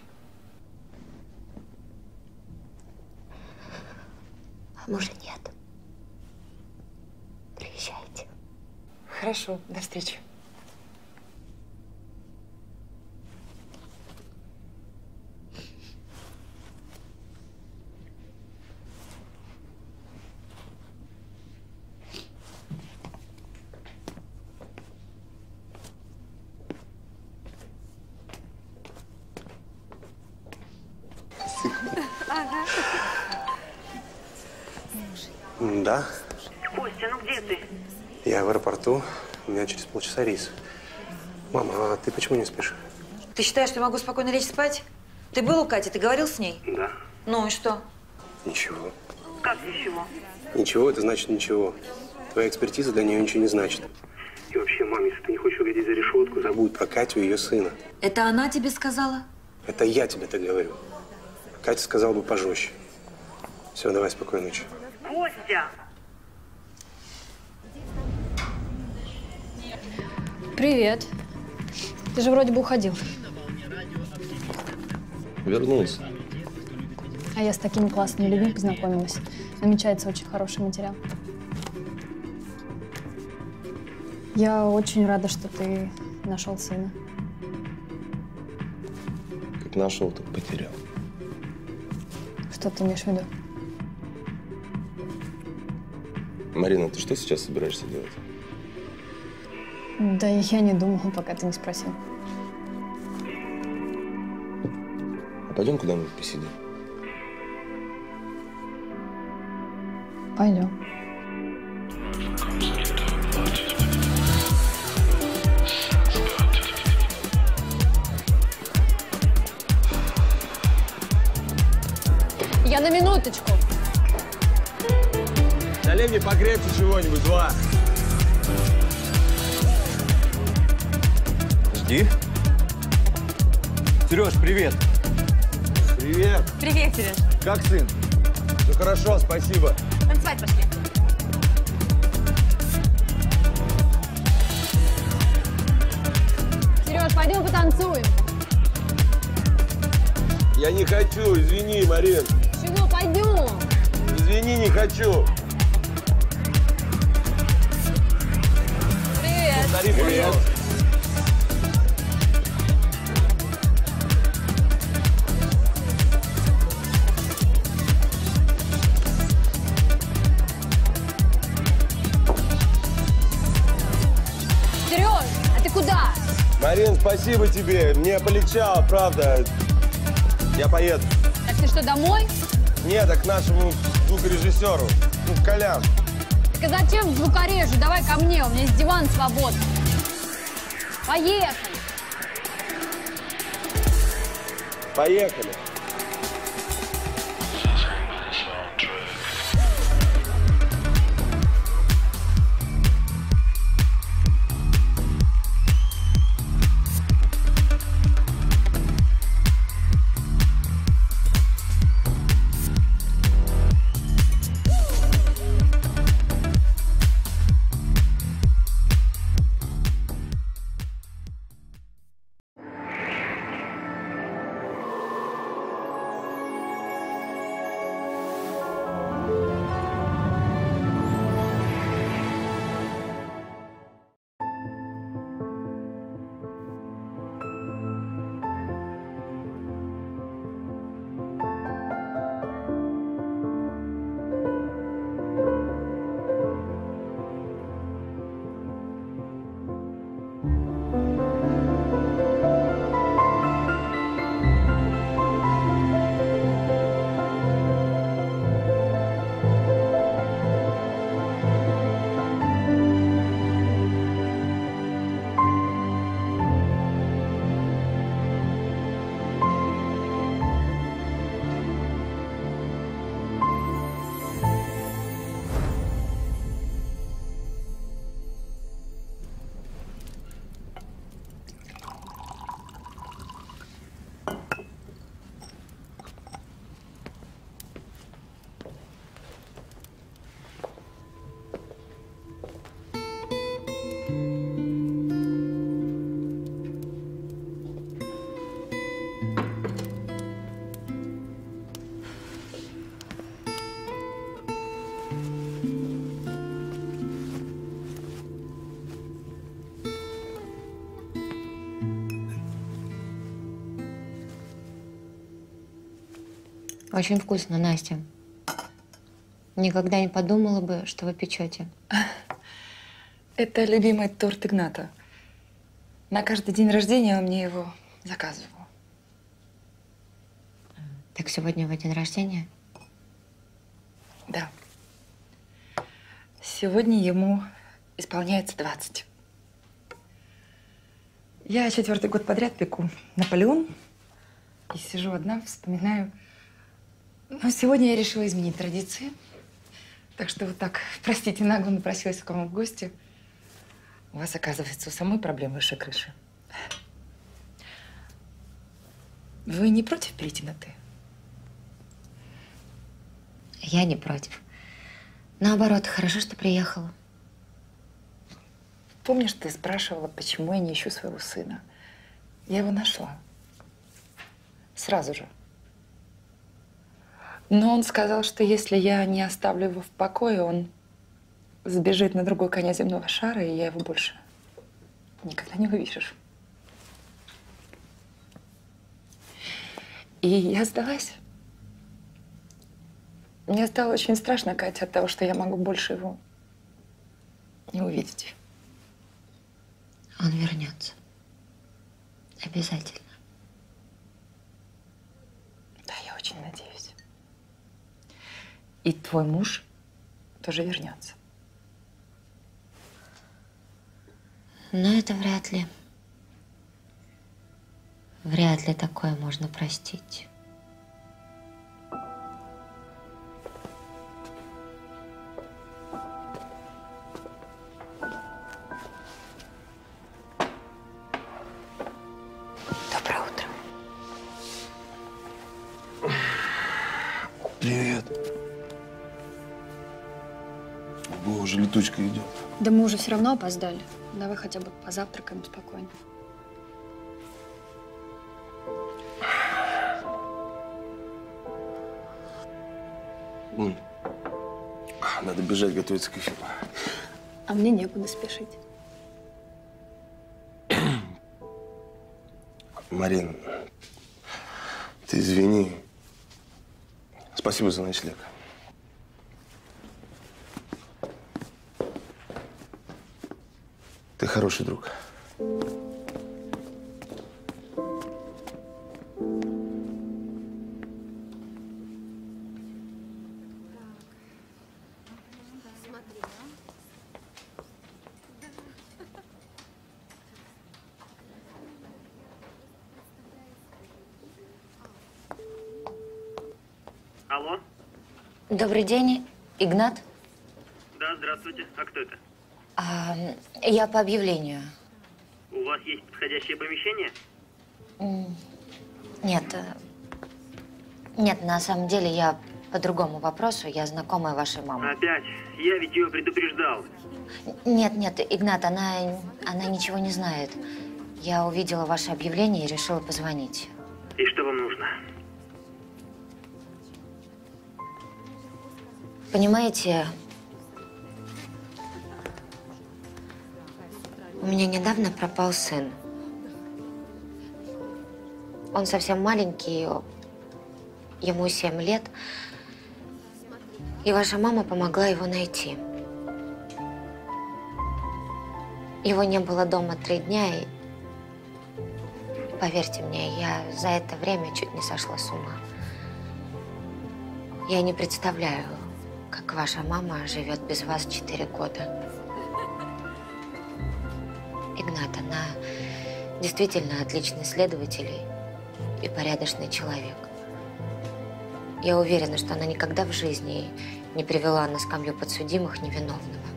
А мужа нет. Приезжайте. Хорошо, до встречи. Да, Костя, ну где ты? я в аэропорту. У меня через полчаса рейс. Мама, а ты почему не спишь? Ты считаешь, что я могу спокойно лечь спать? Ты был у Кати, ты говорил с ней? Да. Ну и что? Ничего. Как ничего? Ничего, это значит ничего. Твоя экспертиза для нее ничего не значит. И вообще, мам, если ты не хочешь угодить за решетку, забудь про Катю и ее сына. Это она тебе сказала? Это я тебе так говорю. Катя сказала бы пожестче. Все, давай, спокойной ночи. Костя! Привет. Ты же вроде бы уходил. Вернулся. А я с такими классными людьми познакомилась. Намечается очень хороший материал. Я очень рада, что ты нашел сына. Как нашел, так потерял. Что ты имеешь в виду? Марина, ты что сейчас собираешься делать? Да я не думала, пока ты не спросил. А пойдем куда-нибудь посидим? Пойдем. Я на минуточку. Налей мне погреться чего-нибудь, два. Жди. Сереж, привет. Привет. Привет, Сереж. Как сын? Все хорошо, спасибо. Танцевать пошли. Сереж, пойдем потанцуем. Я не хочу, извини, Марин. Чего, пойдем? Извини, не хочу. Привет. Сереж, а ты куда? Марин, спасибо тебе. Мне полегчало, правда. Я поеду. Так ты что, домой? Нет, так к нашему звукорежиссеру. Ну, в Колян. Так а зачем звукорежу? Давай ко мне, у меня есть диван свободный. Поехали! Поехали. Очень вкусно, Настя. Никогда не подумала бы, что вы печете. Это любимый торт Игната. На каждый день рождения он мне его заказывал. Так сегодня его день рождения? Да. Сегодня ему исполняется 20. Я четвертый год подряд пеку Наполеон. И сижу одна, вспоминаю. Но сегодня я решила изменить традиции. Так что вот так, простите, нагло напросилась к вам в гости. У вас, оказывается, у самой проблемы выше крыши. Вы не против перейти на «ты»? Я не против. Наоборот, хорошо, что приехала. Помнишь, ты спрашивала, почему я не ищу своего сына? Я его нашла. Сразу же. Но он сказал, что если я не оставлю его в покое, он сбежит на другой конец земного шара, и я его больше никогда не увижу. И я сдалась. Мне стало очень страшно, Катя, от того, что я могу больше его не увидеть. Он вернется. Обязательно. Да, я очень надеюсь. И твой муж тоже вернется. Но это вряд ли. Вряд ли такое можно простить. Летучка идет. Да мы уже все равно опоздали. Давай хотя бы позавтракаем спокойно. М. Надо бежать готовиться к эфиру. А мне некуда спешить. Марин, ты извини. Спасибо за ночлег. хороший друг. Алло. Добрый день, Игнат. Да, здравствуйте. А кто это? А, я по объявлению. У вас есть подходящее помещение? Нет, э, нет, на самом деле я по другому вопросу. Я знакомая вашей мамы. Опять? Я ведь ее предупреждал. Нет, нет, Игнат, она, она ничего не знает. Я увидела ваше объявление и решила позвонить. И что вам нужно? Понимаете, у меня недавно пропал сын. Он совсем маленький, ему 7 лет. И ваша мама помогла его найти. Его не было дома три дня, и поверьте мне, я за это время чуть не сошла с ума. Я не представляю, как ваша мама живет без вас четыре года. Игнат, она действительно отличный следователь и порядочный человек. Я уверена, что она никогда в жизни не привела на скамью подсудимых невиновного.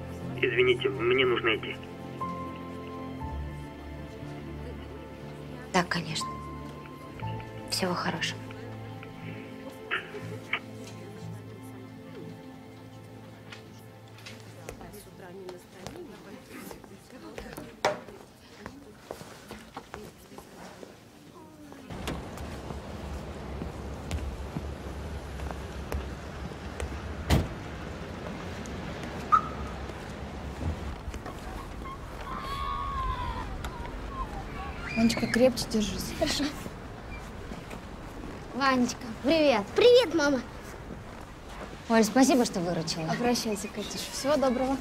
Извините, мне нужно идти. Да, конечно. Всего хорошего. Крепче держись. Хорошо. Ванечка, привет. Привет, мама. Оль, спасибо, что выручила. Обращайся, Катюш. Всего доброго.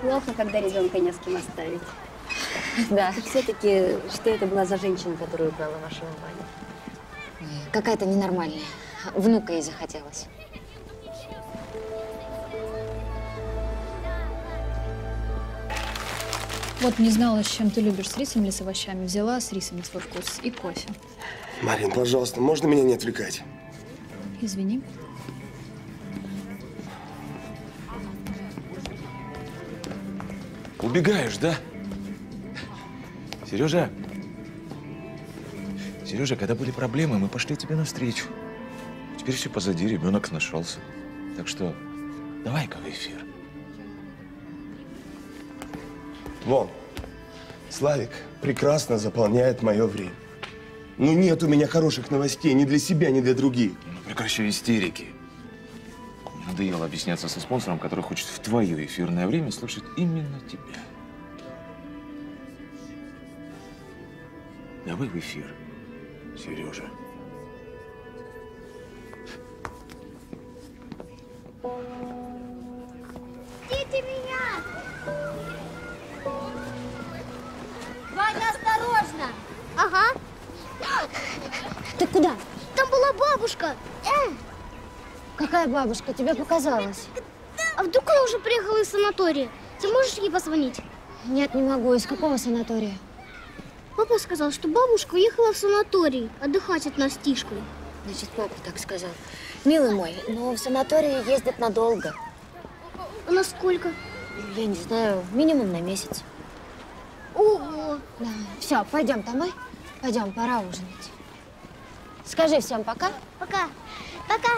Плохо, когда ребенка не с кем оставить. Да. Все-таки, что это была за женщина, которая украла вашего Ваню? Какая-то ненормальная. Внука ей захотелось. Вот не знала, с чем ты любишь, с рисом или с овощами. Взяла с рисом на свой вкус и кофе. Марин, пожалуйста, можно меня не отвлекать? Извини. Убегаешь, да? Сережа, Сережа, когда были проблемы, мы пошли тебе навстречу. Теперь все позади, ребенок нашелся. Так что давай-ка в эфир. Вон, Славик прекрасно заполняет мое время. Ну нет у меня хороших новостей ни для себя, ни для других. Ну, прекращай истерики. Мне надоело объясняться со спонсором, который хочет в твое эфирное время слушать именно тебя. Давай в эфир, Сережа. Ждите меня! Ваня, осторожно! Ага. Ты куда? Там была бабушка. Э, Какая бабушка? Тебе показалось. А вдруг она уже приехала из санатория? Ты можешь ей позвонить? Нет, не могу. Из какого санатория? Папа сказал, что бабушка уехала в санаторий отдыхать от нас с Тишкой. Значит, папа так сказал. Милый мой, но в санатории ездят надолго. А на сколько? Я не знаю, минимум на месяц. Ого! Да. Все, пойдем домой. Пойдем, пора ужинать. Скажи всем пока. Пока. Пока.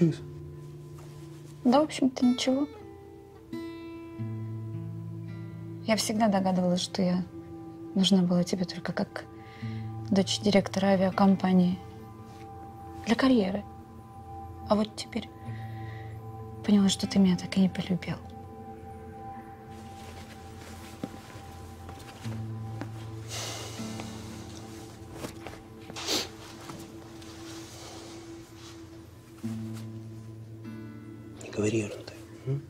Случилось? Да, в общем-то, ничего. Я всегда догадывалась, что я нужна была тебе только как дочь директора авиакомпании. Для карьеры. А вот теперь поняла, что ты меня так и не полюбил. М?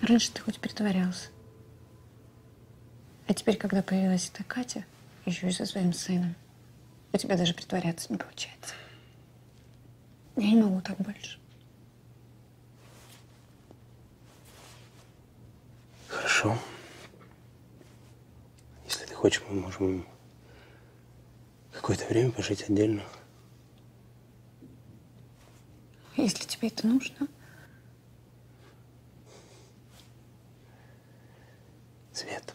Раньше ты хоть притворялся. А теперь, когда появилась эта Катя, еще и со своим сыном, у тебя даже притворяться не получается. Я не могу так больше. Хорошо. Если ты хочешь, мы можем какое-то время пожить отдельно. Если тебе это нужно. Свет,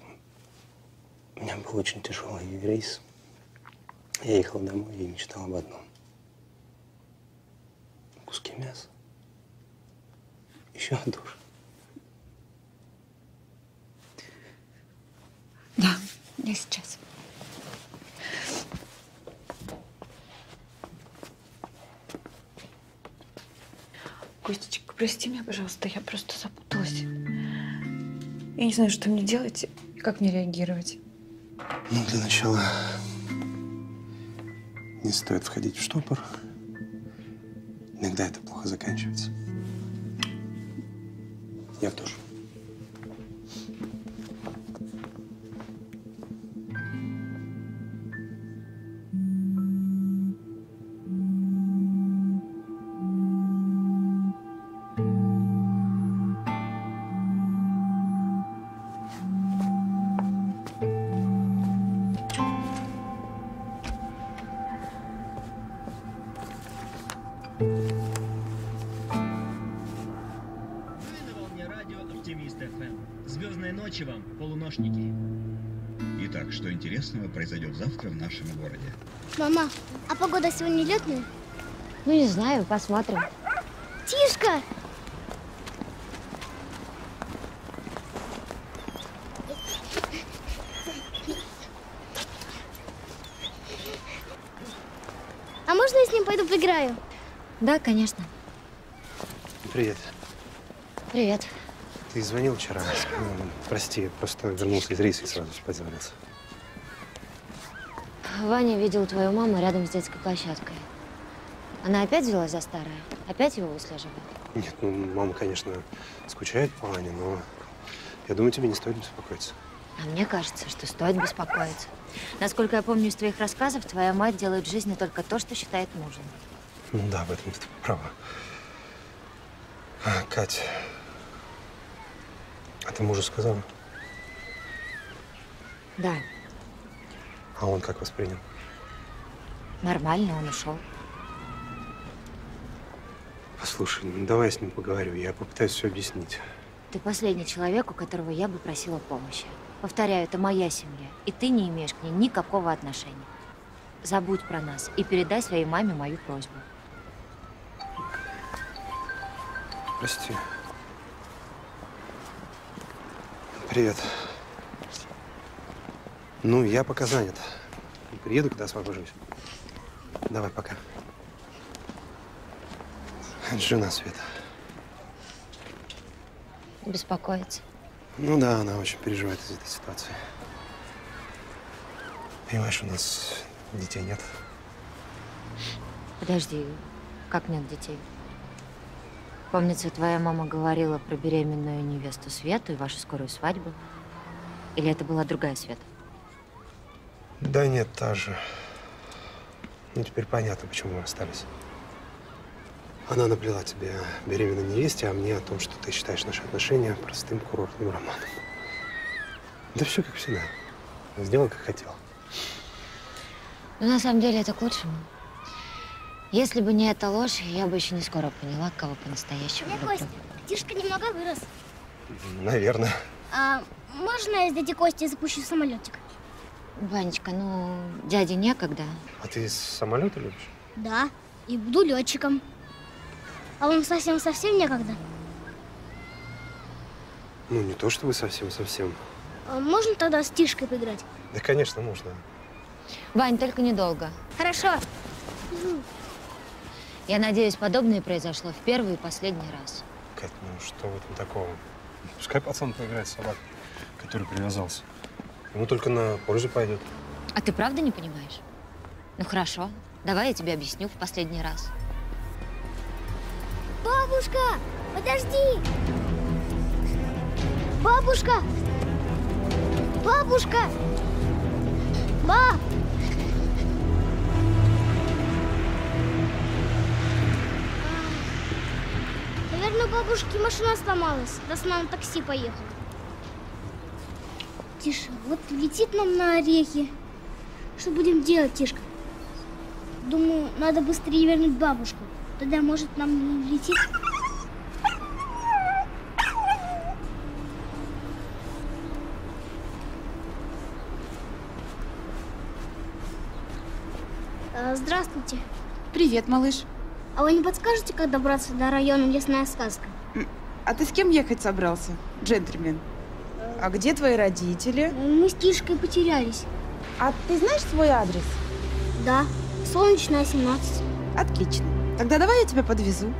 у меня был очень тяжелый рейс. Я ехал домой и мечтал об одном. Куски мяса. Еще о душе. Да, я сейчас. Костечка, прости меня, пожалуйста, я просто запуталась. Я не знаю, что мне делать и как мне реагировать. Ну, для начала не стоит входить в штопор. Иногда это плохо заканчивается. Я тоже. Произойдет завтра в нашем городе? Мама, а погода сегодня летная? Ну, не знаю, посмотрим. Тишка! А можно я с ним пойду поиграю? Да, конечно. Привет. Привет. Ты звонил вчера? Ну, Прости, я просто вернулся из рейса и сразу позвонился. Ваня видел твою маму рядом с детской площадкой. Она опять взялась за старое? Опять его выслеживает? Нет, ну, мама, конечно, скучает по Ане, но я думаю, тебе не стоит беспокоиться. А мне кажется, что стоит беспокоиться. Насколько я помню из твоих рассказов, твоя мать делает в жизни только то, что считает нужным. Ну да, в этом ты права. А, Кать, а ты мужу сказала? Да, А он как воспринял? нормально, он ушел. Послушай, ну, давай я с ним поговорю, я попытаюсь все объяснить. Ты последний человек, у которого я бы просила помощи. Повторяю, это моя семья, и ты не имеешь к ней никакого отношения. Забудь про нас и передай своей маме мою просьбу. Прости. Привет. Ну, я пока занят. Приеду, когда освобожусь. Давай, пока. Это Жена Света. Беспокоиться. Ну да, она очень переживает из этой ситуации. Понимаешь, у нас детей нет. Подожди, как нет детей? Помнится, твоя мама говорила про беременную невесту Свету и вашу скорую свадьбу. Или это была другая Света? Да нет, та же. Ну, теперь понятно, почему мы расстались. Она наплела тебе беременной невесте, а мне о том, что ты считаешь наши отношения простым курортным романом. Да все как всегда. Сделал, как хотел. Но на самом деле это к лучшему. Если бы не эта ложь, я бы еще не скоро поняла, кого по-настоящему Дядя люблю. Костя, Тишка немного вырос. Наверное. А Можно я с дяди Костей запущу самолетик? Ванечка, ну, дяде некогда. А ты самолеты любишь? Да, и буду летчиком. А вам совсем-совсем некогда? Ну, не то чтобы совсем-совсем. А можно тогда с Тишкой поиграть? Да, конечно, можно. Вань, только недолго. Хорошо. Я надеюсь, подобное произошло в первый и последний раз. Кать, ну что в этом такого? Пускай пацан поиграет с собакой, который привязался. Ему только на пользу пойдет. А ты правда не понимаешь? Ну хорошо, давай я тебе объясню в последний раз. Бабушка, подожди! Бабушка! Бабушка! Ба! Наверное, у бабушки машина сломалась, раз она на такси поехала. Тише, вот летит нам на орехи. Что будем делать, Тишка? Думаю, надо быстрее вернуть бабушку. Тогда, может, нам не летит? А, Здравствуйте. Привет, малыш. А вы не подскажете, как добраться до района Лесная сказка? А ты с кем ехать собрался, джентльмен? А где твои родители? Мы с Тишкой потерялись. А ты знаешь свой адрес? Да, Солнечная, 17. Отлично. Тогда давай я тебя подвезу.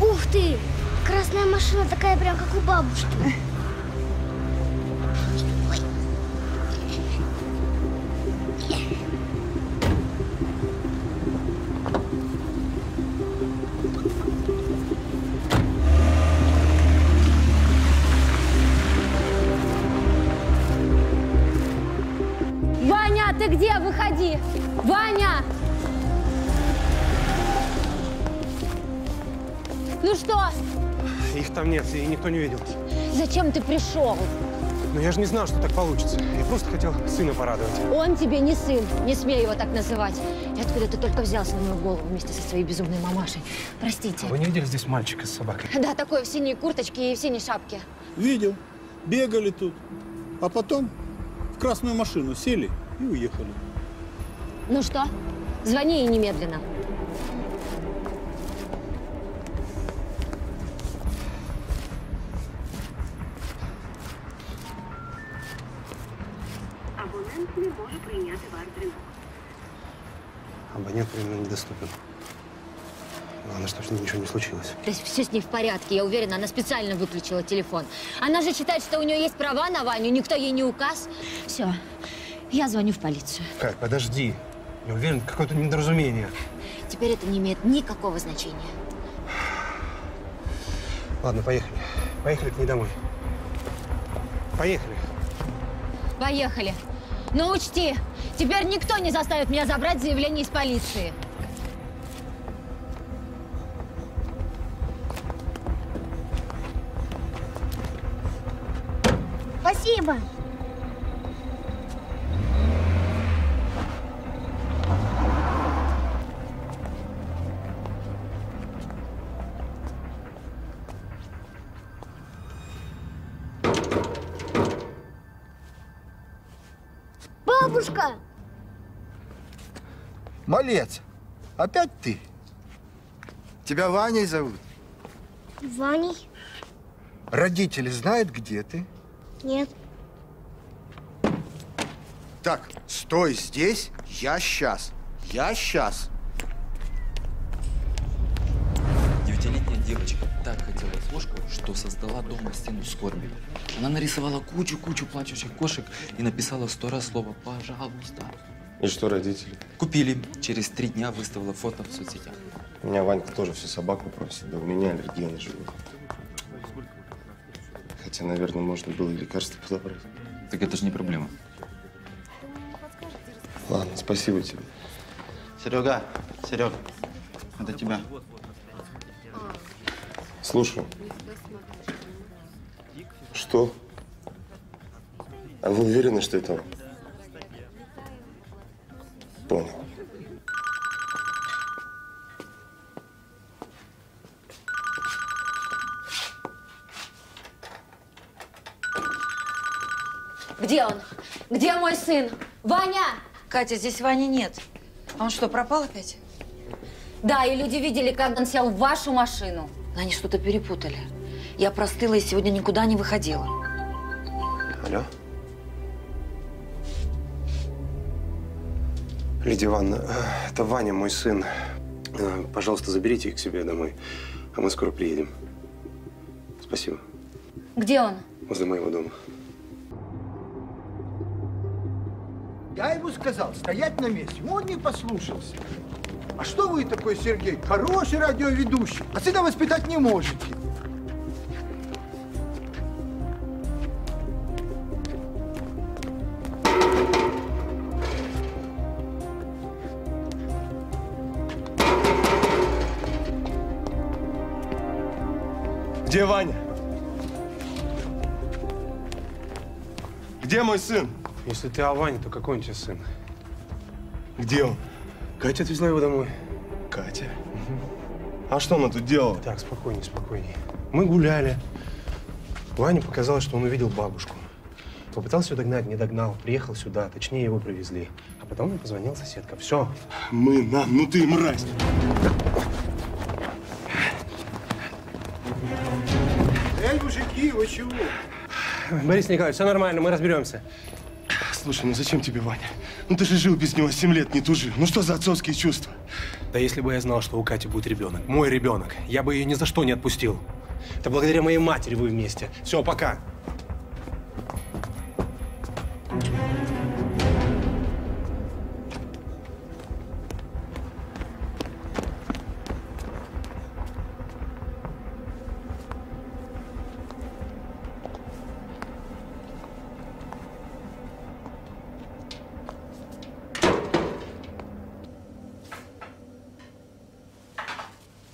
Ух ты! Красная машина такая прям, как у бабушки. никто не видел. зачем ты пришел? Но я же не знал, что так получится. Я просто хотел сына порадовать. Он тебе не сын, не смей его так называть. И откуда ты только взялся на мою голову вместе со своей безумной мамашей? Простите. Вы не видели здесь мальчика с собакой? Да, такой в синей курточке и в синей шапке. Видел. Бегали тут. А потом в красную машину сели и уехали. Ну что, звони ей немедленно. Недоступен. Главное, чтобы с ним ничего не случилось. Есть все с ней в порядке, я уверена, она специально выключила телефон. Она же считает, что у нее есть права на Ваню, никто ей не указ. Все, я звоню в полицию. Кать, подожди. Я уверен, какое-то недоразумение. Теперь это не имеет никакого значения. Ладно, поехали. Поехали к ней домой. Поехали. Поехали. Но учти, теперь никто не заставит меня забрать заявление из полиции. Спасибо. Бабушка! Малец, опять ты? Тебя Ваней зовут? Ваней? Родители знают, где ты? Нет. Так, стой здесь, я сейчас. Я сейчас. Девятилетняя девочка так хотела кошку, что создала дома стену скорби. Она нарисовала кучу-кучу плачущих кошек и написала сто раз слово «пожалуйста». И что родители? Купили. Через три дня выставила фото в соцсетях. У меня Ванька тоже всю собаку просит, да у меня аллергия на животных. Хотя, наверное, можно было и лекарства подобрать. Так это же не проблема. Ладно, спасибо тебе. Серега, Серег, это тебя. Слушаю. Что? А вы уверены, что это он? Понял. Где он? Где мой сын? Ваня! Катя, здесь Вани нет. А он что, пропал опять? Да, и люди видели, как он сел в вашу машину. Они что-то перепутали. Я простыла и сегодня никуда не выходила. Алло? Лидия Ивановна, э, это Ваня, мой сын. Э, Пожалуйста, заберите их к себе домой, а мы скоро приедем. Спасибо. Где он? Возле моего дома. Я ему сказал стоять на месте, он не послушался. А что вы такой, Сергей, хороший радиоведущий, а сына воспитать не можете? Где Ваня? Где мой сын? Если ты о Ване, то какой он тебе сын? Где он? Катя отвезла его домой. Катя? А что она тут делала? Так, спокойней, спокойней. Мы гуляли. Ване показалось, что он увидел бабушку. Попытался ее догнать, не догнал. Приехал сюда, точнее, его привезли. А потом мне позвонила соседка. Все. Мы, на, ну ты мразь. Эй, мужики, вы чего? Борис Николаевич, все нормально, мы разберемся. Слушай, ну зачем тебе Ваня? Ну ты же жил без него 7 лет, не тужил. Ну что за отцовские чувства? Да если бы я знал, что у Кати будет ребенок, мой ребенок, я бы ее ни за что не отпустил. Это благодаря моей матери вы вместе. Все, пока.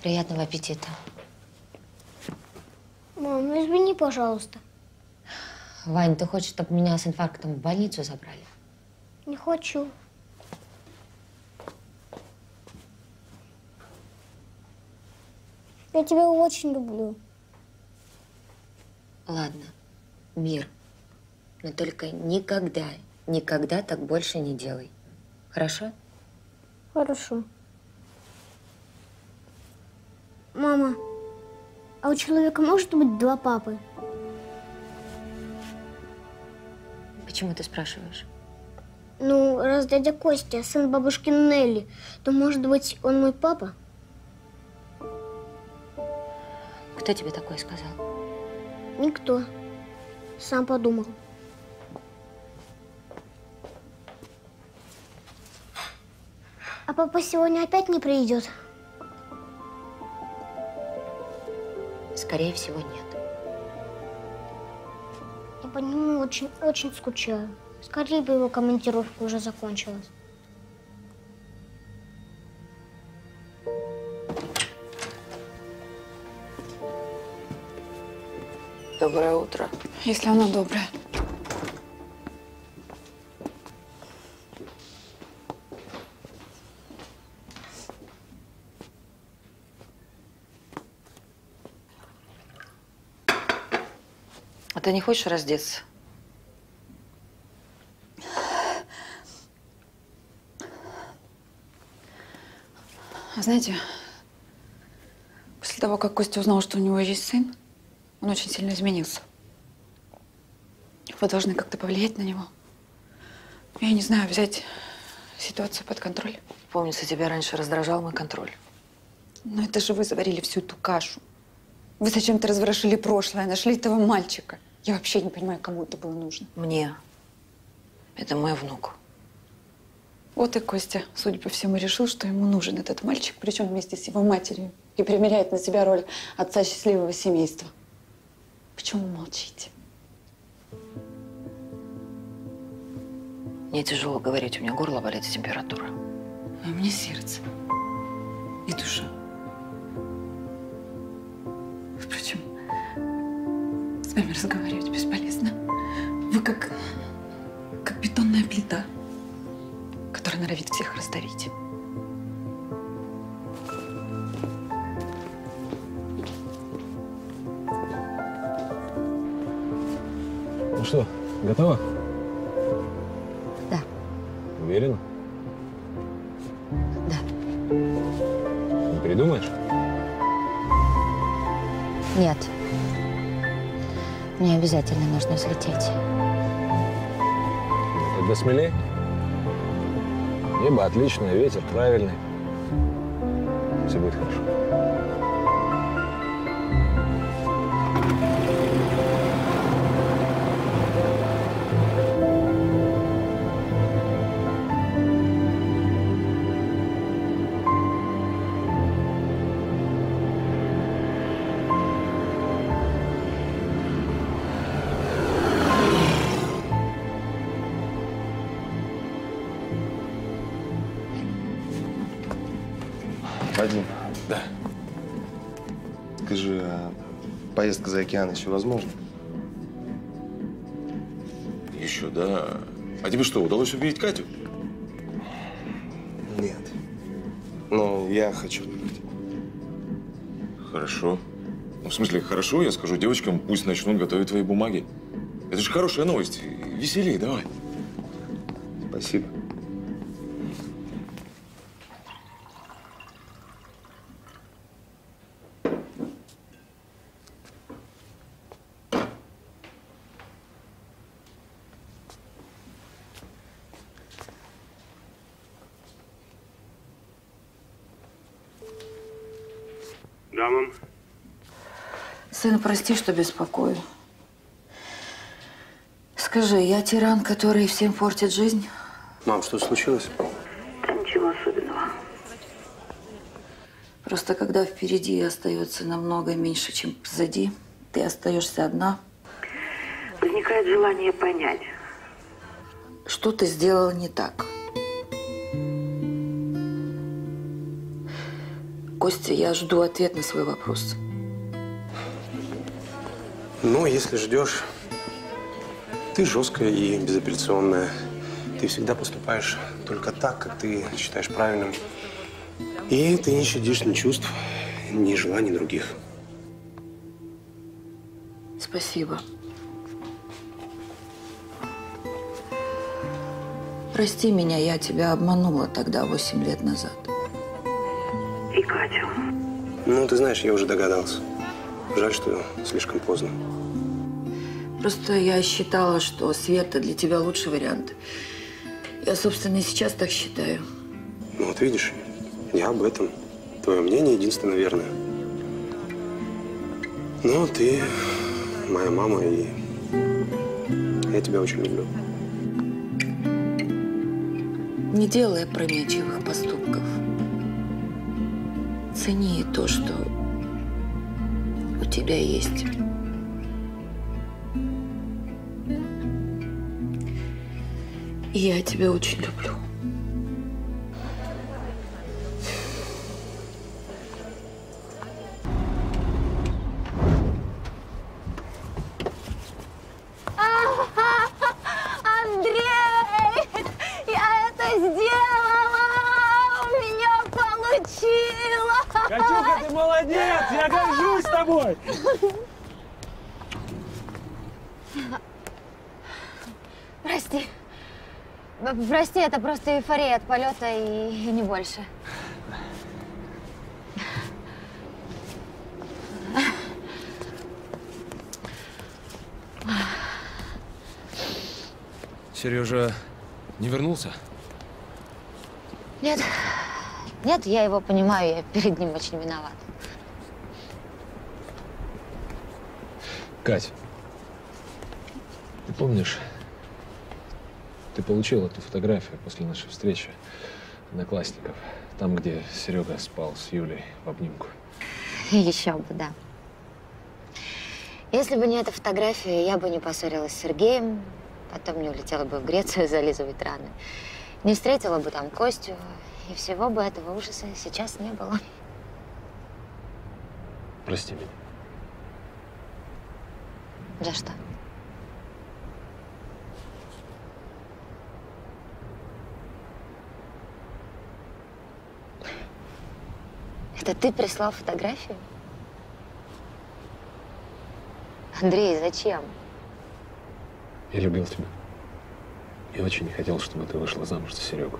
Приятного аппетита. Мам, ну извини, пожалуйста. Вань, ты хочешь, чтобы меня с инфарктом в больницу забрали? Не хочу. Я тебя очень люблю. Ладно, мир. Но только никогда, никогда так больше не делай. Хорошо? Хорошо. Мама, а у человека может быть два папы? Почему ты спрашиваешь? Ну, раз дядя Костя сын бабушки Нелли, то, может быть, он мой папа? Кто тебе такое сказал? Никто. Сам подумал. А папа сегодня опять не придет? Скорее всего, нет. Я по нему очень-очень скучаю. Скорее бы его командировка уже закончилась. Доброе утро. Если оно доброе. Ты не хочешь раздеться? А знаете, после того, как Костя узнал, что у него есть сын, он очень сильно изменился. Вы должны как-то повлиять на него. Я не знаю, взять ситуацию под контроль. Помнится, тебя раньше раздражал мой контроль. Но это же вы заварили всю эту кашу. Вы зачем-то разворошили прошлое, нашли этого мальчика. Я вообще не понимаю, кому это было нужно. Мне. Это мой внук. Вот и Костя, судя по всему, решил, что ему нужен этот мальчик, причем вместе с его матерью, и примеряет на себя роль отца счастливого семейства. Почему молчите? Мне тяжело говорить, у меня горло болит и температура. А мне сердце и душа. Впрочем, с вами разговаривать бесполезно. Вы как, как бетонная плита, которая норовит всех раздавить. Ну что, готово? Уверена? Да. Не передумаешь? Нет. Мне обязательно нужно взлететь. Тогда смелее. Небо отличное, ветер правильный. Все будет хорошо. За океан еще возможна? Еще, да. А тебе что, удалось увидеть Катю? Нет. Но я хочу. Хорошо. Ну, в смысле, хорошо, я скажу девочкам, пусть начнут готовить твои бумаги. Это же хорошая новость. Веселей, давай. Спасибо. Да, мам. Сын, прости, что беспокою. Скажи, я тиран, который всем портит жизнь? Мам, что случилось? Да ничего особенного. Просто когда впереди остается намного меньше, чем позади, ты остаешься одна. Возникает желание понять, что ты сделала не так. Костя, я жду ответ на свой вопрос. Ну, если ждешь, ты жесткая и безапелляционная. Ты всегда поступаешь только так, как ты считаешь правильным. И ты не щадишь ни чувств, ни желаний других. Спасибо. Прости меня, я тебя обманула тогда, восемь лет назад. И Катю. Ну, ты знаешь, я уже догадался. Жаль, что слишком поздно. Просто я считала, что Света для тебя лучший вариант. Я, собственно, и сейчас так считаю. Ну, вот видишь, я об этом. Твое мнение единственно верное. Ну, ты моя мама, и я тебя очень люблю. Не делай опрометчивых поступков. Цени то, что у тебя есть. Я тебя очень люблю. Прости, это просто эйфория от полета и, и не больше. Сережа не вернулся? Нет, нет, я его понимаю, я перед ним очень виновата. Кать, ты помнишь, получил эту фотографию после нашей встречи одноклассников, там, где Серега спал с Юлей в обнимку. Еще бы, да. Если бы не эта фотография, я бы не поссорилась с Сергеем, потом не улетела бы в Грецию зализывать раны. Не встретила бы там Костю, и всего бы этого ужаса сейчас не было. Прости меня. За что? Это ты прислал фотографию? Андрей, зачем? Я любил тебя. Я очень не хотел, чтобы ты вышла замуж за Серегу.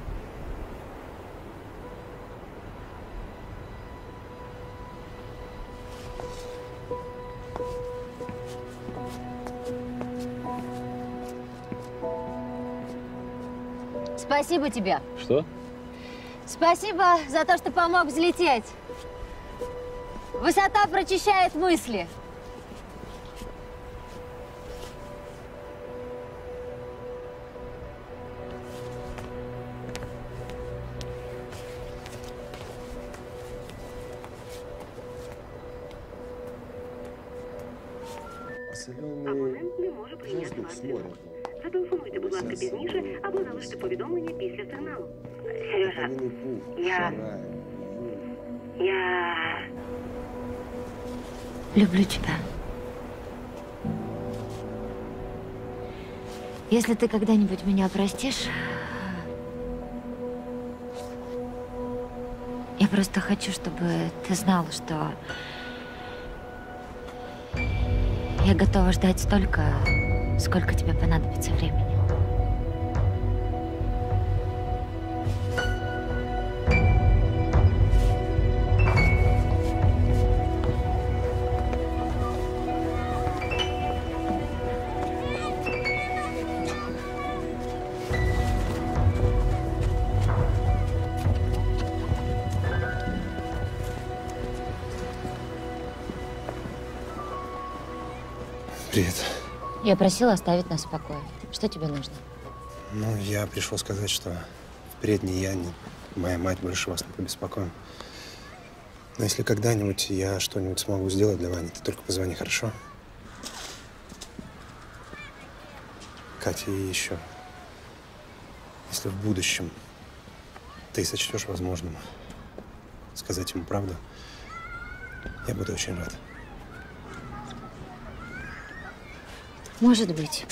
Спасибо тебе. Что? Спасибо за то, что помог взлететь. Высота прочищает мысли. Соленый воздух с моря. Зателефонуйте, будь ласка, пізніше або залиште повідомлення після сигналу. Сережа, Каменный пух, я... сарай. Я... Люблю тебя. Если ты когда-нибудь меня простишь, я просто хочу, чтобы ты знал, что я готова ждать столько, сколько тебе понадобится времени. Я просила оставить нас в покое. Что тебе нужно? Ну, я пришел сказать, что впредь ни я, ни моя мать больше вас не побеспокоим. Но если когда-нибудь я что-нибудь смогу сделать для Вани, ты только позвони, хорошо? Катя, и еще. Если в будущем ты сочтешь возможным сказать ему правду, я буду очень рад. Может быть.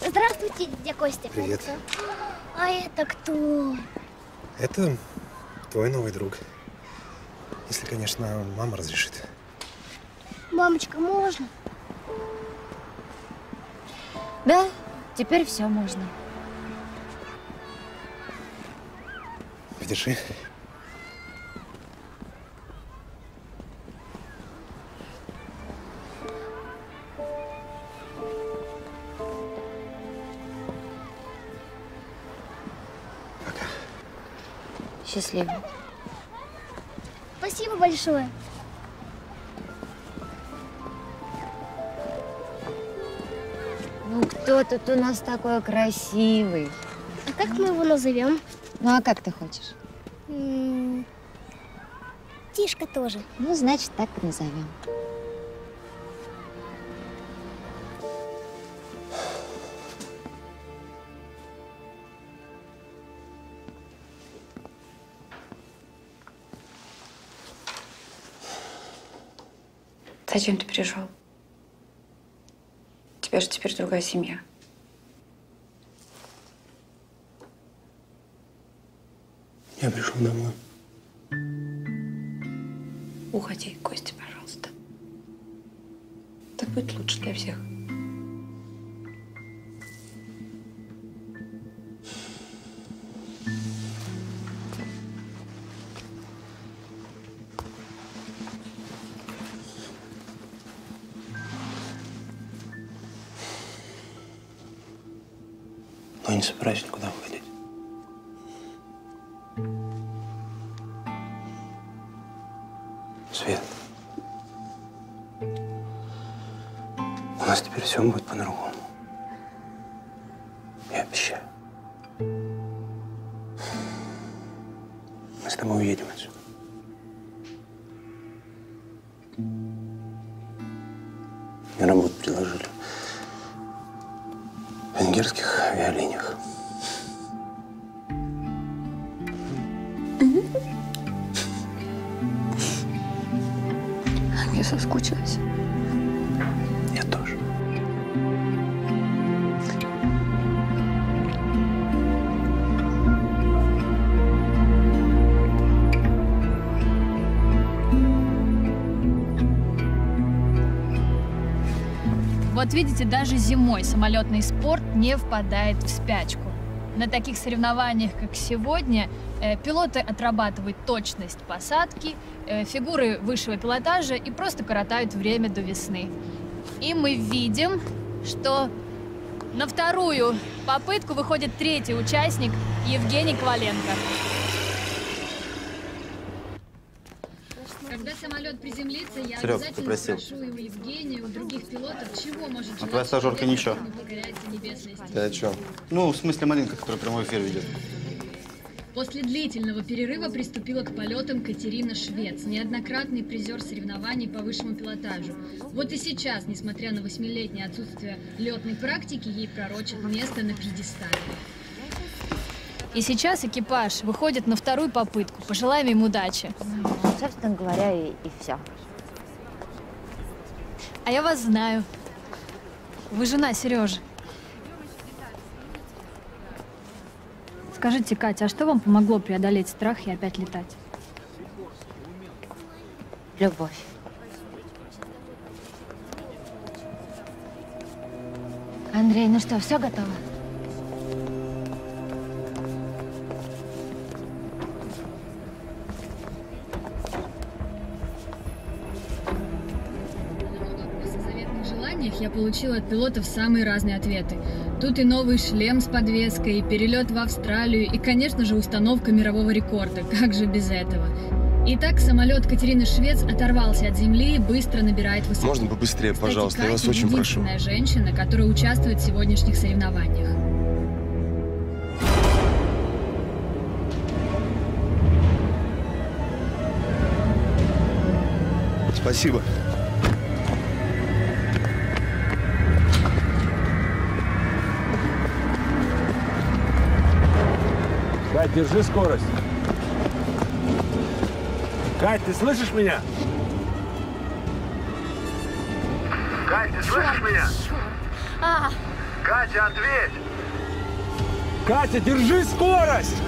Здравствуйте, дядя Костя. Привет. А это кто? Это твой новый друг. Если, конечно, мама разрешит. Мамочка, можно? Да, теперь все можно. Подержи. Счастливо. Спасибо большое. Ну, кто тут у нас такой красивый? А как мы его назовем? Ну, а как ты хочешь? М, Тишка тоже. Ну, значит, так и назовем. Зачем ты пришел? У тебя же теперь другая семья. Я пришел домой. Уходи, Костя, пожалуйста. Так будет лучше для всех. Но я Вот видите, даже зимой самолетный спорт не впадает в спячку. На таких соревнованиях, как сегодня, э, пилоты отрабатывают точность посадки, э, фигуры высшего пилотажа и просто коротают время до весны. И мы видим, что на вторую попытку выходит третий участник Евгений Коваленко. Когда самолет приземлится, я Серёг, ты обязательно просил. спрошу А твоя стажерка ничего. Ты о чем? Ну, в смысле Малинка, которая прямой эфир ведет. После длительного перерыва приступила к полетам Катерина Швец, неоднократный призер соревнований по высшему пилотажу. Вот и сейчас, несмотря на восьмилетнее отсутствие летной практики, ей пророчат место на пьедестале. И сейчас экипаж выходит на вторую попытку. Пожелаем им удачи. Собственно говоря, и, и все. А я вас знаю. Вы жена Сережи. Скажите, Катя, а что вам помогло преодолеть страх и опять летать? Любовь. Андрей, ну что, все готово? Получила от пилотов самые разные ответы. Тут и новый шлем с подвеской, и перелет в Австралию, и, конечно же, установка мирового рекорда. Как же без этого? Итак, самолет Катерины Швец оторвался от земли и быстро набирает высоту. Можно побыстрее, Кстати, пожалуйста, я вас Катя очень прошу. единственная женщина, которая участвует в сегодняшних соревнованиях. Спасибо. Кать, держи скорость. Кать, ты слышишь меня? Кать, ты слышишь меня? А, Катя, ответь! Катя, держи скорость!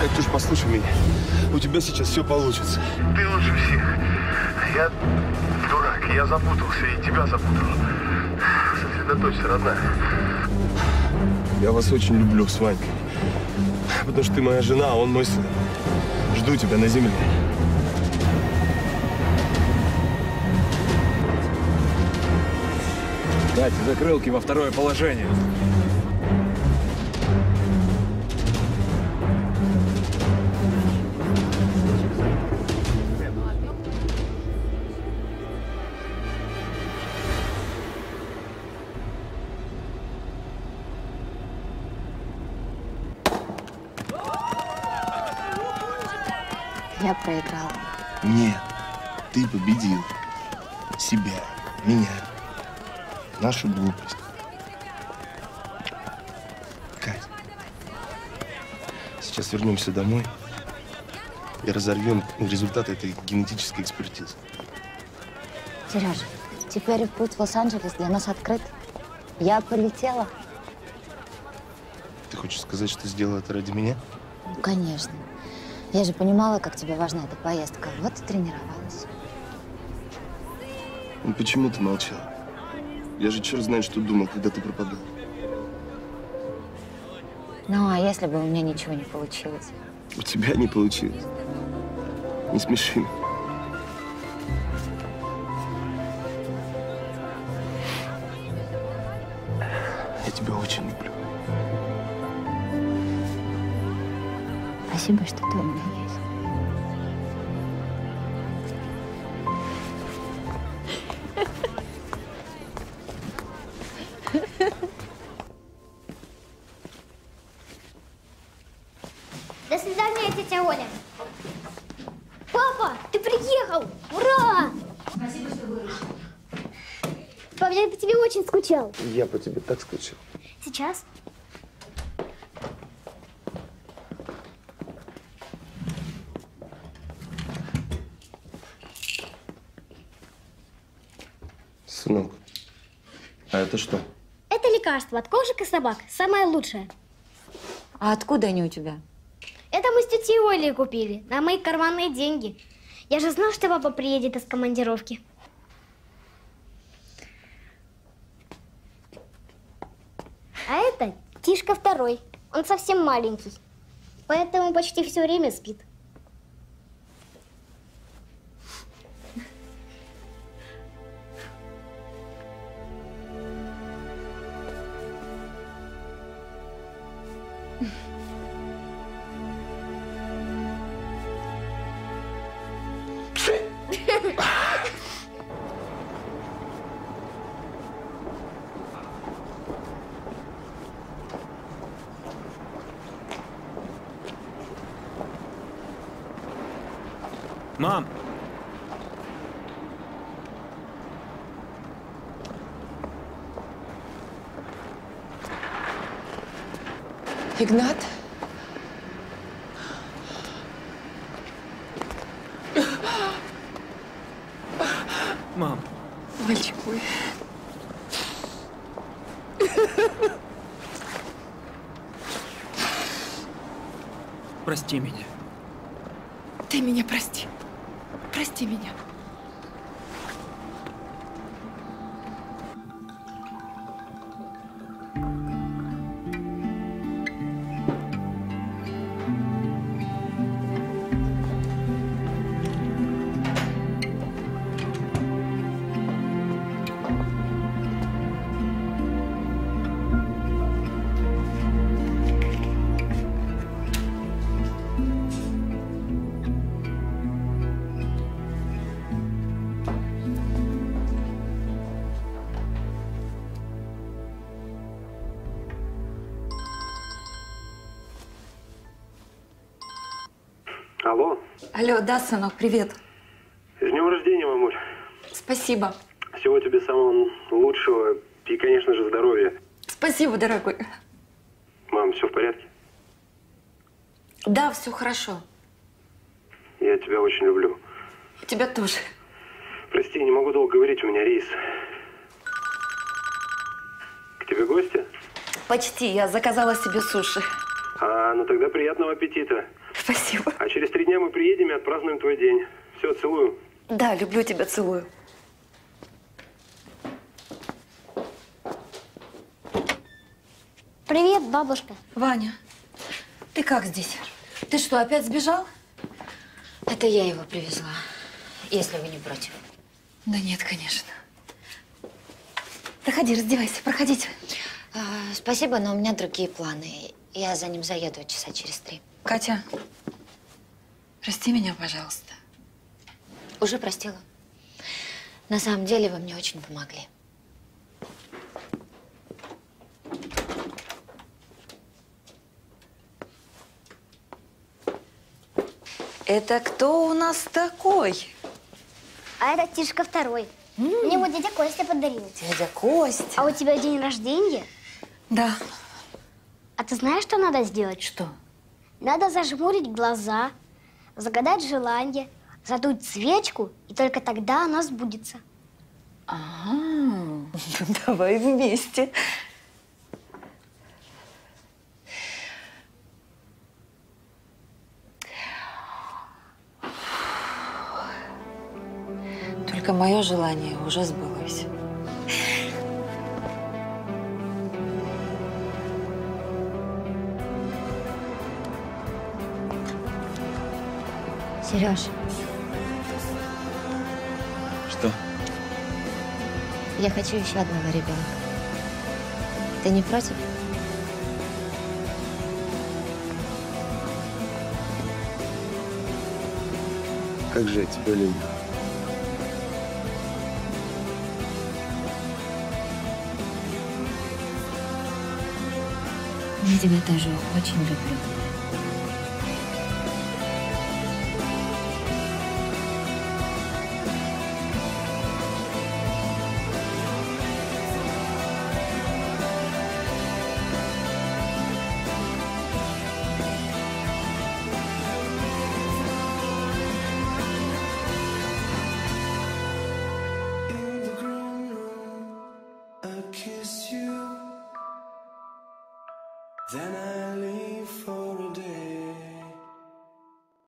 Катюш, послушай меня. У тебя сейчас все получится. Ты лучше всех. Я дурак, я запутался и тебя запутал. Сосредоточься, родная. Я вас очень люблю с. Потому что ты моя жена, а он мой сын. Жду тебя на земле. Катя, закрылки во второе положение. Вернемся домой и разорвем результаты этой генетической экспертизы. Сережа, теперь путь в Лос-Анджелес для нас открыт. Я полетела. Ты хочешь сказать, что сделала это ради меня? Ну, конечно. Я же понимала, как тебе важна эта поездка. Вот и тренировалась. Ну почему ты молчал? Я же черт знает, что думал, когда ты пропадал. Ну, а если бы у меня ничего не получилось? У тебя не получилось. Не смеши меня. Я тебя очень люблю. Спасибо, что тетя Оля. Папа, ты приехал! Ура! Спасибо, что выручил. Папа, я по тебе очень скучал. Я по тебе так скучал. Сейчас? Сынок, а это что? Это лекарство от кошек и собак. Самое лучшее. А откуда они у тебя? Это мы с тетей Олей купили, на мои карманные деньги. Я же знал, что папа приедет из командировки. А это Тишка второй. Он совсем маленький, поэтому почти все время спит. Игнат? Алло, да, сынок, привет. с днем рождения, мамуль. Спасибо. Всего тебе самого лучшего и, конечно же, здоровья. Спасибо, дорогой. Мам, все в порядке? Да, все хорошо. Я тебя очень люблю. Тебя тоже. Прости, не могу долго говорить, у меня рейс. К тебе гости? Почти. Я заказала себе суши. А, ну тогда приятного аппетита. Спасибо. А через три дня мы приедем и отпразднуем твой день. Все, целую. Да, люблю тебя, целую. Привет, бабушка. Ваня, ты как здесь? Ты что, опять сбежал? Это я его привезла, если вы не против. Да нет, конечно. Проходи, раздевайся, проходите. А, спасибо, но у меня другие планы. Я за ним заеду часа через три. Катя, прости меня, пожалуйста. Уже простила. На самом деле вы мне очень помогли. Это кто у нас такой? А это Тишка второй. Мне вот дядя Костя подарил. Дядя Костя. А у тебя день рождения? Да. А ты знаешь, что надо сделать? Что? Надо зажмурить глаза, загадать желание, задуть свечку, и только тогда оно сбудется. А, ну давай вместе. Только мое желание уже сбылось. Сереж, Что? я хочу еще одного ребенка. Ты не против? Как же я тебя люблю. Я тебя тоже очень люблю.